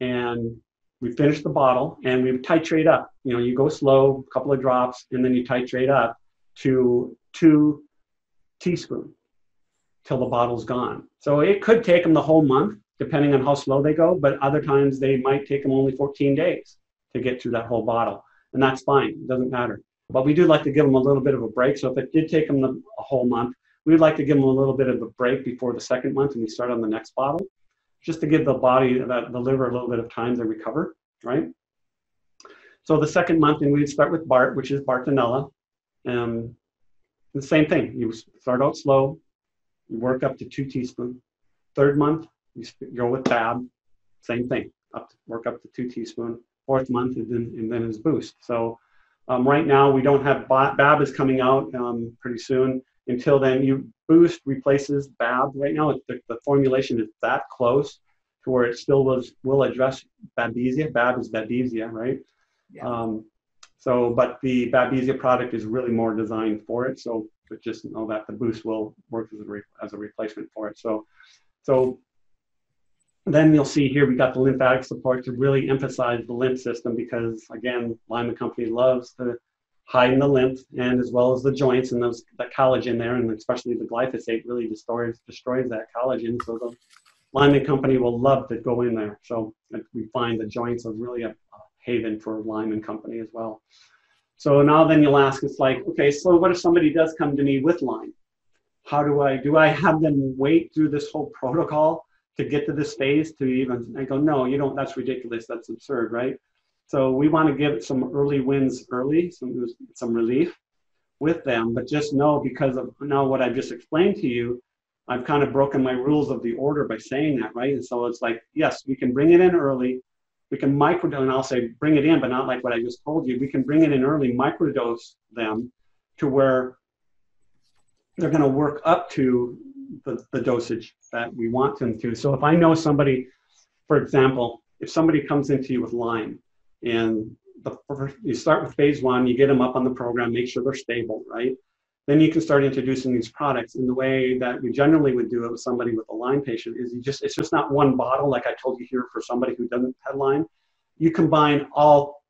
and we finish the bottle and we titrate up. You know, you go slow, a couple of drops, and then you titrate up to two teaspoons till the bottle's gone. So it could take them the whole month, depending on how slow they go, but other times they might take them only 14 days to get through that whole bottle. And that's fine, it doesn't matter. But we do like to give them a little bit of a break. So if it did take them the, a whole month, we'd like to give them a little bit of a break before the second month and we start on the next bottle, just to give the body, the, the liver a little bit of time to recover, right? So the second month, and we'd start with BART, which is Bartonella. Um, the same thing, you start out slow, you work up to two teaspoons. Third month, you go with BAB, same thing, up to, work up to two teaspoons. Fourth month, and then, and then is Boost. So um, right now, we don't have BAB is coming out um, pretty soon. Until then, you Boost replaces BAB. Right now, the, the formulation is that close to where it still was, will address Babesia. BAB is Babesia, right? Yeah. Um, so, but the Babesia product is really more designed for it. So, but just know that the Boost will work as a, re, as a replacement for it. So, so then you'll see here we got the lymphatic support to really emphasize the lymph system because again, Lyme and Company loves to hide in the lymph and as well as the joints and those that collagen there and especially the glyphosate really destroys destroys that collagen. So the Lyme and Company will love to go in there. So we find the joints are really a, a haven for Lyme and Company as well. So now then you'll ask, it's like, okay, so what if somebody does come to me with Lyme? How do I do I have them wait through this whole protocol? to get to this phase to even I go, no, you don't, that's ridiculous, that's absurd, right? So we want to give some early wins early, some some relief with them, but just know because of now what I've just explained to you, I've kind of broken my rules of the order by saying that, right? And so it's like, yes, we can bring it in early. We can microdose, and I'll say bring it in, but not like what I just told you. We can bring it in early, microdose them to where they're going to work up to the, the dosage that we want them to. So if I know somebody, for example, if somebody comes into you with Lyme and the, you start with phase one, you get them up on the program, make sure they're stable, right? Then you can start introducing these products. And the way that we generally would do it with somebody with a Lyme patient is you just it's just not one bottle like I told you here for somebody who doesn't have Lyme. You combine all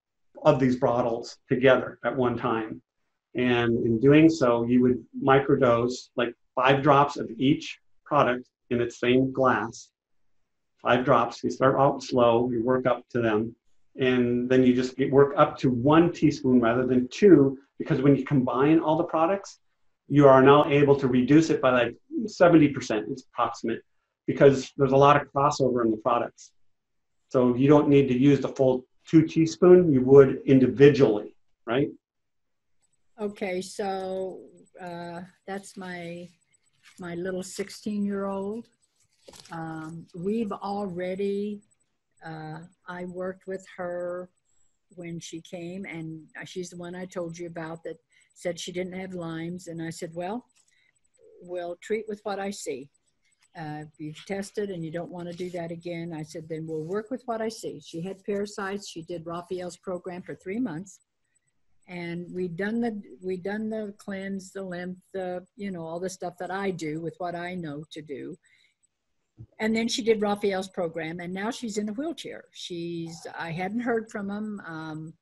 of these bottles together at one time. And in doing so, you would microdose like five drops of each product in its same glass. Five drops. You start out slow, you work up to them, and then you just work up to one teaspoon rather than two, because when you combine all the products, you are now able to reduce it by like 70%, it's approximate, because there's a lot of crossover in the products. So you don't need to use the full two teaspoon, you would individually, right? Okay, so uh, that's my my little 16 year old. Um, we've already, uh, I worked with her when she came, and she's the one I told you about that said she didn't have limes. And I said, Well, we'll treat with what I see. Uh, if you've tested and you don't want to do that again, I said, then we'll work with what I see. She had parasites. She did Raphael's program for three months and we done the we done the cleanse the lymph the you know all the stuff that i do with what i know to do and then she did raphael's program and now she's in a wheelchair. She's i hadn't heard from him um,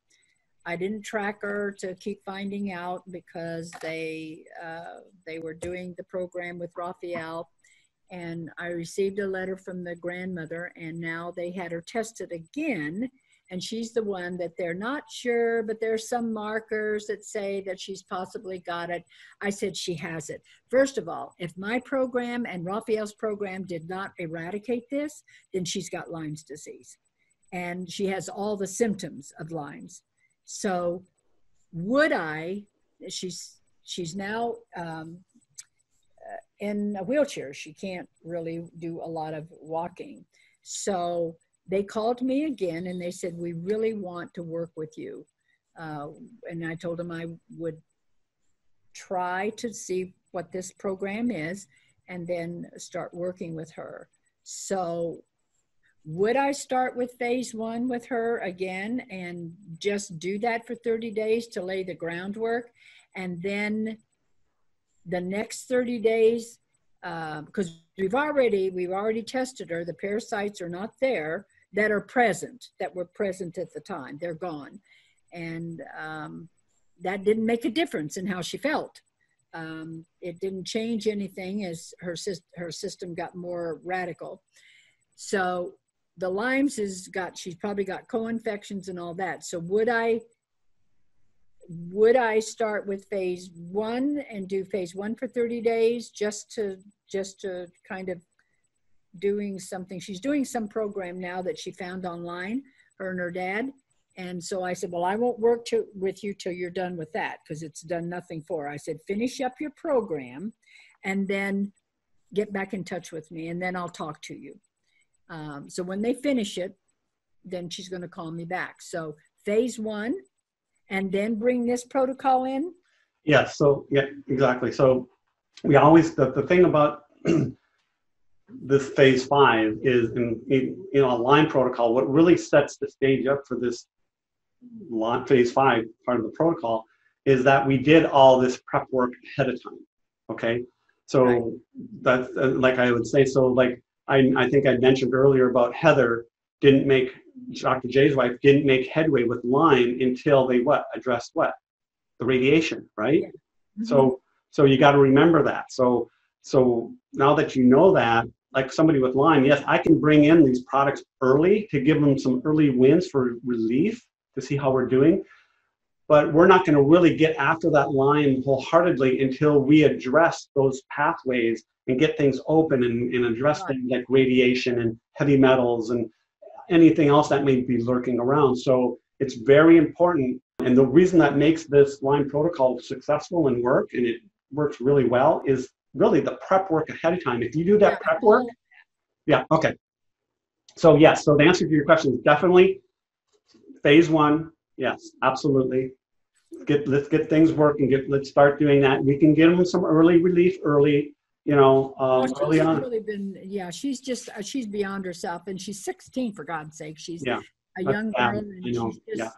i didn't track her to keep finding out because they uh, they were doing the program with raphael. And i received a letter from the grandmother and now they had her tested again and she's the one that they're not sure, but there's some markers that say that she's possibly got it. I said she has it. First of all, if my program and Raphael's program did not eradicate this, then she's got Lyme's disease. And she has all the symptoms of Lyme's. So would I, she's, she's now um, uh, in a wheelchair. She can't really do a lot of walking. So they called me again and they said, We really want to work with you. Uh, and I told them I would try to see what this program is and then start working with her. So, would I start with phase one with her again and just do that for 30 days to lay the groundwork? And then the next 30 days, because uh, we've already we've already tested her, the parasites are not there that are present that were present at the time. They're gone, and um, that didn't make a difference in how she felt. Um, it didn't change anything as her, her system got more radical. So the Lyme's has got, she's probably got co-infections and all that. So would I, would I start with phase one and do phase one for 30 days just to, just to kind of doing something. She's doing some program now that she found online, her and her dad. And so I said, well, I won't work to, with you till you're done with that because it's done nothing for her. I said, finish up your program and then get back in touch with me and then I'll talk to you. Um, so when they finish it, then she's going to call me back. So phase one and then bring this protocol in. Yeah. So yeah, exactly. So we always, the, the thing about this phase five is in, in, in a Lyme protocol, what really sets the stage up for this lot phase five part of the protocol is that we did all this prep work ahead of time. Okay. So right. that's uh, like I would say, so like I, I think I mentioned earlier about Heather didn't make, Dr. Jay's wife didn't make headway with Lyme until they what? Addressed what? The radiation, right? Yeah. Mm-hmm. So, so you got to remember that. So, so now that you know that, like somebody with Lyme, yes, I can bring in these products early to give them some early wins for relief to see how we're doing. But we're not going to really get after that Lyme wholeheartedly until we address those pathways and get things open and, and address things like radiation and heavy metals and anything else that may be lurking around. So it's very important. And the reason that makes this Lyme protocol successful and work, and it works really well, is really the prep work ahead of time. If you do that yeah. prep work, yeah, okay. So yes, so the answer to your question is definitely phase one. Yes, absolutely. Get let's get things working. Get let's start doing that. We can get them some early relief early. You know, um, well, early on. Really been yeah. She's just uh, she's beyond herself, and she's 16 for God's sake. She's yeah. a young girl, and you know, she's just yeah.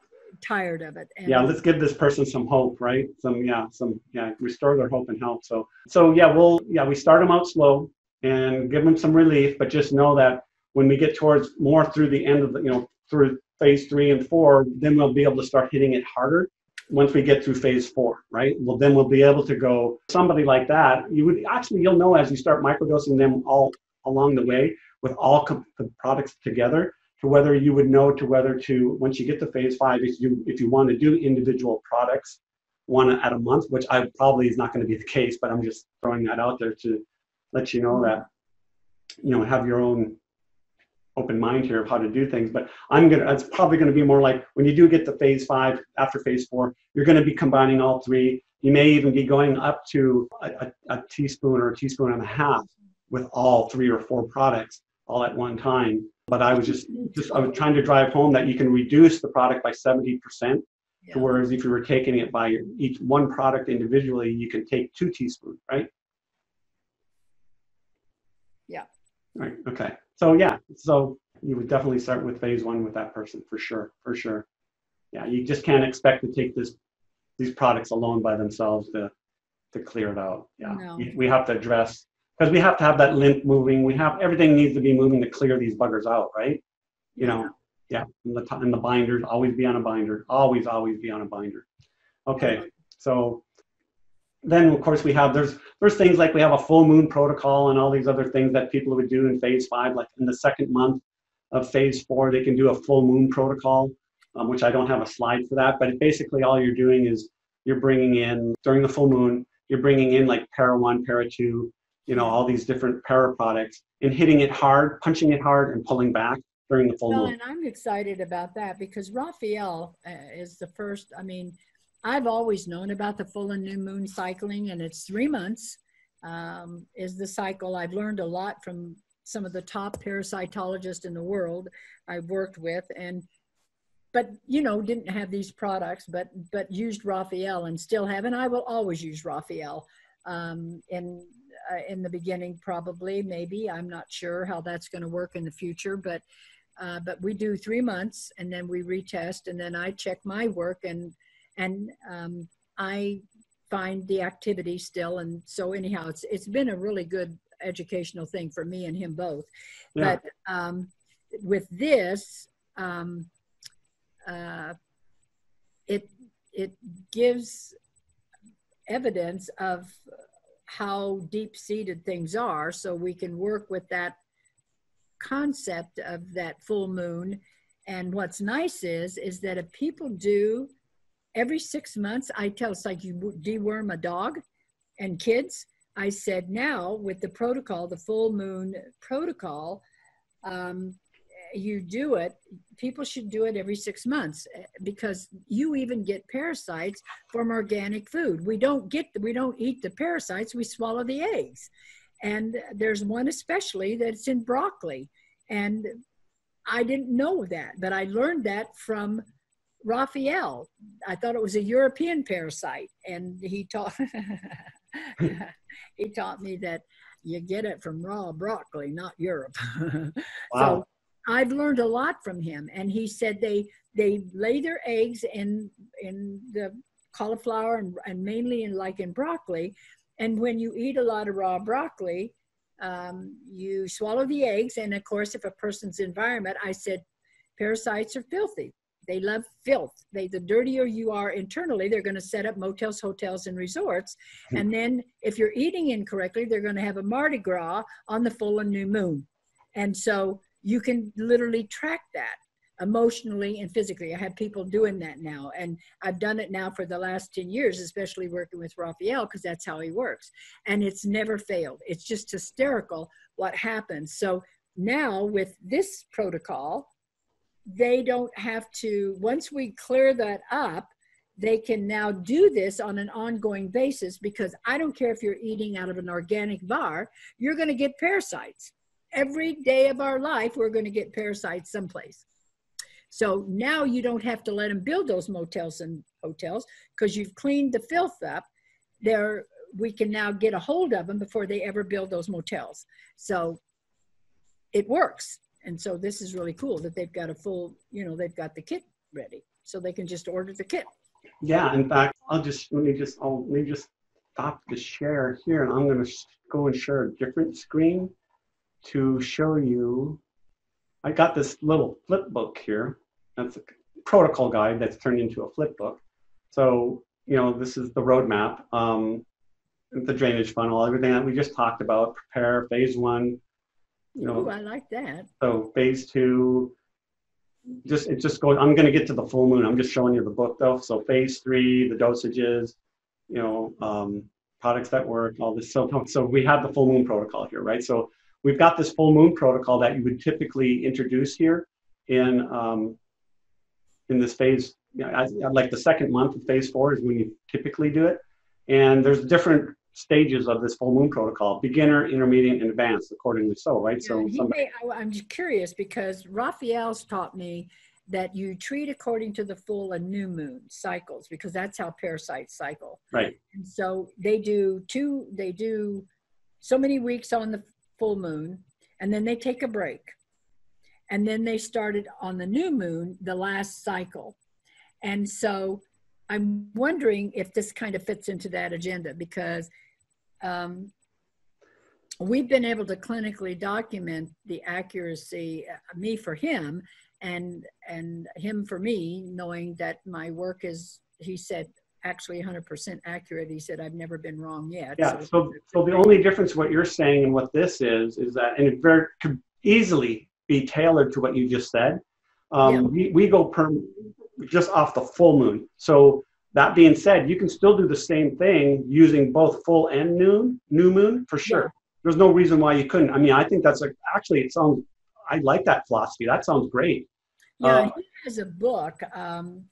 Tired of it. And yeah, let's give this person some hope, right? Some yeah, some yeah, restore their hope and help. So so yeah, we'll yeah we start them out slow and give them some relief, but just know that when we get towards more through the end of the you know through phase three and four, then we'll be able to start hitting it harder once we get through phase four, right? Well, then we'll be able to go somebody like that. You would actually, you'll know as you start microdosing them all along the way with all com- the products together to whether you would know to whether to once you get to phase five if you if you want to do individual products one at a month which i probably is not going to be the case but i'm just throwing that out there to let you know that you know have your own open mind here of how to do things. But I'm gonna it's probably gonna be more like when you do get to phase five after phase four, you're gonna be combining all three. You may even be going up to a, a, a teaspoon or a teaspoon and a half with all three or four products all at one time. But I was just just I was trying to drive home that you can reduce the product by 70%. Yeah. Whereas if you were taking it by each one product individually, you can take two teaspoons, right? Yeah. Right. Okay. So yeah, so you would definitely start with phase one with that person for sure, for sure. Yeah, you just can't expect to take this these products alone by themselves to to clear it out. Yeah, no. we have to address because we have to have that lymph moving. We have everything needs to be moving to clear these buggers out, right? You know, yeah. And the and the binders always be on a binder. Always, always be on a binder. Okay, so then of course we have there's there's things like we have a full moon protocol and all these other things that people would do in phase five like in the second month of phase four they can do a full moon protocol um, which i don't have a slide for that but basically all you're doing is you're bringing in during the full moon you're bringing in like para one para two you know all these different para products and hitting it hard punching it hard and pulling back during the full well, moon and i'm excited about that because raphael uh, is the first i mean I've always known about the full and new moon cycling, and it's three months. um, is the cycle. I've learned a lot from some of the top parasitologists in the world I've worked with, and but you know didn't have these products, but but used Raphael and still have, and I will always use Raphael. Um, in in the beginning, probably, maybe I'm not sure how that's going to work in the future, but uh, but we do three months and then we retest, and then I check my work and and um, I find the activity still. And so anyhow, it's it's been a really good educational thing for me and him both. Yeah. But um, with this, um, uh, it it gives evidence of how deep seated things are, so we can work with that concept of that full moon. And what's nice is is that if people do every six months, I tell it's like you deworm a dog and kids. I said now with the protocol, the full moon protocol, um, you do it. People should do it every six months eh, because you even get parasites from organic food. We don't get we don't eat the parasites. We swallow the eggs, and there's one especially that's in broccoli, and I didn't know that, but I learned that from Raphael. I thought it was a European parasite, and he taught he taught me that you get it from raw broccoli, not Europe. wow. So I've learned a lot from him, and he said they they lay their eggs in in the cauliflower and, and mainly in like in broccoli, and when you eat a lot of raw broccoli, um, you swallow the eggs, and of course, if a person's environment, I said parasites are filthy. They love filth. They the dirtier you are internally, they're going to set up motels, hotels, and resorts. Hmm. And then if you're eating incorrectly, they're going to have a Mardi Gras on the full and new moon. And so you can literally track that emotionally and physically. I have people doing that now, and I've done it now for the last 10 years, especially working with Raphael, because that's how he works. And it's never failed. It's just hysterical what happens. So now with this protocol, they don't have to, once we clear that up, they can now do this on an ongoing basis because I don't care if you're eating out of an organic bar, you're going to get parasites. Every day of our life, we're going to get parasites someplace. So now you don't have to let them build those motels and hotels because you've cleaned the filth up. There, we can now get a hold of them before they ever build those motels. So it works and so this is really cool that they've got a full you know they've got the kit ready so they can just order the kit yeah in fact i'll just let me just i'll let me just stop the share here and i'm going to go and share a different screen to show you i got this little flip book here that's a protocol guide that's turned into a flip book so you know this is the roadmap um, the drainage funnel everything that we just talked about prepare phase one you know, Ooh, I like that. So phase two, just it just goes. I'm going to get to the full moon. I'm just showing you the book though. So phase three, the dosages, you know, um, products that work, all this. So so we have the full moon protocol here, right? So we've got this full moon protocol that you would typically introduce here in um, in this phase. You know, I, like the second month of phase four is when you typically do it, and there's different stages of this full moon protocol beginner intermediate and advanced accordingly so right? Yeah, so somebody... may, i'm just curious because raphael's taught me that you treat according to the full and new moon cycles because that's how parasites cycle. Right. And so they do two they do so many weeks on the full moon and then they take a break. And then they started on the new moon the last cycle. And so I'm wondering if this kind of fits into that agenda because um, we've been able to clinically document the accuracy, uh, me for him, and and him for me, knowing that my work is, he said, actually 100% accurate. He said, I've never been wrong yet. Yeah. So, so, so the only difference what you're saying and what this is is that, and it very could easily be tailored to what you just said. Um, yeah. we, we go per just off the full moon. So that being said, you can still do the same thing using both full and noon, new moon for sure. Yeah. There's no reason why you couldn't. I mean, I think that's like actually it sounds. I like that philosophy. That sounds great. Yeah, uh, he has a book. Um,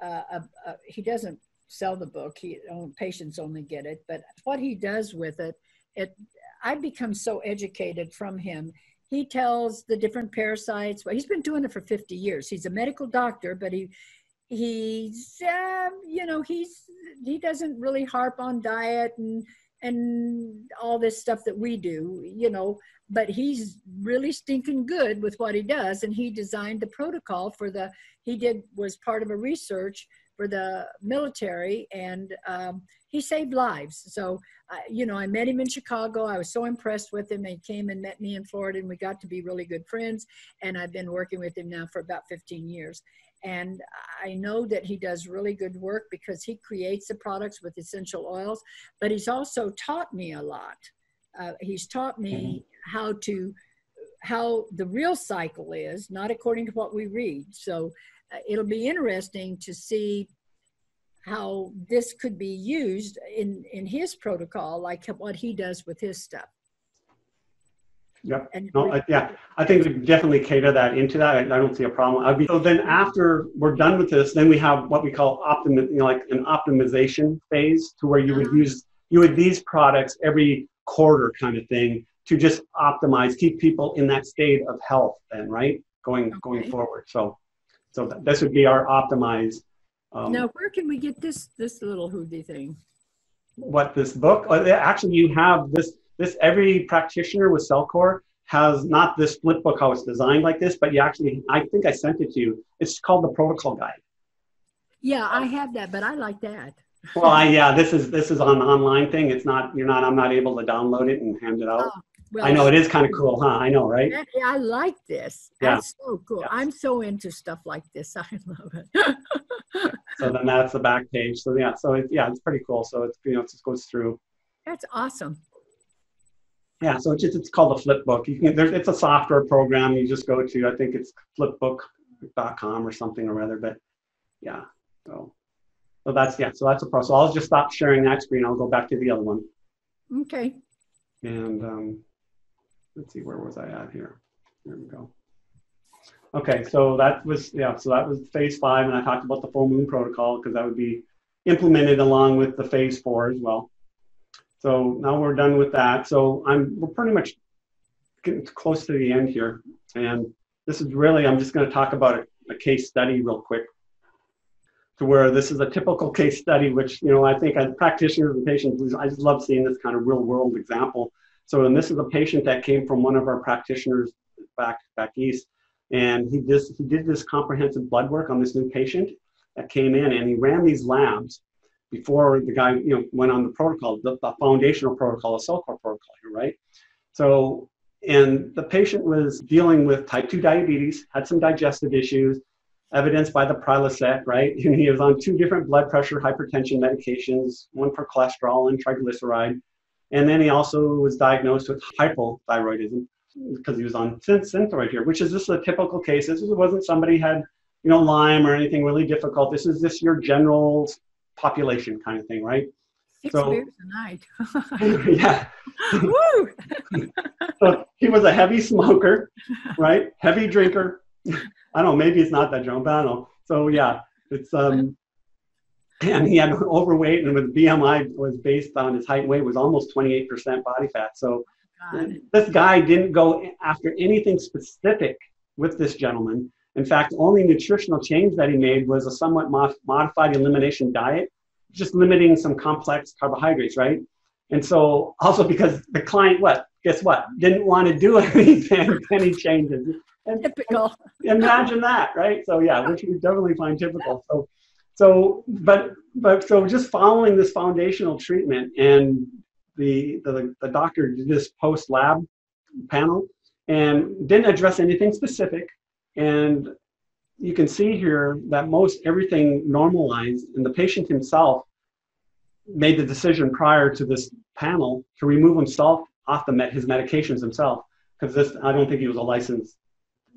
uh, uh, uh, he doesn't sell the book. He patients only get it. But what he does with it it, I've become so educated from him. He tells the different parasites. Well, he's been doing it for 50 years. He's a medical doctor, but he he's uh, you know he's he doesn't really harp on diet and and all this stuff that we do, you know, but he's really stinking good with what he does. And he designed the protocol for the, he did, was part of a research for the military and um, he saved lives. So, uh, you know, I met him in Chicago. I was so impressed with him. He came and met me in Florida and we got to be really good friends. And I've been working with him now for about 15 years. And I know that he does really good work because he creates the products with essential oils, but he's also taught me a lot. Uh, he's taught me mm-hmm. how to, how the real cycle is, not according to what we read. So it'll be interesting to see how this could be used in, in his protocol, like what he does with his stuff. Yep. No, I, yeah, I think we definitely cater that into that. I, I don't see a problem. I'd be, so then after we're done with this, then we have what we call optim, you know, like an optimization phase to where you would uh-huh. use you would these products every quarter kind of thing to just optimize, keep people in that state of health. Then right, going okay. going forward. So, so this would be our optimized. Um, now, where can we get this this little hoodie thing? What this book? Uh, actually, you have this this every practitioner with Cellcore has not this flip book how it's designed like this, but you actually, I think I sent it to you. It's called the protocol guide. Yeah, I have that, but I like that. well, I, yeah, this is this is an online thing. It's not you're not I'm not able to download it and hand it out. Oh, well, I know it is kind of cool, huh? I know, right? Yeah, I like this. Yeah. That's so cool. Yeah. I'm so into stuff like this. I love it. so then that's the back page. So yeah, so it, yeah, it's pretty cool. So it's you know it just goes through. That's awesome. Yeah, so it's just, it's called a flipbook. You can there's it's a software program. You just go to I think it's flipbook.com or something or other. But yeah, so so that's yeah, so that's a pro. So I'll just stop sharing that screen. I'll go back to the other one. Okay. And um, let's see, where was I at here? There we go. Okay, so that was yeah, so that was phase five, and I talked about the full moon protocol because that would be implemented along with the phase four as well. So now we're done with that. So I'm we're pretty much getting close to the end here. And this is really, I'm just going to talk about a, a case study real quick to where this is a typical case study, which, you know, I think as practitioners and patients, I just love seeing this kind of real world example. So, and this is a patient that came from one of our practitioners back, back east. And he, just, he did this comprehensive blood work on this new patient that came in and he ran these labs before the guy you know went on the protocol, the, the foundational protocol, the Cellcore protocol here, right? So, and the patient was dealing with type 2 diabetes, had some digestive issues, evidenced by the Prilosec, right? And he was on two different blood pressure hypertension medications, one for cholesterol and triglyceride. And then he also was diagnosed with hypothyroidism because he was on synthroid here, which is just a typical case. This wasn't somebody had, you know, Lyme or anything really difficult. This is just your general population kind of thing, right? Six so, beers a night. yeah. Woo! so he was a heavy smoker, right? Heavy drinker. I don't know, maybe it's not that Joan, but I don't know. So yeah, it's um and he had overweight and with BMI was based on his height and weight was almost 28% body fat. So God. this guy didn't go after anything specific with this gentleman. In fact, only nutritional change that he made was a somewhat modified elimination diet, just limiting some complex carbohydrates, right? And so also because the client, what? Guess what? Didn't want to do anything, any changes. And, typical. imagine that, right? So yeah, which we definitely find typical. So, so, but, but so just following this foundational treatment and the, the, the doctor did this post lab panel and didn't address anything specific and you can see here that most everything normalized, and the patient himself made the decision prior to this panel to remove himself off the med- his medications himself because this I don't think he was a licensed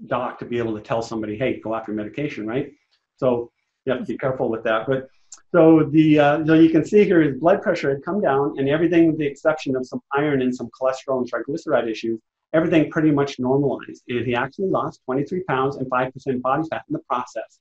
doc to be able to tell somebody, hey, go after medication, right? So you have to be careful with that. But so the uh, so you can see here his blood pressure had come down, and everything with the exception of some iron and some cholesterol and triglyceride issues everything pretty much normalized. And he actually lost 23 pounds and 5% body fat in the process.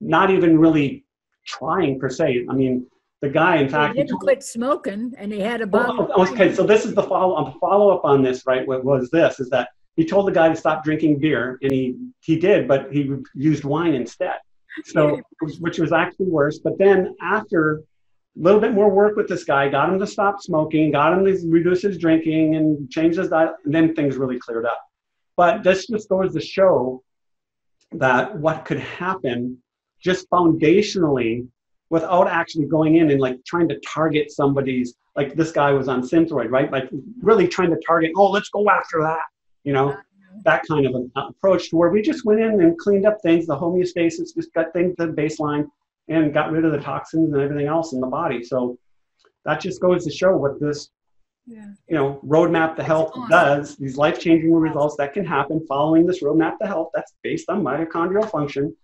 Not even really trying per se. I mean, the guy, in fact, he didn't quit smoking, and he had a bottle. of okay, so this is the follow the follow up on this, right? What was this? Is that he told the guy to stop drinking beer, and he he did, but he used wine instead. So, which was actually worse. But then after a little bit more work with this guy, got him to stop smoking, got him to reduce his drinking, and change his diet, and then things really cleared up. But this just goes to show that what could happen just foundationally without actually going in and like trying to target somebody's like this guy was on synthroid right like really trying to target oh let's go after that you know that kind of an approach to where we just went in and cleaned up things the homeostasis just got things to the baseline and got rid of the toxins and everything else in the body so that just goes to show what this Yeah. you know roadmap to health awesome. does these life-changing results that can happen following this roadmap to health that's based on mitochondrial function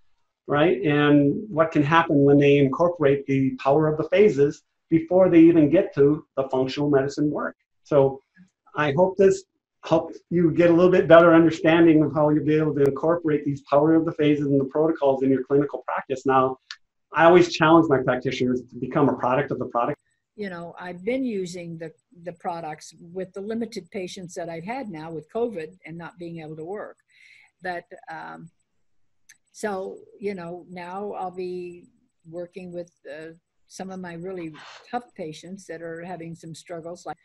right and what can happen when they incorporate the power of the phases before they even get to the functional medicine work so i hope this helps you get a little bit better understanding of how you'll be able to incorporate these power of the phases and the protocols in your clinical practice now i always challenge my practitioners to become a product of the product you know, I've been using the, the products with the limited patients that I've had now with COVID and not being able to work. But um, so, you know, now I'll be working with uh, some of my really tough patients that are having some struggles like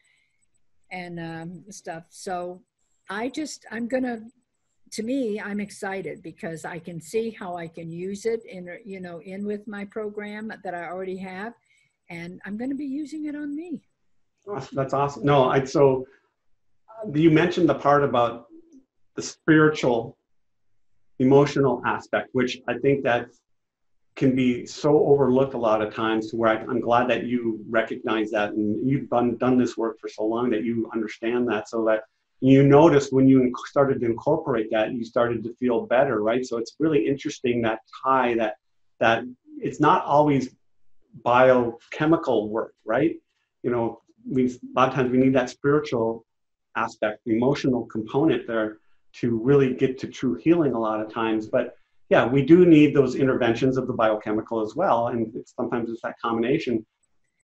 and um, stuff. So I just, I'm going to, to me, I'm excited because I can see how I can use it in, you know, in with my program that I already have and I'm going to be using it on me. That's awesome. No, I so uh, you mentioned the part about the spiritual, emotional aspect, which I think that can be so overlooked a lot of times. To where I, I'm glad that you recognize that and you've done done this work for so long that you understand that, so that you noticed when you started to incorporate that, you started to feel better, right? So it's really interesting that tie that that it's not always biochemical work, right? You know, we a lot of times we need that spiritual aspect, the emotional component there to really get to true healing a lot of times. But yeah, we do need those interventions of the biochemical as well, and it's, sometimes it's that combination.